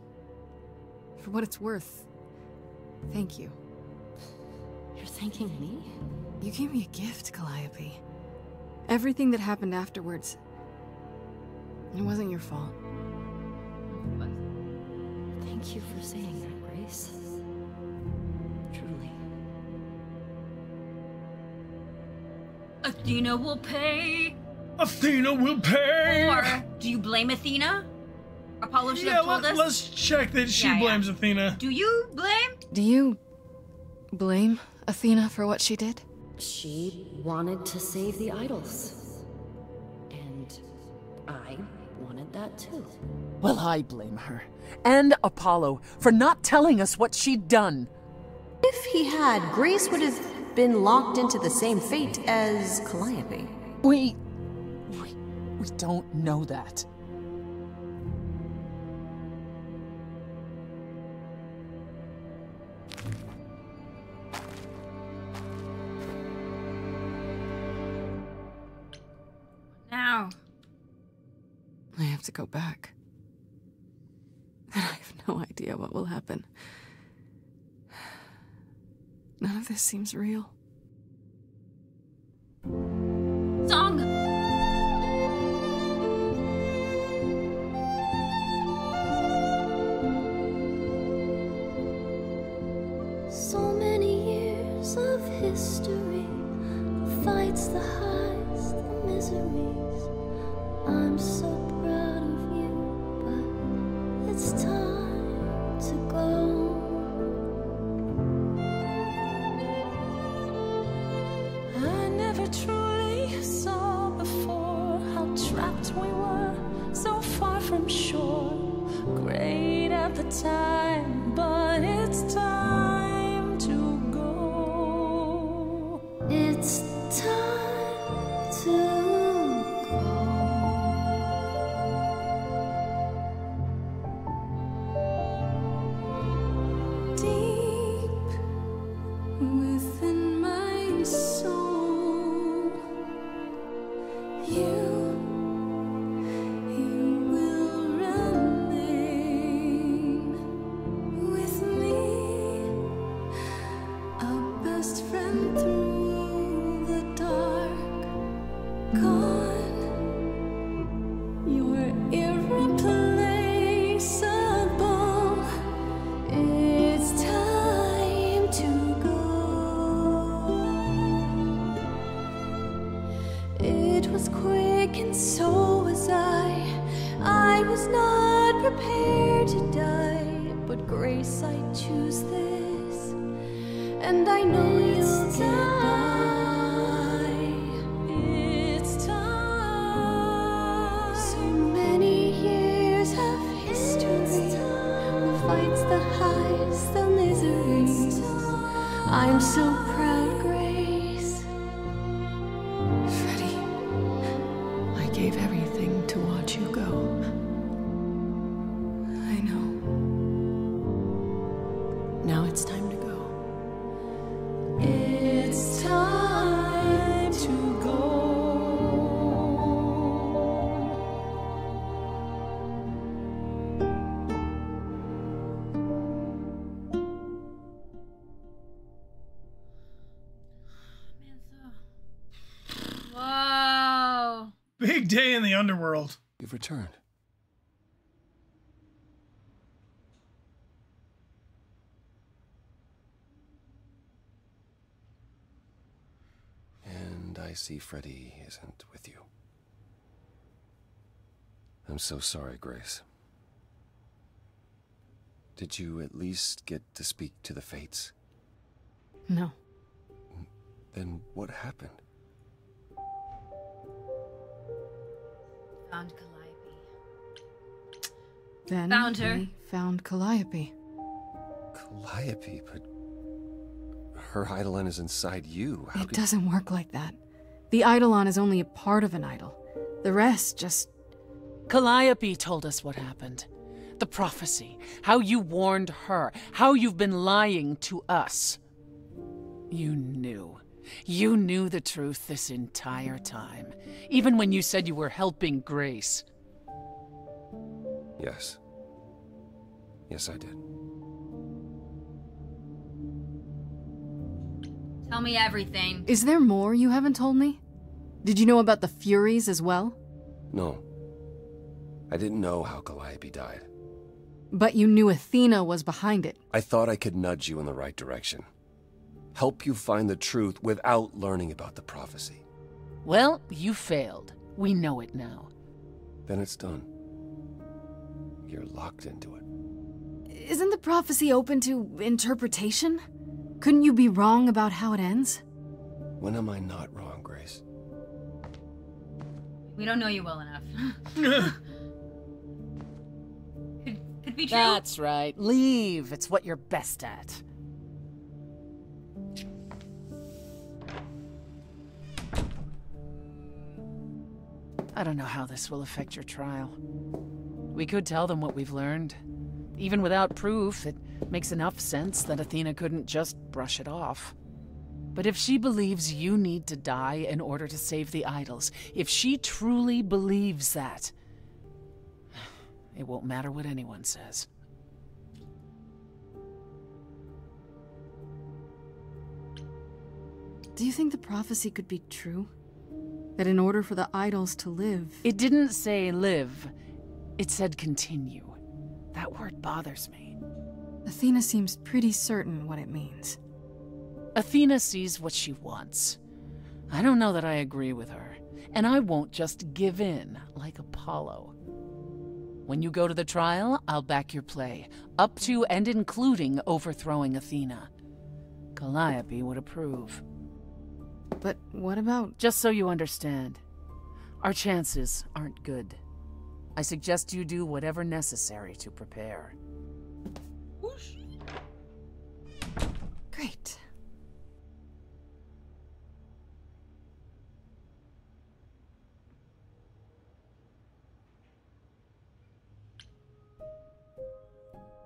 For what it's worth, thank you. You're thanking me? You gave me a gift, Calliope. Everything that happened afterwards, it wasn't your fault. Thank you for saying that, Grace. Truly. Athena will pay. Athena will pay. Or do you blame Athena? Apollo should Yeah, have told let, us. let's check that she Yeah, yeah. blames Athena. Do you blame? Do you blame Athena for what she did? She wanted to save the idols. And I wanted that too. Well, I blame her. And Apollo for not telling us what she'd done. If he had, Grace would have been locked into the same fate as Calliope. We. We, we don't know that. Now. I have to go back. And I have no idea what will happen. None of this seems real. Big day in the underworld. You've returned. And I see Freddie isn't with you. I'm so sorry, Grace. Did you at least get to speak to the Fates? No. Then what happened? Found Calliope. Then Found her. we found Calliope. Calliope, but her Eidolon is inside you. How It could... doesn't work like that. The Eidolon is only a part of an idol. The rest just. Calliope told us what happened. The prophecy, how you warned her, how you've been lying to us. You knew. You knew the truth this entire time, even when you said you were helping Grace. Yes. Yes, I did. Tell me everything. Is there more you haven't told me? Did you know about the Furies as well? No. I didn't know how Calliope died. But you knew Athena was behind it. I thought I could nudge you in the right direction. Help you find the truth without learning about the prophecy. Well, you failed. We know it now. Then it's done. You're locked into it. Isn't the prophecy open to interpretation? Couldn't you be wrong about how it ends? When am I not wrong, Grace? We don't know you well enough. could, could be true. That's right. Leave. It's what you're best at. I don't know how this will affect your trial. We could tell them what we've learned. Even without proof, it makes enough sense that Athena couldn't just brush it off. But if she believes you need to die in order to save the idols, if she truly believes that, it won't matter what anyone says. Do you think the prophecy could be true? That in order for the idols to live. It didn't say live, it said continue. That word bothers me. Athena seems pretty certain what it means. Athena sees what she wants. I don't know that I agree with her, and I won't just give in like Apollo. When you go to the trial, I'll back your play, up to and including overthrowing Athena. Calliope would approve. But what about. Just so you understand, our chances aren't good. I suggest you do whatever necessary to prepare. Great.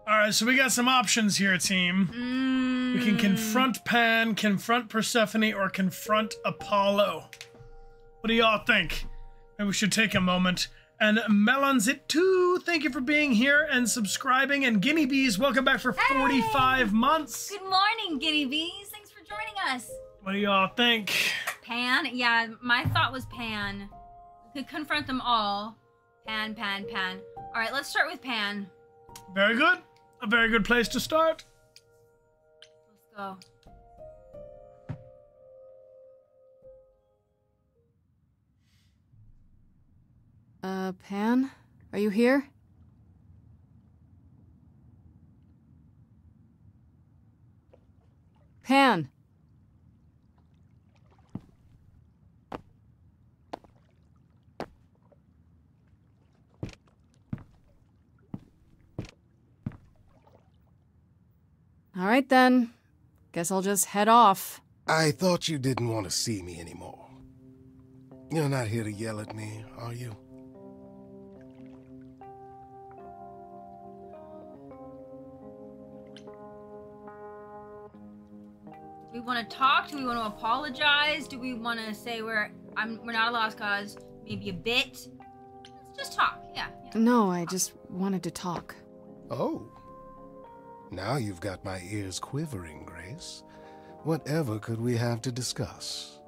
All right, so we got some options here, team. Mm. We can confront Pan, confront Persephone, or confront Apollo. What do y'all think? Maybe we should take a moment. And Melonzit too, thank you for being here and subscribing. And Guinea Bees, welcome back for 45 months. Good morning, guinea bees. Thanks for joining us. What do y'all think? Pan? Yeah, my thought was Pan. We could confront them all. Pan, Pan, Pan. All right, let's start with Pan. Very good. A very good place to start. Go. Uh, Pan? Are you here? Pan! All right then. Guess I'll just head off. I thought you didn't want to see me anymore. You're not here to yell at me, are you? Do we want to talk? Do we want to apologize? Do we want to say we're I'm we're not a lost cause? Maybe a bit. Let's just talk. Yeah. yeah. No, I just wanted to talk. Oh. Now you've got my ears quivering, Grace. Whatever could we have to discuss?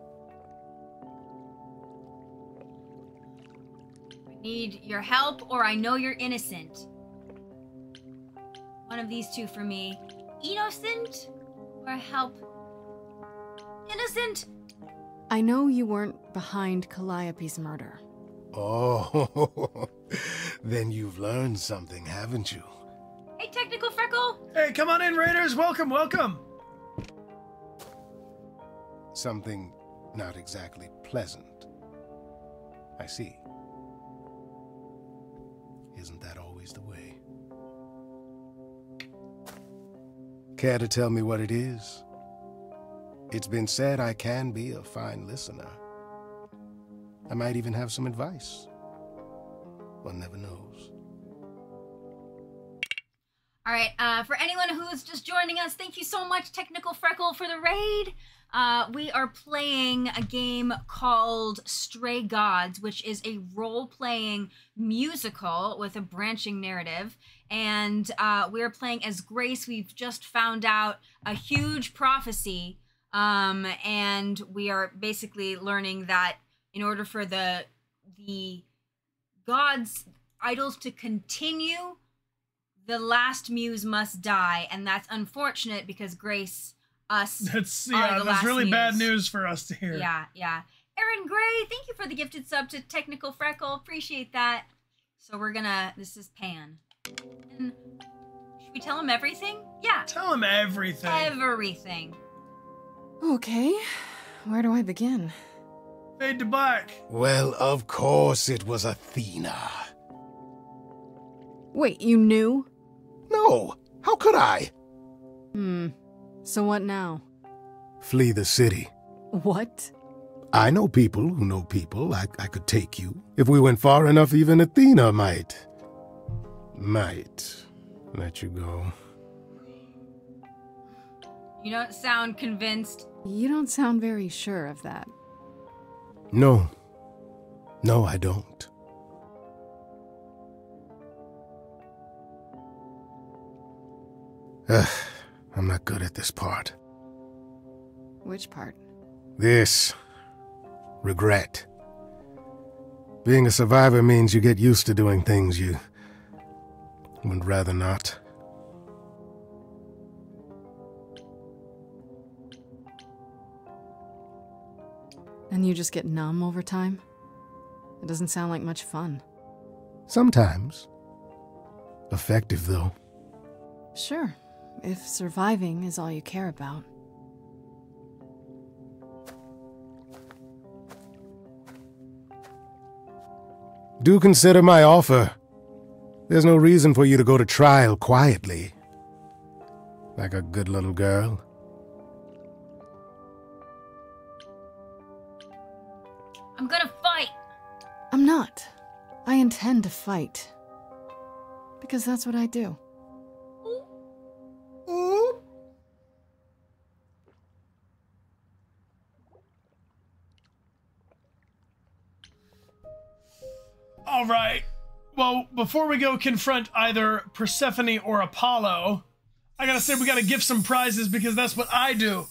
We need your help, or I know you're innocent. One of these two for me. Innocent or help? Innocent. I know you weren't behind Calliope's murder. Oh, then you've learned something, haven't you? Hey, Technical Freckle. Hey, come on in, Raiders. Welcome, welcome. Something not exactly pleasant. I see. Isn't that always the way? Care to tell me what it is? It's been said I can be a fine listener. I might even have some advice. One never knows. All right. Uh, for anyone who's just joining us, thank you so much, Technical Freckle, for the raid. Uh, we are playing a game called Stray Gods, which is a role playing musical with a branching narrative. And uh, we're playing as Grace. We've just found out a huge prophecy. Um, and we are basically learning that in order for the the gods idols to continue the last muse must die and that's unfortunate because grace us That's yeah, the that's last really bad news for us to hear. yeah yeah aaron gray thank you for the gifted sub to technical freckle appreciate that so we're gonna this is pan and should we tell him everything yeah Tell him everything. everything Okay, where do I begin? Fade to black. Well, of course it was Athena. Wait, you knew? No, how could I? Hmm. So what now? Flee the city. What? I know people who know people. I, I could take you. If we went far enough, even Athena might. might let you go. you don't sound convinced You don't sound very sure of that. No. No, I don't. Ugh, ah. I'm not good at this part. Which part? This. Regret. Being a survivor means you get used to doing things you would rather not. And you just get numb over time? It doesn't sound like much fun. Sometimes. Effective, though. Sure, if surviving is all you care about. Do consider my offer. There's no reason for you to go to trial quietly. Like a good little girl. i'm gonna fight I'm not. I intend to fight. Because that's what I do. All right. Well, before we go confront either Persephone or Apollo, I gotta say we gotta give some prizes because that's what I do.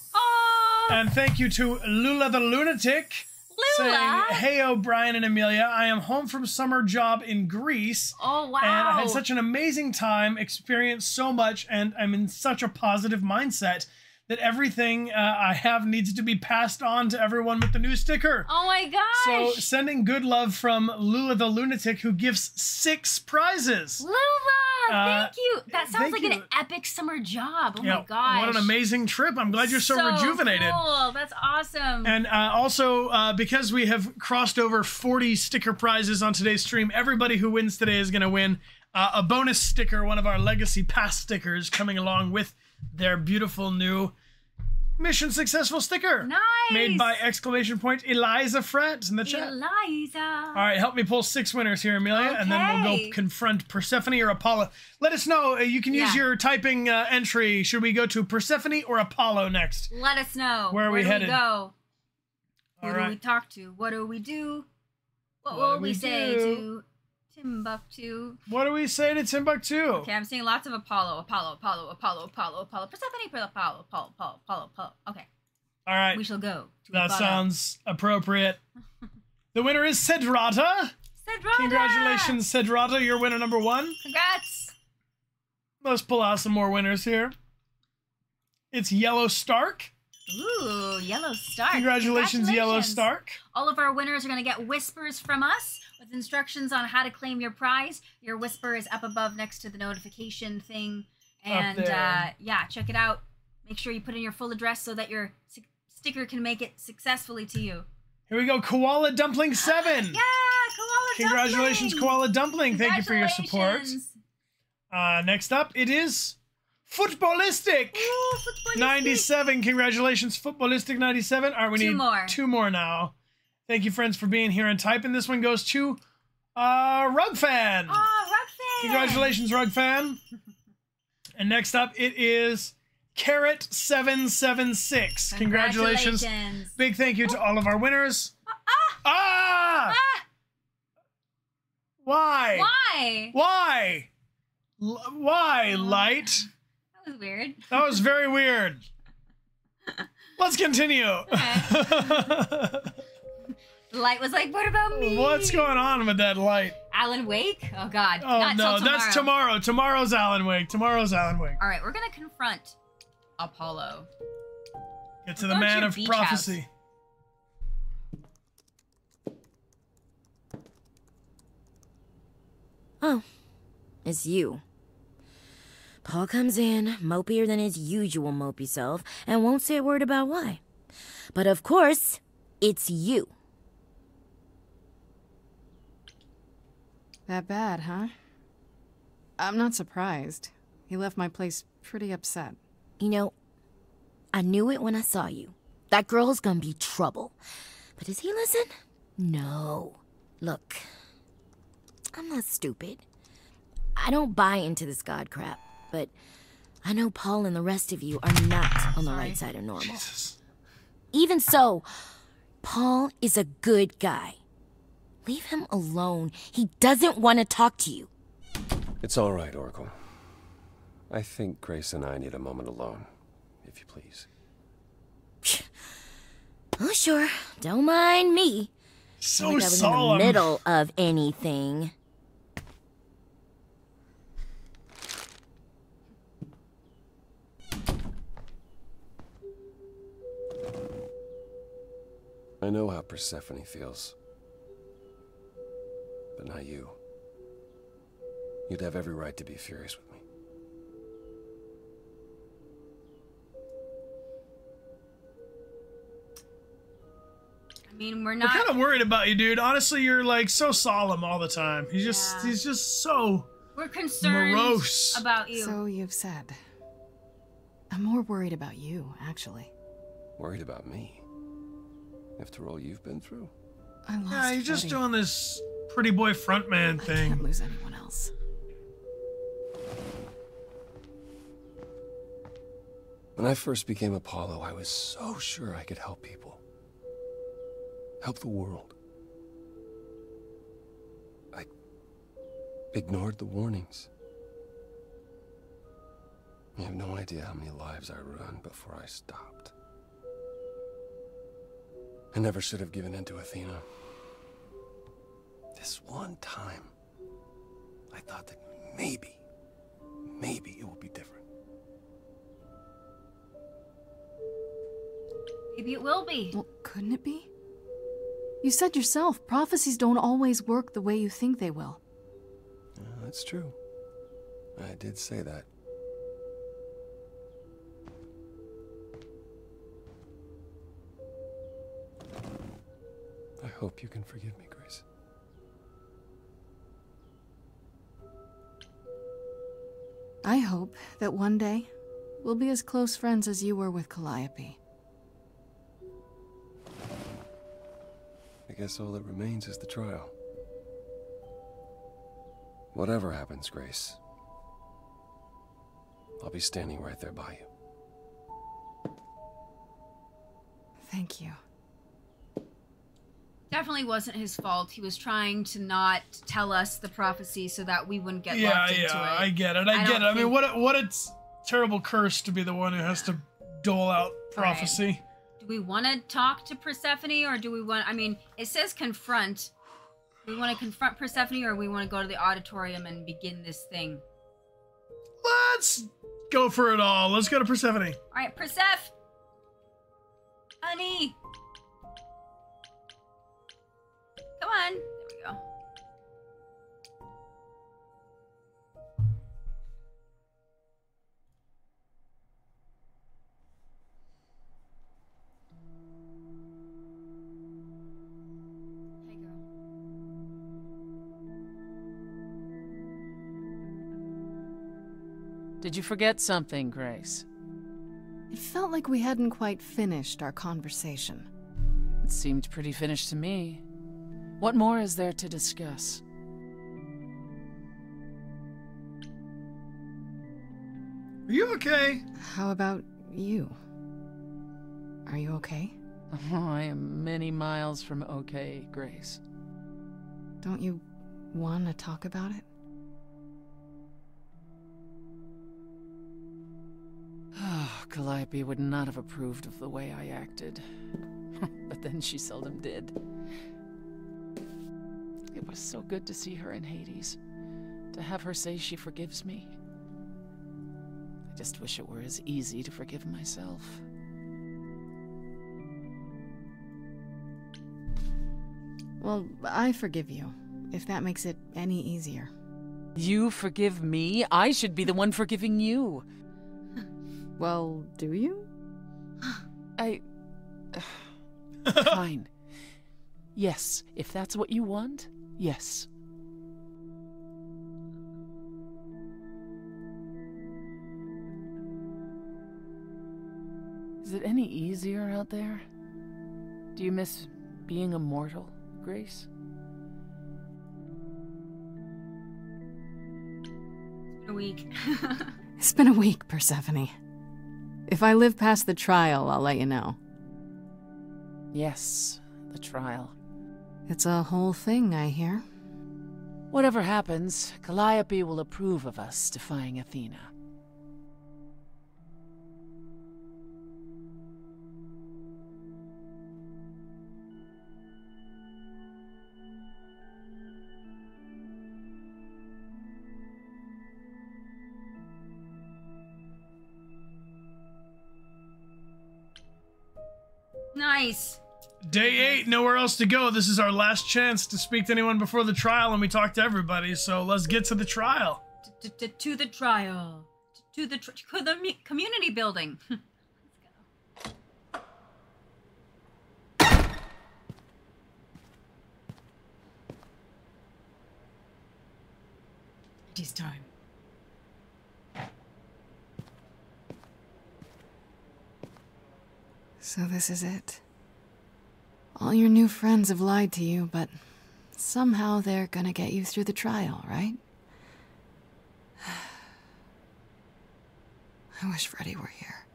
And thank you to Lula the Lunatic. Saying, hey oh, O'Brien and Amelia, I am home from summer job in Greece. Oh wow. And I had such an amazing time, experienced so much, and I'm in such a positive mindset that everything uh, I have needs to be passed on to everyone with the new sticker. oh my gosh So sending good love from Lula the Lunatic, who gives six prizes. Lula, Uh, thank you. That sounds like you. an epic summer job. Oh Yeah, my gosh. What an amazing trip. I'm glad you're so, rejuvenated. Cool. That's awesome. And uh, also, uh, because we have crossed over 40 sticker prizes on today's stream, everybody who wins today is going to win uh, a bonus sticker, one of our Legacy Pass stickers, coming along with their beautiful new Mission Successful sticker. Nice. Made by exclamation point Eliza Fret in the chat. Eliza. All right, help me pull six winners here, Amelia, and then we'll go confront Persephone or Apollo. Let us know. Uh, you can use Yeah. your typing uh, entry. Should we go to Persephone or Apollo next? Let us know. Where are we do headed? We go? Who All do we talk to? What do we do? What, What will do we, we say do? to Timbuktu? What do we say to Timbuktu? Okay, I'm seeing lots of Apollo, Apollo, Apollo, Apollo, Apollo, Apollo, Persephone, Apollo, Apollo, Apollo, Apollo, Apollo. Okay, All right. we shall go. That Apollo. sounds appropriate. the winner is Sedrata. Cedrata! Congratulations, Cedrata. You're winner number one. Congrats! Let's pull out some more winners here. It's Yellow Stark. Ooh, Yellow Stark. Congratulations, Yellow Stark. All of our winners are going to get whispers from us with instructions on how to claim your prize. Your whisper is up above next to the notification thing. And uh, yeah, check it out. Make sure you put in your full address so that your s- sticker can make it successfully to you. Here we go, Koala Dumpling 7. Yeah, Koala Congratulations, Dumpling! Koala Dumpling. Thank you for your support. Congratulations. Uh, next up, it is Footballistic. 97. Congratulations, Footballistic 97. All right, we Two need more. two more now. Thank you, friends, for being here and typing. This one goes to uh, Rug Fan. Oh, Rug Fan. Congratulations, Rug Fan. and next up, it is Carrot776. Congratulations. Congratulations. Big thank you to all of our winners. Ah! Ah! Why? Why? Why? L- why, Light? That was weird. That was very weird. Let's continue. Light was like, what about me? What's going on with that light? Alan Wake? Oh, God. Oh Not no, till that's tomorrow. Tomorrow's Alan Wake. Tomorrow's Alan Wake. All right, we're going to confront Apollo. Get to We're the going to man of beach prophecy. Oh, it's you. Paul comes in, mopier than his usual mopey self, and won't say a word about why. But of course, it's you. That bad, huh? I'm not surprised. He left my place pretty upset. You know, I knew it when I saw you. That girl's gonna be trouble. But does he listen? No. Look, I'm not stupid. I don't buy into this god crap, but I know Paul and the rest of you are not on the right side of normal. Even so, Paul is a good guy. Leave him alone. He doesn't want to talk to you. It's all right, Oracle. I think Grace and I need a moment alone, if you please. Oh, sure. Don't mind me. So like I was solemn. in the middle of anything. I know how Persephone feels. But not you. You'd have every right to be furious with me. I mean, we're not. We're not. kind of worried about you, dude. Honestly, you're like so solemn all the time. He's just he's just so We're concerned morose. about you. So you've said. I'm more worried about you, actually. Worried about me? After all you've been through? I lost Yeah, he's just Freddie. doing this pretty boy frontman thing. I thing. can't lose anyone else. When I first became Apollo, I was so sure I could help people. Help the world. I ignored the warnings. You have no idea how many lives I ruined before I stopped. I never should have given in to Athena. This one time, I thought that maybe, maybe it would be different. Maybe it will be. Well, couldn't it be? You said yourself, prophecies don't always work the way you think they will. Yeah, that's true. I did say that. I hope you can forgive me, I hope that one day we'll be as close friends as you were with Calliope. I guess all that remains is the trial. Whatever happens, Grace, I'll be standing right there by you. Thank you. Definitely wasn't his fault. He was trying to not tell us the prophecy so that we wouldn't get yeah, locked yeah, into it. I get it. I, I get it. I mean, what a, what a terrible curse to be the one who has to dole out prophecy. Do we want to talk to Persephone or do we want? I mean, it says confront. We want to confront Persephone, or we want to go to the auditorium and begin this thing. Let's go for it all. Let's go to Persephone. All right, Persephone. Honey. Come on. There we go. Did you forget something, Grace? It felt like we hadn't quite finished our conversation. It seemed pretty finished to me. What more is there to discuss? Are you okay? How about you? Are you okay? Oh, I am many miles from okay, Grace. Don't you want to talk about it? Oh, Calliope would not have approved of the way I acted. but then she seldom did. It was so good to see her in Hades. To have her say she forgives me. I just wish it were as easy to forgive myself. Well, I forgive you, if that makes it any easier. You forgive me? I should be the one forgiving you. Well, do you? I. Fine. Yes, if that's what you want, yes. Is it any easier out there? Do you miss being immortal, Grace? A week. It's been a week, Persephone. If I live past the trial, I'll let you know. Yes, the trial. It's a whole thing, I hear. Whatever happens, Calliope will approve of us defying Athena. Nice. Day eight, nowhere else to go. This is our last chance to speak to anyone before the trial, and we talked to everybody. So let's get to the trial. To, to, to the trial. To the to the community building. it is time. So this is it. All your new friends have lied to you, but somehow they're gonna get you through the trial, right? I wish Freddie were here.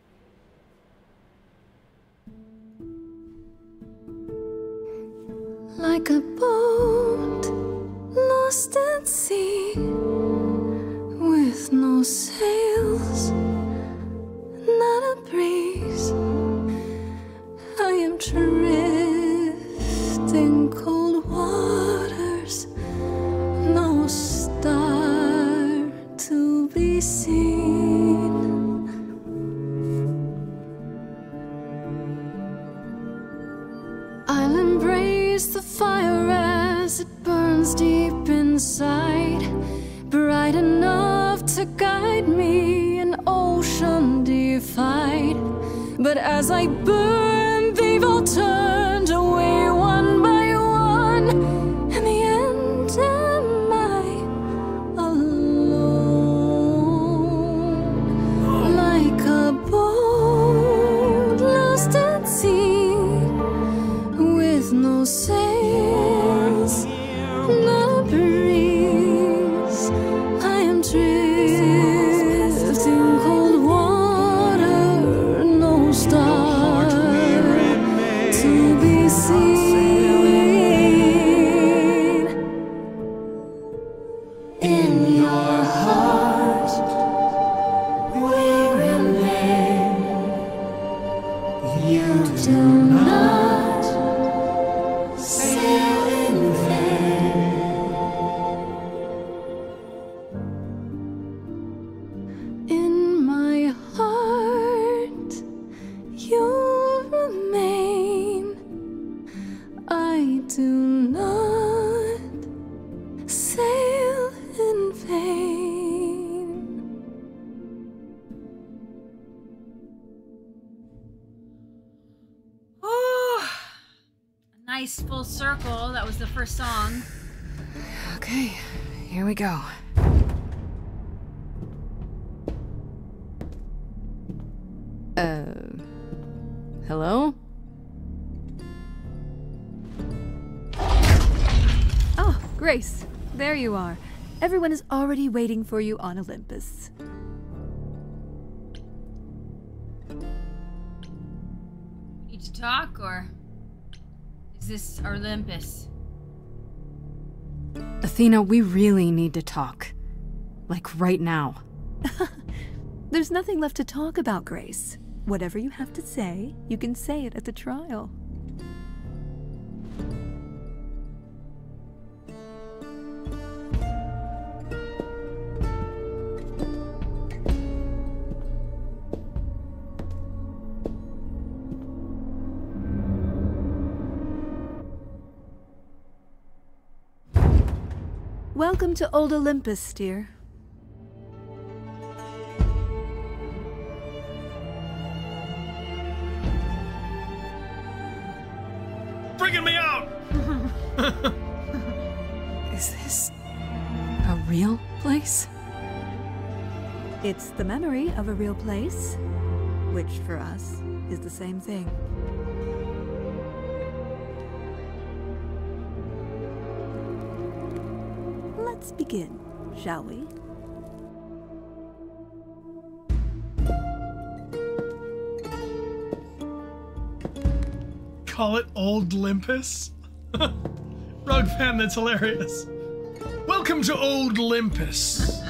Like a boat lost at sea with no sails, not a breeze. I am cold waters, no star to be seen. I'll embrace the fire as it burns deep inside, bright enough to guide me, an ocean defied. But as I burn, they've all turned you are. Everyone is already waiting for you on Olympus. Need to talk, or is this Olympus? Athena, we really need to talk. Like right now. There's nothing left to talk about, Grace. Whatever you have to say, you can say it at the trial. Welcome to Old Olympus, dear. Freaking me out! Is this a real place? It's the memory of a real place, which for us is the same thing. Let's begin, shall we? Call it Old Olympus? Rug fan, that's hilarious. Welcome to Old Olympus.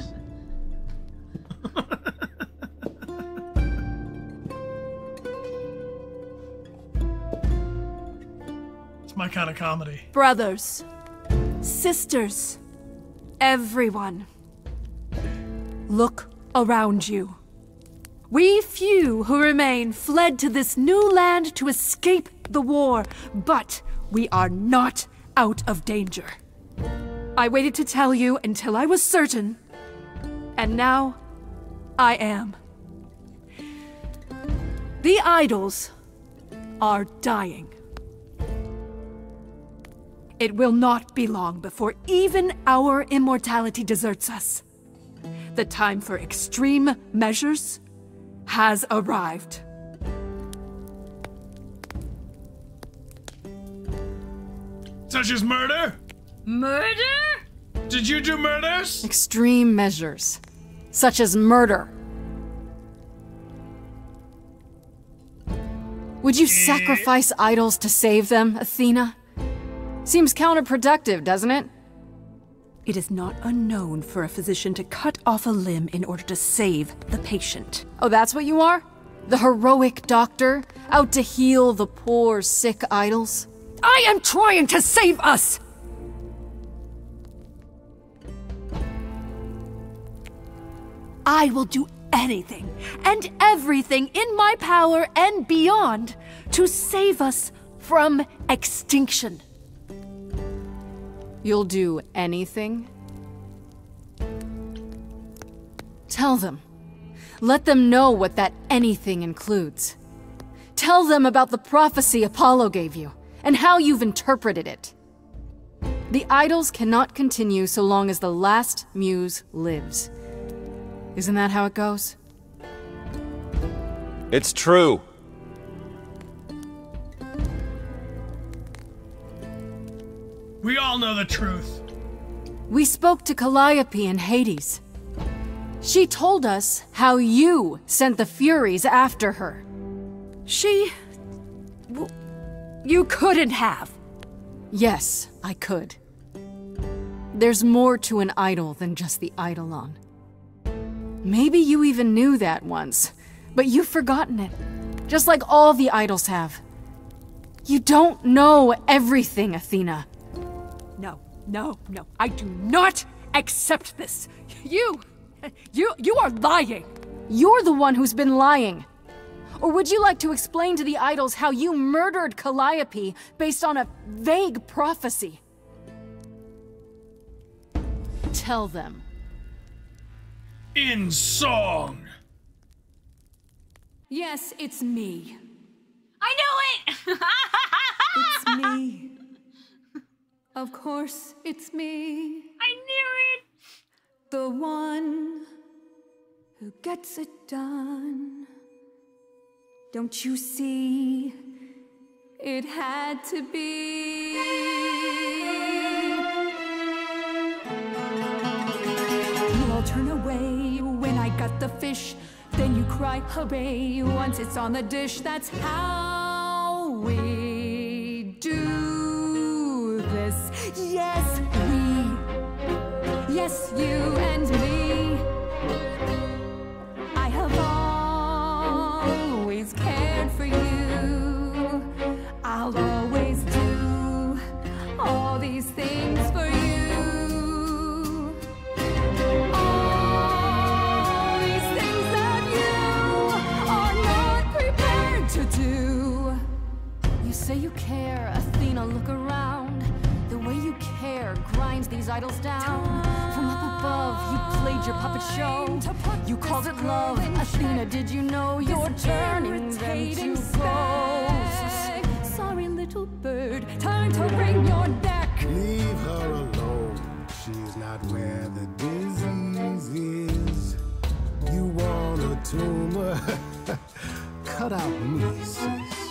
it's my kind of comedy. Brothers, sisters, everyone, look around you. We few who remain fled to this new land to escape the war, but we are not out of danger. I waited to tell you until I was certain, and now I am. The idols are dying. It will not be long before even our immortality deserts us. The time for extreme measures has arrived. Such as murder? Murder? Did you do murders? Extreme measures, such as murder. Would you eh? sacrifice idols to save them, Athena? Seems counterproductive, doesn't it? It is not unknown for a physician to cut off a limb in order to save the patient. Oh, that's what you are? The heroic doctor, out to heal the poor, sick idols? I am trying to save us! I will do anything and everything in my power and beyond to save us from extinction. You'll do anything? Tell them. Let them know what that anything includes. Tell them about the prophecy Apollo gave you, and how you've interpreted it. The idols cannot continue so long as the last muse lives. Isn't that how it goes? It's true. We all know the truth. We spoke to Calliope in Hades. She told us how you sent the Furies after her. She. You couldn't have. Yes, I could. There's more to an idol than just the eidolon. Maybe you even knew that once, but you've forgotten it. Just like all the idols have. You don't know everything, Athena. No, no, no. I do not accept this. You. You. You are lying. You're the one who's been lying. Or would you like to explain to the idols how you murdered Calliope based on a vague prophecy? Tell them. In song. Yes, it's me. I knew it! it's me. Of course, it's me. I knew it! The one who gets it done. Don't you see? It had to be. You all turn away when I got the fish. Then you cry hooray once it's on the dish. That's how we do Yes, you and me. I have always cared for you. I'll always do all these things for you. All these things that you are not prepared to do. You say you care, Athena, look around. The way you care grinds these idols down. Played your puppet show. You called it love. Athena, did you know you're turning them to ghosts? Sorry, little bird, time to bring your deck. Leave her alone. She's not where the disease is. You want a tumor? Cut out me, sis.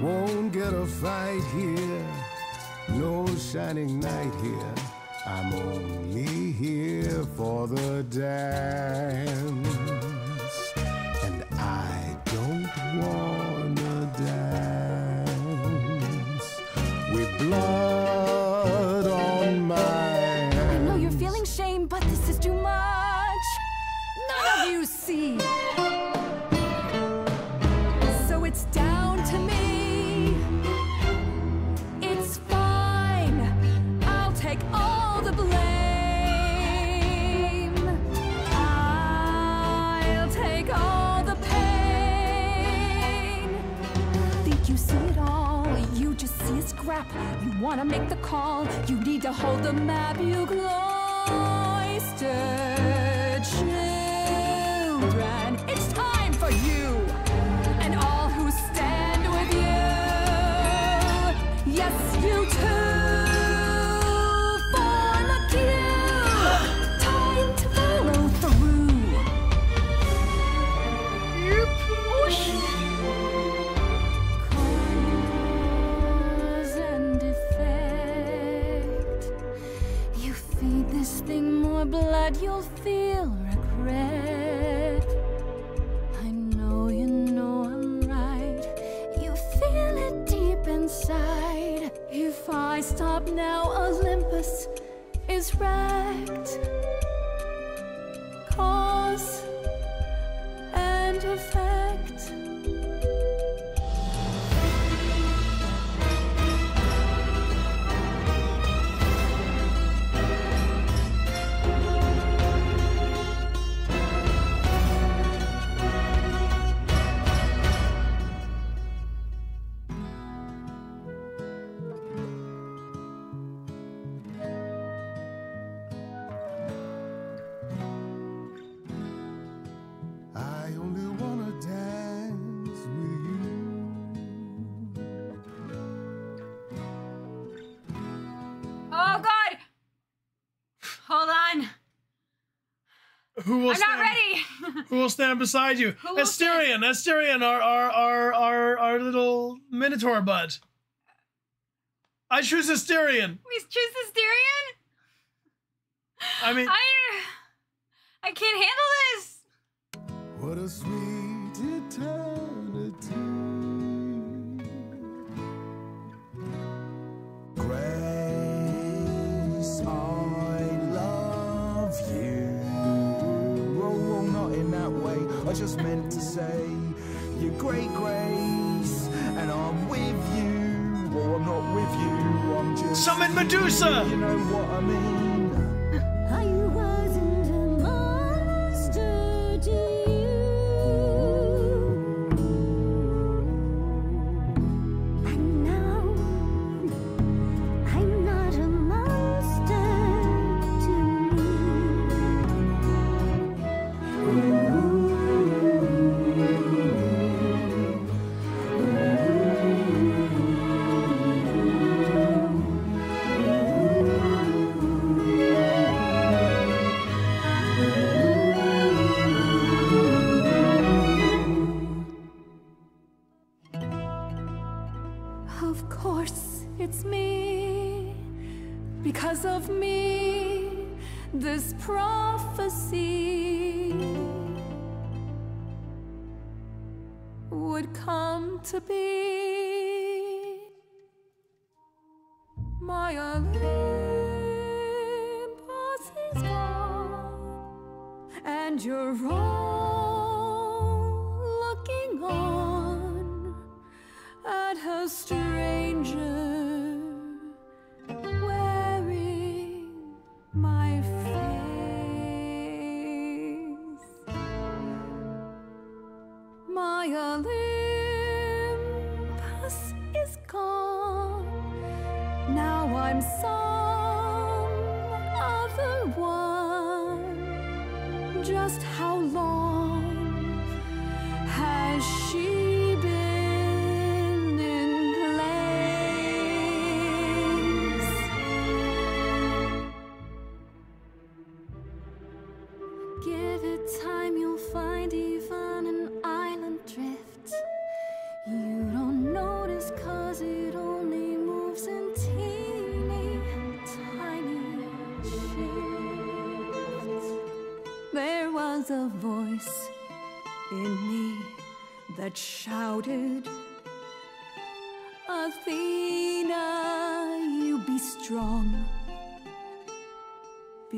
Won't get a fight here. No shining knight here. I'm only here for the dance. And I don't wanna scrap. You wanna make the call. You need to hold the map. You cloistered blood, you'll feel regret. I know you know I'm right. You feel it deep inside. If I stop now, Olympus is wrecked. Cause and effect. Who will I'm stand, not ready. Who will stand beside you? Who will Asterion, Asterion, our our our our our little Minotaur bud. I choose Asterion. We choose Asterion? I mean, I I can't handle this. What a sweet just meant to say, you're great, Grace, and I'm with you. Or I'm not with you, I'm just. Summon Medusa! You know what I mean?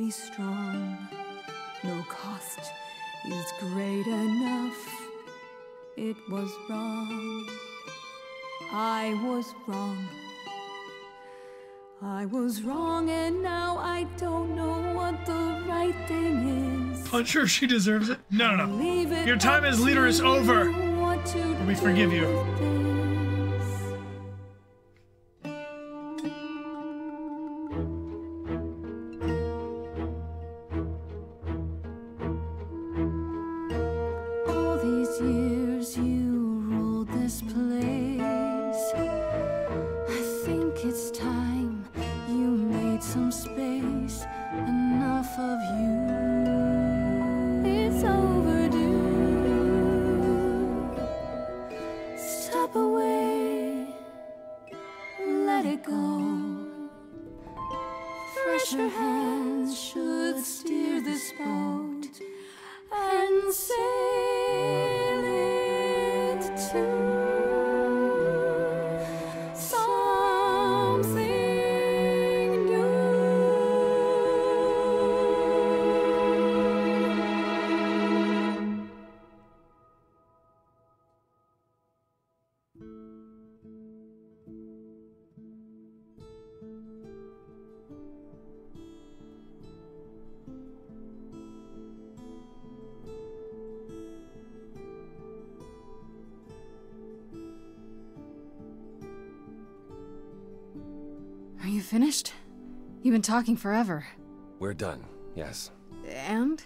Be strong. No cost is great enough. It was wrong. I was wrong. I was wrong, and now I don't know what the right thing is. Punch her, she deserves it. No, no, no. Your time as leader is over. you what to We forgive you. Talking forever. We're done, yes. And?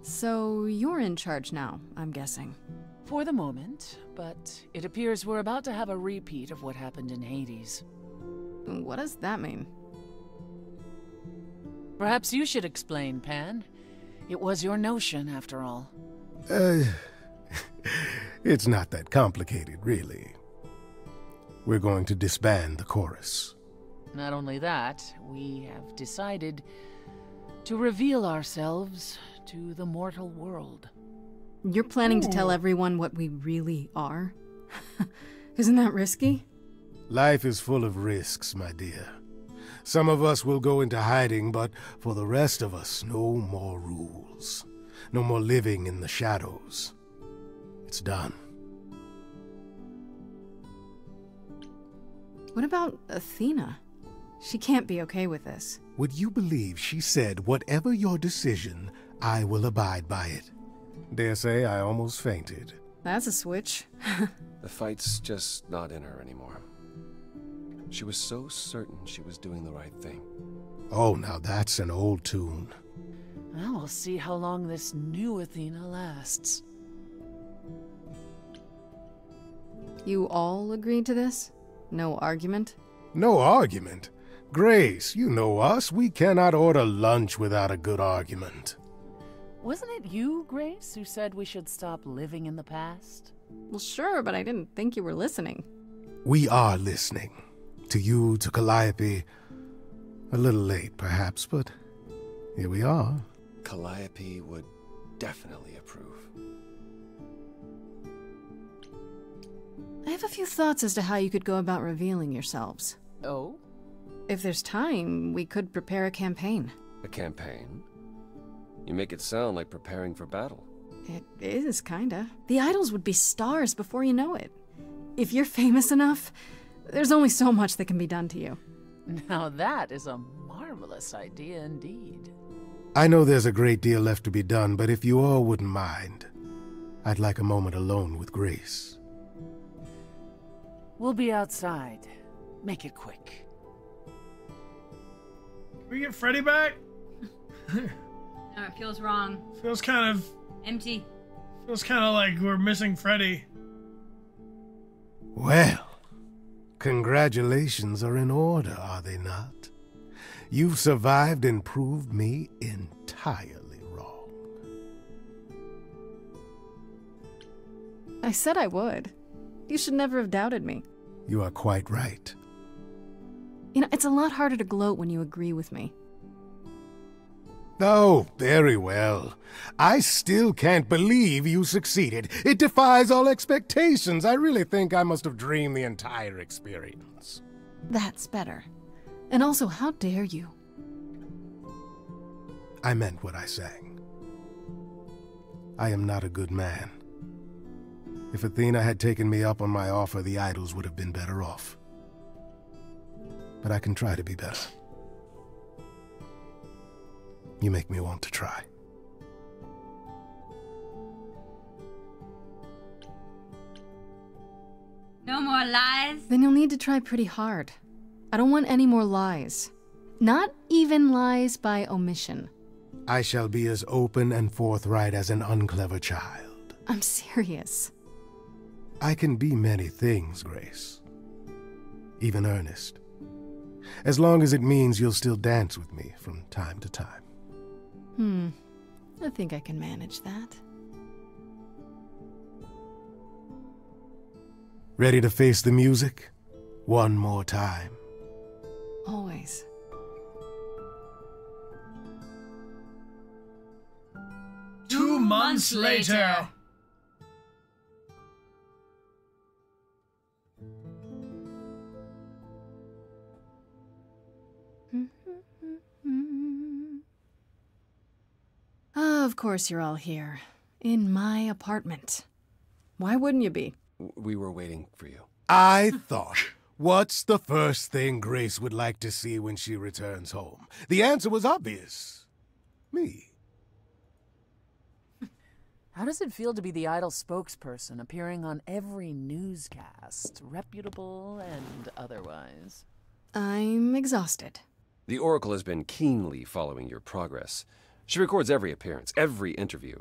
So you're in charge now, I'm guessing. For the moment, but it appears we're about to have a repeat of what happened in Hades. What does that mean? Perhaps you should explain, Pan. It was your notion, after all. Uh, it's not that complicated, really. We're going to disband the chorus. Not only that, we have decided to reveal ourselves to the mortal world. You're planning to tell everyone what we really are? Isn't that risky? Life is full of risks, my dear. Some of us will go into hiding, but for the rest of us, no more rules. No more living in the shadows. It's done. What about Athena? She can't be okay with this. Would you believe she said, whatever your decision, I will abide by it? Dare say I almost fainted. That's a switch. The fight's just not in her anymore. She was so certain she was doing the right thing. Oh, now that's an old tune. Well, we'll see how long this new Athena lasts. You all agreed to this? No argument? No argument. Grace, you know us. We cannot order lunch without a good argument. Wasn't it you, Grace, who said we should stop living in the past? Well, sure, but I didn't think you were listening. We are listening. To you, to Calliope. A little late, perhaps, but here we are. Calliope would definitely approve. I have a few thoughts as to how you could go about revealing yourselves. Oh? If there's time, we could prepare a campaign. A campaign? You make it sound like preparing for battle. It is, kinda. The idols would be stars before you know it. If you're famous enough, there's only so much that can be done to you. Now that is a marvelous idea indeed. I know there's a great deal left to be done, but if you all wouldn't mind, I'd like a moment alone with Grace. We'll be outside. Make it quick. Can we get Freddie back? No, it feels wrong. Feels kind of Empty. feels kind of like we're missing Freddie. Well, congratulations are in order, are they not? You've survived and proved me entirely wrong. I said I would. You should never have doubted me. You are quite right. You know, it's a lot harder to gloat when you agree with me. Oh, very well. I still can't believe you succeeded. It defies all expectations. I really think I must have dreamed the entire experience. That's better. And also, how dare you? I meant what I sang. I am not a good man. If Athena had taken me up on my offer, the idols would have been better off. But I can try to be better. You make me want to try. No more lies. Then you'll need to try pretty hard. I don't want any more lies. Not even lies by omission. I shall be as open and forthright as an unclever child. I'm serious. I can be many things, Grace. Even earnest. As long as it means you'll still dance with me from time to time. Hmm. I think I can manage that. Ready to face the music? One more time. Always. Two months later. Of course you're all here. In my apartment. Why wouldn't you be? We were waiting for you. I thought, what's the first thing Grace would like to see when she returns home? The answer was obvious. Me. How does it feel to be the idol spokesperson appearing on every newscast, reputable and otherwise? I'm exhausted. The Oracle has been keenly following your progress. She records every appearance, every interview.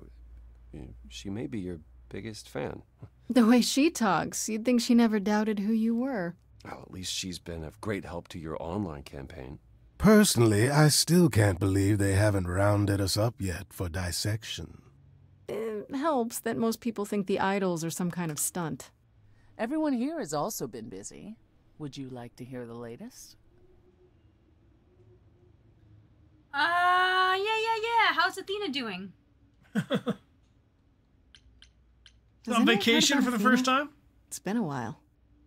She may be your biggest fan. The way she talks, you'd think she never doubted who you were. Well, at least she's been of great help to your online campaign. Personally, I still can't believe they haven't rounded us up yet for dissection. It helps that most people think the idols are some kind of stunt. Everyone here has also been busy. Would you like to hear the latest? Uh, yeah, yeah, yeah. How's Athena doing? On vacation for the first time? It's been a while.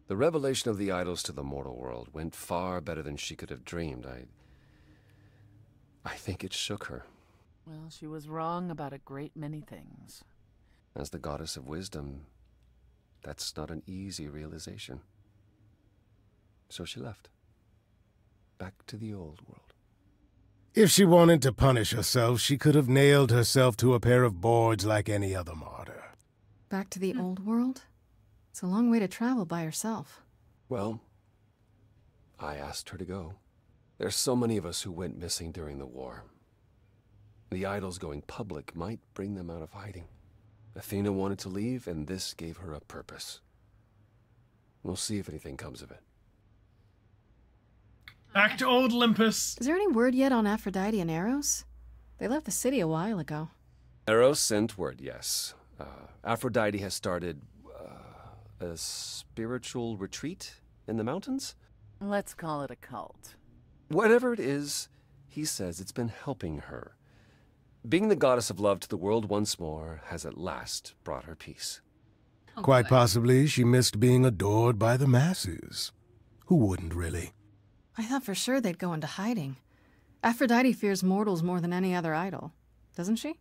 The revelation of the idols to the mortal world went far better than she could have dreamed. I. I think it shook her. Well, she was wrong about a great many things. As the goddess of wisdom, that's not an easy realization. So she left. Back to the old world. If she wanted to punish herself, she could have nailed herself to a pair of boards like any other martyr. Back to the hmm. old world? It's a long way to travel by herself. Well, I asked her to go. There's so many of us who went missing during the war. The idols going public might bring them out of hiding. Athena wanted to leave, and this gave her a purpose. We'll see if anything comes of it. Back to old Olympus. Is there any word yet on Aphrodite and Eros? They left the city a while ago. Eros sent word, yes. Uh, Aphrodite has started uh, a spiritual retreat in the mountains? Let's call it a cult. Whatever it is, he says it's been helping her. Being the goddess of love to the world once more has at last brought her peace. Quite possibly she missed being adored by the masses. Who wouldn't, really? I thought for sure they'd go into hiding. Aphrodite fears mortals more than any other idol, doesn't she?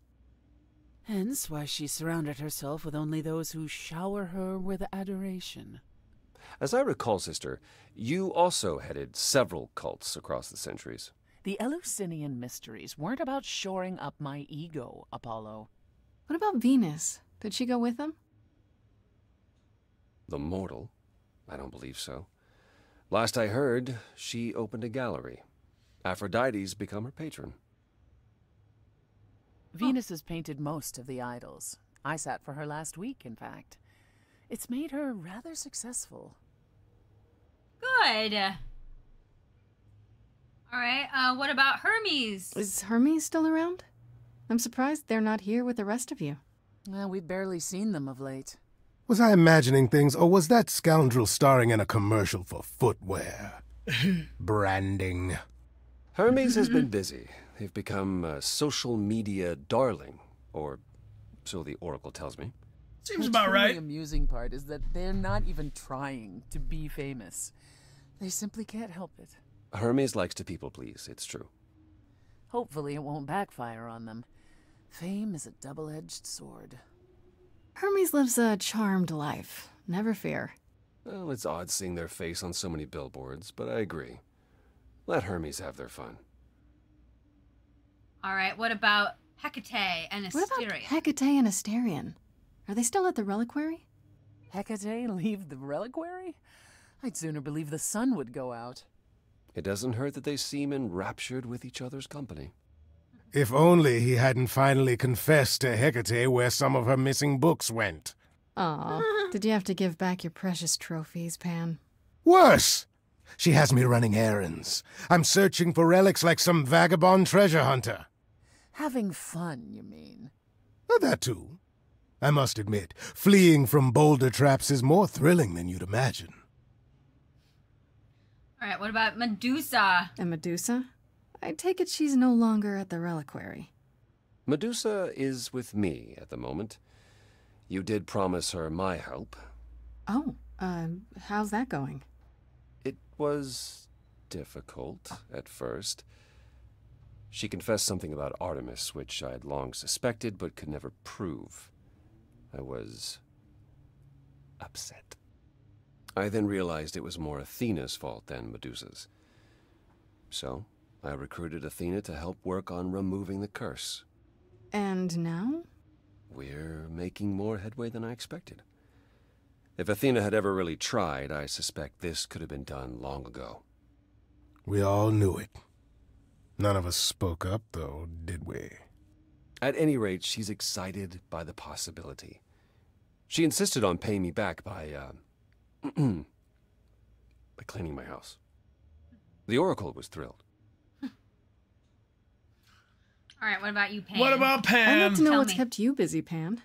Hence why she surrounded herself with only those who shower her with adoration. As I recall, sister, you also headed several cults across the centuries. The Eleusinian mysteries weren't about shoring up my ego, Apollo. What about Venus? Did she go with them? The mortal? I don't believe so. Last I heard, she opened a gallery. Aphrodite's become her patron. Venus has painted most of the idols. I sat for her last week, in fact. It's made her rather successful. Good. All right. Uh, what about Hermes? Is Hermes still around? I'm surprised they're not here with the rest of you. Well, we've barely seen them of late. Was I imagining things, or was that scoundrel starring in a commercial for footwear? Branding. Hermes has been busy. They've become a social media darling, or so the Oracle tells me. Seems the about truly right. amusing part is that they're not even trying to be famous. They simply can't help it. Hermes likes to people please, it's true. Hopefully, it won't backfire on them. Fame is a double edged sword. Hermes lives a charmed life. Never fear. Well, it's odd seeing their face on so many billboards, but I agree. Let Hermes have their fun. All right. What about Hecate and Asterion? What about Hecate and Asterion? Are they still at the reliquary? Hecate leave the reliquary? I'd sooner believe the sun would go out. It doesn't hurt that they seem enraptured with each other's company. If only he hadn't finally confessed to Hecate where some of her missing books went. Aw, did you have to give back your precious trophies, Pan? Worse! She has me running errands. I'm searching for relics like some vagabond treasure hunter. Having fun, you mean? Not that too. I must admit, fleeing from boulder traps is more thrilling than you'd imagine. All right. What about Medusa? And Medusa? I take it she's no longer at the reliquary. Medusa is with me at the moment. You did promise her my help. Oh, uh, how's that going? It was difficult at first. She confessed something about Artemis, which I had long suspected but could never prove. I was upset. I then realized it was more Athena's fault than Medusa's. So, I recruited Athena to help work on removing the curse. And now? We're making more headway than I expected. If Athena had ever really tried, I suspect this could have been done long ago. We all knew it. None of us spoke up, though, did we? At any rate, she's excited by the possibility. She insisted on paying me back by, uh, by cleaning my house. The Oracle was thrilled. All right. What about you, Pan? What about Pan? I'd Pan? like to know Tell what's me. kept you busy, Pan.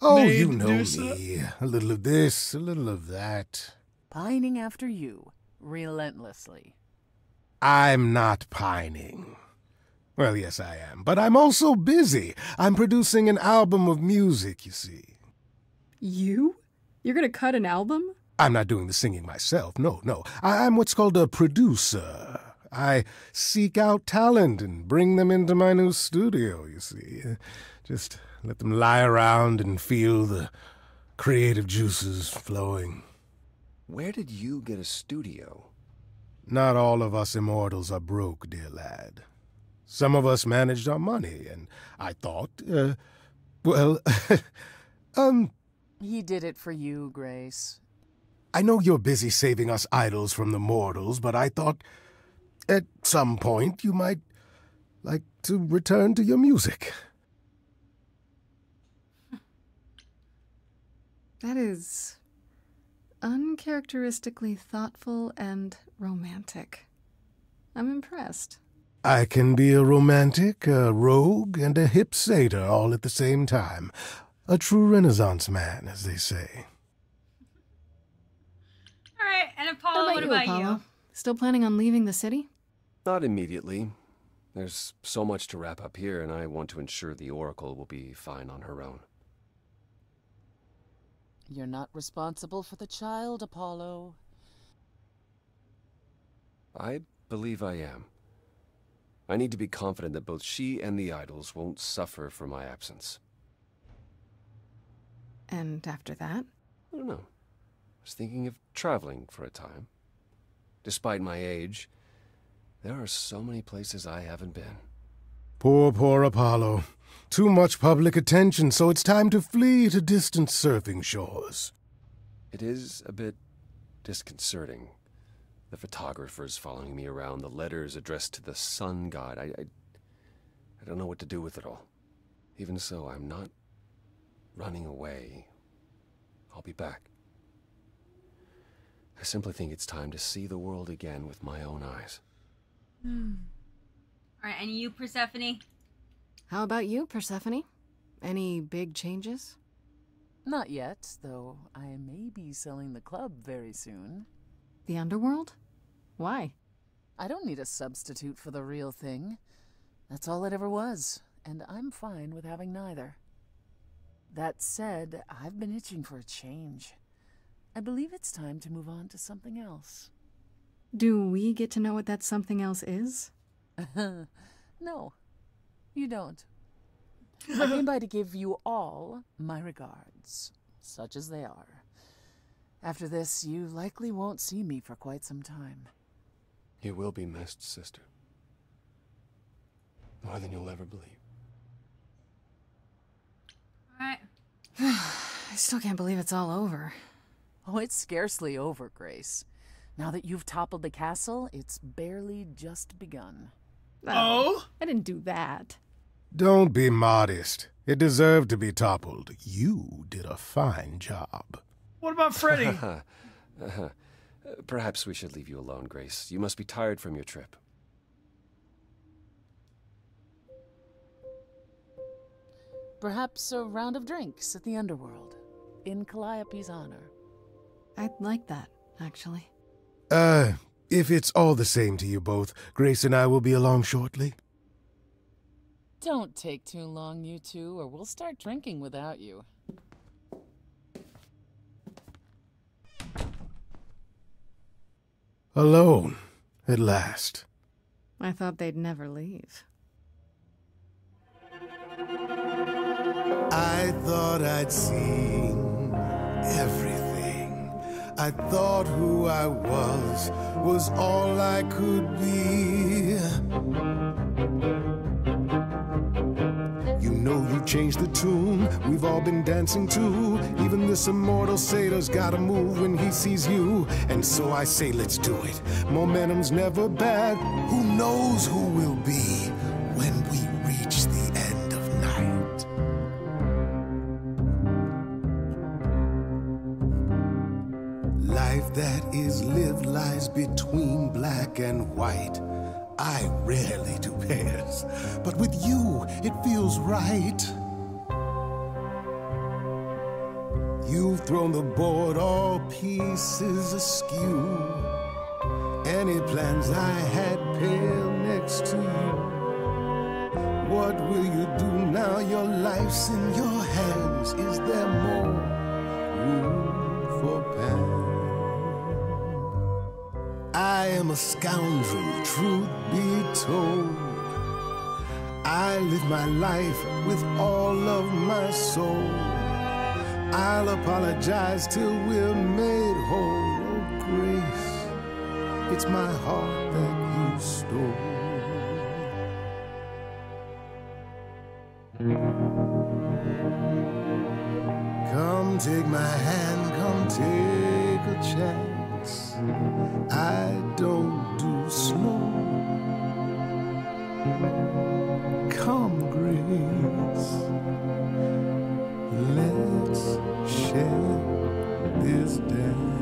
Oh, you know Medusa? me. A little of this, a little of that. Pining after you, relentlessly. I'm not pining. Well, yes, I am, but I'm also busy. I'm producing an album of music, you see. You? You're gonna cut an album? I'm not doing the singing myself. No, no. I- I'm what's called a producer. I seek out talent and bring them into my new studio, you see. Just let them lie around and feel the creative juices flowing. Where did you get a studio? Not all of us immortals are broke, dear lad. Some of us managed our money, and I thought, uh, well, um, He did it for you, Grace. I know you're busy saving us idols from the mortals, but I thought at some point you might like to return to your music. That is uncharacteristically thoughtful and romantic. I'm impressed. I can be a romantic, a rogue, and a hip satyr all at the same time. A true Renaissance man, as they say. All right, and How Apollo, about what you, about Apollo? you? Still planning on leaving the city? Not immediately. There's so much to wrap up here, and I want to ensure the Oracle will be fine on her own. You're not responsible for the child, Apollo. I believe I am. I need to be confident that both she and the idols won't suffer for my absence. And after that? I don't know. I was thinking of traveling for a time. Despite my age, there are so many places I haven't been. Poor, poor Apollo. Too much public attention, so it's time to flee to distant surfing shores. It is a bit disconcerting. The photographers following me around, the letters addressed to the sun god. I, I, I don't know what to do with it all. Even so, I'm not running away. I'll be back. I simply think it's time to see the world again with my own eyes. Hmm. All right, and you, Persephone? How about you, Persephone? Any big changes? Not yet, though I may be selling the club very soon. The underworld? Why? I don't need a substitute for the real thing. That's all it ever was, and I'm fine with having neither. That said, I've been itching for a change. I believe it's time to move on to something else. Do we get to know what that something else is? no, you don't. I came by to give you all my regards, such as they are. After this, you likely won't see me for quite some time. You will be missed, sister. More than you'll ever believe. All right. I still can't believe it's all over. Oh, it's scarcely over, Grace. Now that you've toppled the castle, it's barely just begun. Oh? oh? I didn't do that. Don't be modest. It deserved to be toppled. You did a fine job. What about Freddie? Perhaps we should leave you alone, Grace. You must be tired from your trip. Perhaps a round of drinks at the underworld, in Calliope's honor. I'd like that, actually. Uh, if it's all the same to you both, Grace and I will be along shortly. Don't take too long, you two, or we'll start drinking without you. Alone, at last. I thought they'd never leave. I thought I'd seen everything. I thought who I was was all I could be. You know you changed the tune we've all been dancing to. Even this immortal satyr's gotta move when he sees you. And so I say, let's do it. Momentum's never bad. Who knows who will be between black and white. I rarely do pairs, but with you it feels right. You've thrown the board all pieces askew. Any plans I had pale next to you. What will you do now? Your life's in your hands. Is there more room I am a scoundrel, truth be told. I live my life with all of my soul. I'll apologize till we're made whole. Oh, grace, it's my heart that you stole. Come take my hand, come take a chance. I don't do slow. Come, Grace, let's share this dance.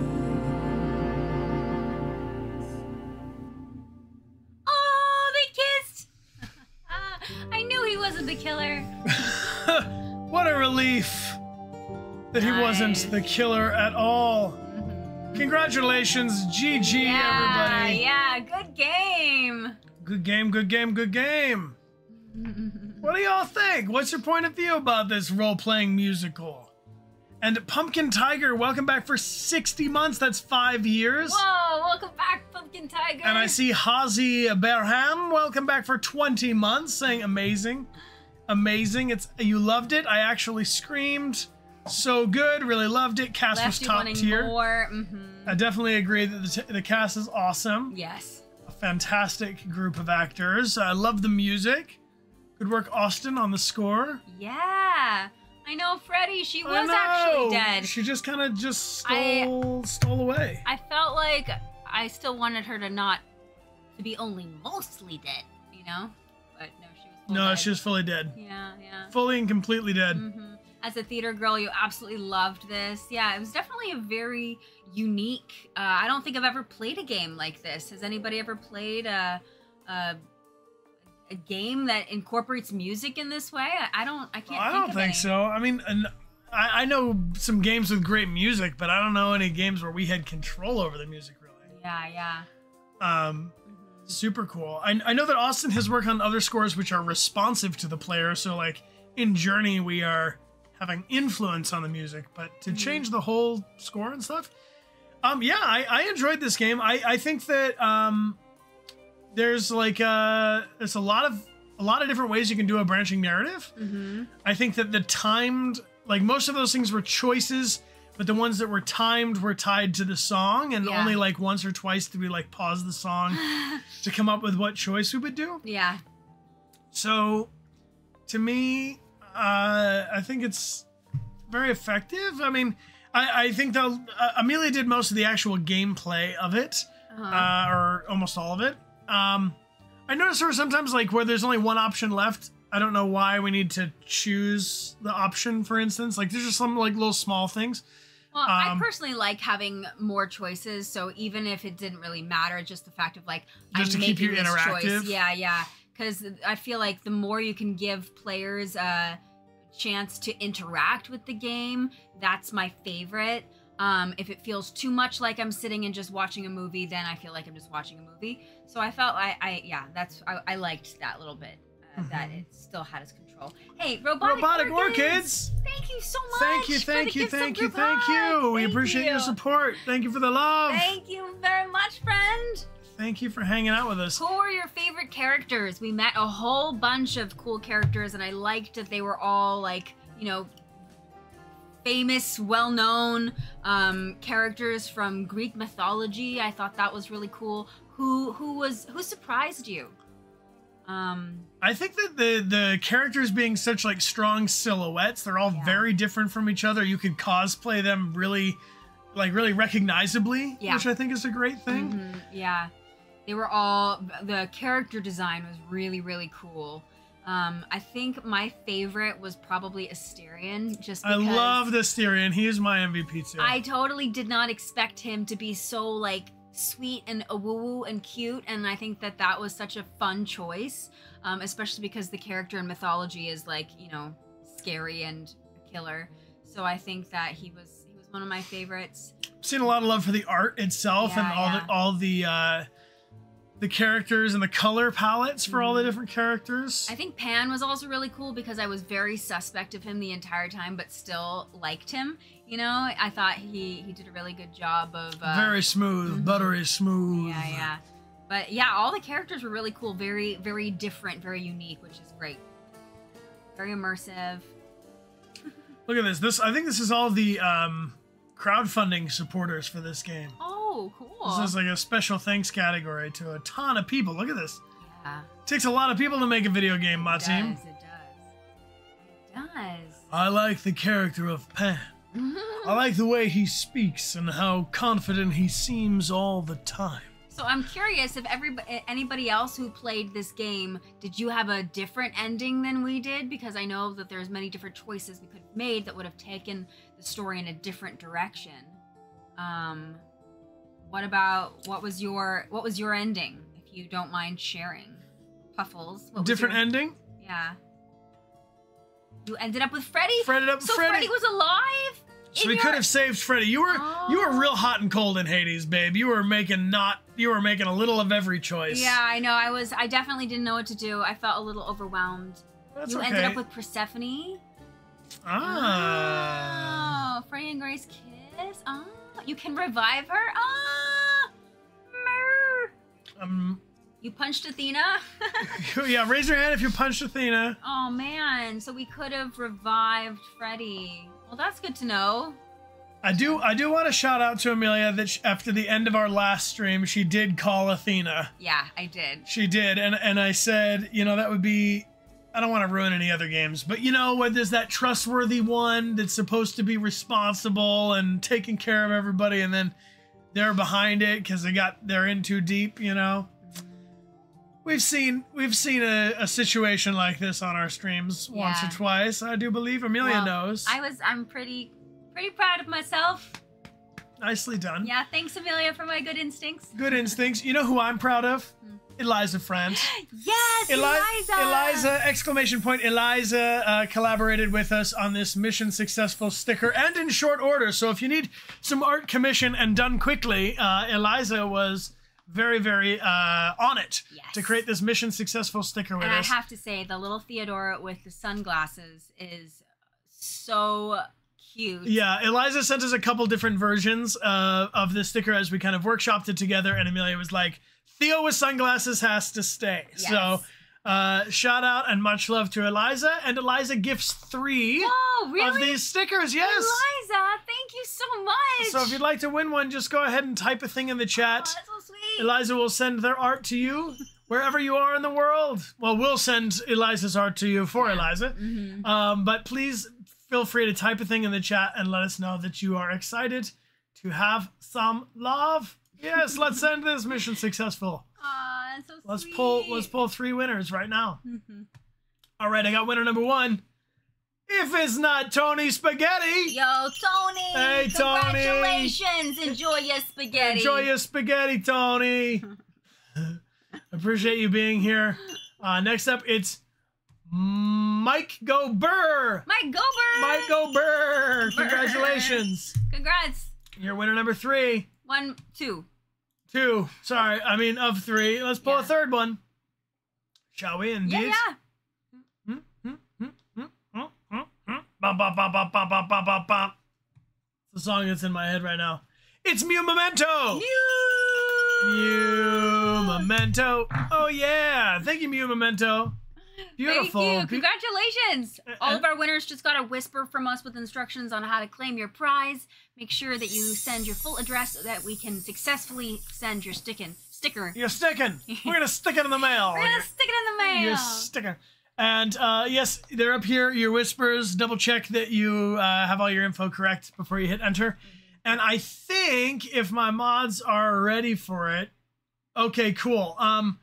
Oh, they kissed! Ah, I knew he wasn't the killer. what a relief that he wasn't the killer at all. Congratulations, GG, yeah, everybody. yeah, good game. Good game, good game, good game. What do y'all think? What's your point of view about this role playing musical? And Pumpkin Tiger, welcome back for 60 months. That's five years. Whoa, welcome back, Pumpkin Tiger. And I see Hazi Berham, welcome back for 20 months, saying amazing. Amazing. It's you loved it. I actually screamed. So good, really loved it. Cast Left was top tier. more. hmm I definitely agree that the, t- the cast is awesome. Yes. A fantastic group of actors. I love the music. Good work, Austin, on the score. Yeah. I know Freddie, she was actually dead. She just kind of just I- stole stole away. I felt like I still wanted her to not to be only mostly dead, you know? But no, she was No, dead. she was fully dead. Yeah, yeah. Fully and completely dead. Mhm. As a theater girl, you absolutely loved this. Yeah, it was definitely a very unique. Uh, I don't think I've ever played a game like this. Has anybody ever played a a, a game that incorporates music in this way? I, I don't. I can't. I think don't think any. so. I mean, I, I know some games with great music, but I don't know any games where we had control over the music really. Yeah, yeah. Um, super cool. I, I know that Austin has worked on other scores which are responsive to the player. So like in Journey, we are having influence on the music, but to change the whole score and stuff. Um, yeah, I, I enjoyed this game. I, I think that um, there's like uh, there's a lot of a lot of different ways you can do a branching narrative. Mm-hmm. I think that the timed, like most of those things were choices, but the ones that were timed were tied to the song, and Yeah. only like once or twice did we like pause the song to come up with what choice we would do. Yeah. So, to me, uh, I think it's very effective. I mean, I, I think that uh, Amelia did most of the actual gameplay of it, Uh-huh. uh, or almost all of it. Um, I notice there are sometimes like where there's only one option left. I don't know why we need to choose the option, for instance. Like there's just some like little small things. Well, I Um, personally like having more choices. So even if it didn't really matter, just the fact of like Just I'm to keep you interactive? choice. Yeah, yeah. Because I feel like the more you can give players a chance to interact with the game, that's my favorite. Um, if it feels too much like I'm sitting and just watching a movie, then I feel like I'm just watching a movie. So I felt I, I yeah, that's I, I liked that little bit. Uh, That it still had its control. Hey, robotic, Mm-hmm. Robotic orchids! Orchids! Thank you so much. Thank you, thank you, gifts of thank you, thank you. We Thank appreciate your support. Thank you for the love. Thank you very much, friend. Thank you for hanging out with us. Who were your favorite characters? We met a whole bunch of cool characters, and I liked that they were all like, you know, famous, well-known um, characters from Greek mythology. I thought that was really cool. Who who was who surprised you? Um, I think that the the characters being such like strong silhouettes, they're all very different from each other. You could cosplay them really like really recognizably, Yeah. which I think is a great thing. mhm, yeah, they were all. The character design was really really cool. Um, I think my favorite was probably Asterion, just I love and he is my MVP too. I totally did not expect him to be so like sweet and a woo woo and cute, and I think that that was such a fun choice, um, especially because the character in mythology is like you know scary and a killer. So I think that he was he was one of my favorites. I've seen a lot of love for the art itself and all yeah. the all the uh the characters and the color palettes for all the Mhm. different characters. I think Pan was also really cool because I was very suspect of him the entire time, but still liked him. You know, I thought he he did a really good job of uh, Very smooth, buttery smooth. Yeah, yeah. But yeah, all the characters were really cool, very, very different, very unique, which is great. Very immersive. Look at this. This I think this is all the um crowdfunding supporters for this game. Oh, cool. This is like a special thanks category to a ton of people. Look at this. yeah. takes a lot of people to make a video game, It team. does, it does. It does. I like the character of Pan. I like the way he speaks and how confident he seems all the time. So I'm curious if everybody, anybody else who played this game, did you have a different ending than we did? Because I know that there's many different choices we could have made that would have taken the story in a different direction. Um, what about what was your what was your ending? If you don't mind sharing, Puffles. What Different your- ending? Yeah. You ended up with Freddie. Freddie up so Freddie. Freddie was alive. So we your- could have saved Freddie. You were you were real hot and cold in Hades, babe. You were making not you were making a little of every choice. Yeah, I know. I was. I definitely didn't know what to do. I felt a little overwhelmed. That's you okay. ended up with Persephone. Ah. Oh, Freddie and Grace kiss. Oh, you can revive her. Ah, Um. You punched Athena. yeah, raise your hand if you punched Athena. oh man, so we could have revived Freddie. Well, that's good to know. I do I do want to shout out to Amelia that sh after the end of our last stream, she did call Athena. Yeah, I did. She did, and and I said, you know, that would be. I don't want to ruin any other games, but you know, when there's that trustworthy one that's supposed to be responsible and taking care of everybody, and then they're behind it because they got they're in too deep, you know. We've seen we've seen a, a situation like this on our streams once or twice. I do believe Amelia Well, knows. I was. I'm pretty, pretty proud of myself. Nicely done. Yeah, thanks Amelia for my good instincts. Good instincts. You know who I'm proud of? Hmm. Eliza France. Yes, Eli- Eliza. Eliza! Exclamation point! Eliza uh, collaborated with us on this mission successful sticker and in short order. So if you need some art commission and done quickly, uh, Eliza was very, very uh, on it to create this mission successful sticker with And I have to say, the little Theodora with the sunglasses is so cute. Yeah, Eliza sent us a couple different versions uh, of the sticker as we kind of workshopped it together, and Amelia was like, "Theo with sunglasses has to stay." So, uh, shout out and much love to Eliza, and Eliza gifts three Oh, really? of these stickers. Yes. Eliza, thank you so much. So if you'd like to win one, just go ahead and type a thing in the chat. Oh, that's so sweet. Eliza will send their art to you wherever you are in the world. Well, we'll send Eliza's art to you for Eliza. Mm-hmm. Um, but please feel free to type a thing in the chat and let us know that you are excited to have some love. Yes, let's send this mission successful. Aw, that's so Let's sweet. pull let's pull three winners right now. Mhm. All right, I got winner number one. If it's not Tony Spaghetti, Yo, Tony. Hey, Tony. Congratulations. Enjoy your spaghetti. enjoy your spaghetti, Tony. Appreciate you being here. Uh, next up, it's Mike Go Burr. Mike Gober. Mike Go Burr. Congratulations. Congrats. You're winner number three. One, two. Two. Sorry, I mean of three. Let's pull a third one. Shall we indeed? Yeah, yeah. Bop, bop, bop, bop, bop, bop, bop, bop, the song that's in my head right now. It's Mew Memento. Mew Memento. Oh yeah. Thank you, Mew Memento. Beautiful. Thank you. Congratulations. Uh, All uh, of our winners just got a whisper from us with instructions on how to claim your prize. Make sure that you send your full address so that we can successfully send your stickin' sticker. You're sticking. We're gonna stick it in the mail. We're gonna stick it in the mail. You're sticking. And uh, yes, they're up here. Your whispers. Double check that you uh, have all your info correct before you hit enter. And I think if my mods are ready for it, okay, cool. Um,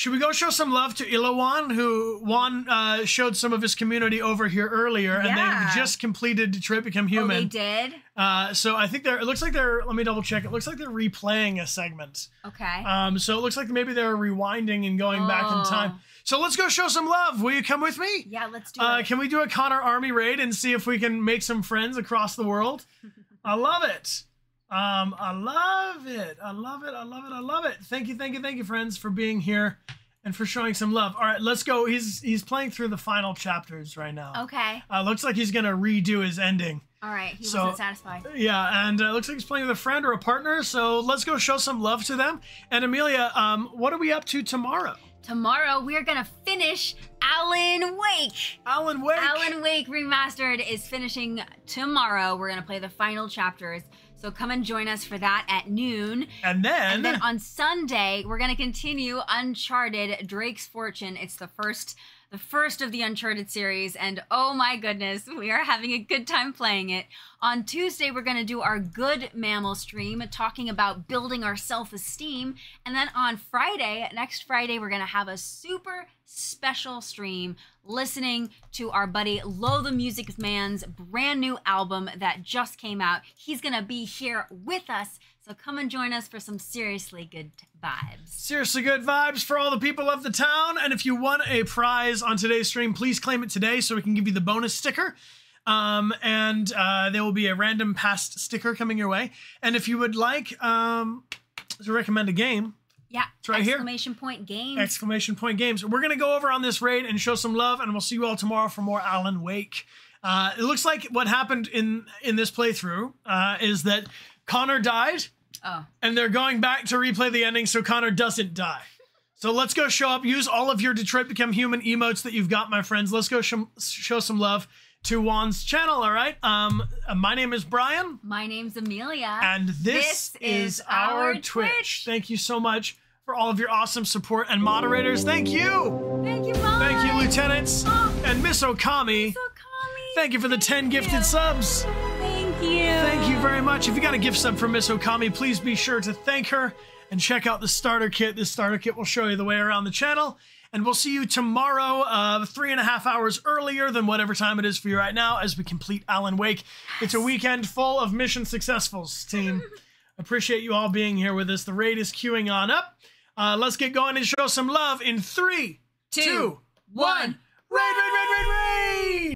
should we go show some love to Ilawan, who Juan uh, showed some of his community over here earlier, and Yeah. they just completed Detroit Become Oh, Human. they did? Uh, so I think they're. It looks like they're. Let me double check. It looks like they're replaying a segment. Okay. Um, so it looks like maybe they're rewinding and going back in Oh. time. So let's go show some love. Will you come with me? yeah, let's do Uh, it. can we do a Connor Army raid and see if we can make some friends across the world? I love it. Um, I love it. I love it. I love it. I love it. Thank you, thank you, thank you, friends, for being here and for showing some love. All right, let's go. He's he's playing through the final chapters right now. Okay. Uh, looks like he's gonna redo his ending. All right. He So- wasn't satisfied. Yeah, and uh, looks like he's playing with a friend or a partner. So let's go show some love to them. And Amelia, um, what are we up to tomorrow? Tomorrow we're gonna finish Alan Wake. Alan Wake. Alan Wake Remastered is finishing tomorrow. We're gonna play the final chapters. So come and join us for that at noon. And then, And then on Sunday, we're gonna continue Uncharted Drake's Fortune. It's the first the first of the Uncharted series, and oh my goodness, we are having a good time playing it. On Tuesday, we're gonna do our good mammal stream, talking about building our self-esteem. And then on Friday, next Friday, we're gonna have a super special stream listening to our buddy Lo the Music Man's brand new album that just came out. He's gonna be here with us. So So come and join us for some seriously good vibes. Seriously good vibes for all the people of the town. And if you won a prize on today's stream, please claim it today so we can give you the bonus sticker. Um, and uh, there will be a random past sticker coming your way. And if you would like um, to recommend a game, Yeah. It's right here. exclamation point games. exclamation point games. We're gonna go over on this raid and show some love, and we'll see you all tomorrow for more Alan Wake. Uh, it looks like what happened in in this playthrough uh, is that Connor died, Oh. and they're going back to replay the ending so Connor doesn't die. So let's go show up. Use all of your Detroit Become Human emotes that you've got, my friends. Let's go show, show some love to Juan's channel. All right. Um, uh, my name is Bryan. My name's Amelia. And this, is, our Twitch. Thank you so much for all of your awesome support and moderators. Thank you. Thank you, Mom. Thank you, Lieutenants. And Miss Okami. Thank you for the 10 gifted subs. Thank you. Thank you very much. If you got a gift sub from Miss Okami, please be sure to thank her and check out the starter kit. This starter kit will show you the way around the channel. And we'll see you tomorrow, uh, three and a half hours earlier than whatever time it is for you right now as we complete Alan Wake. It's a weekend full of mission successfuls, team. Appreciate you all being here with us. The raid is queuing on up. Uh, let's get going and show some love in three, two, one. Raid, raid, raid, raid, raid!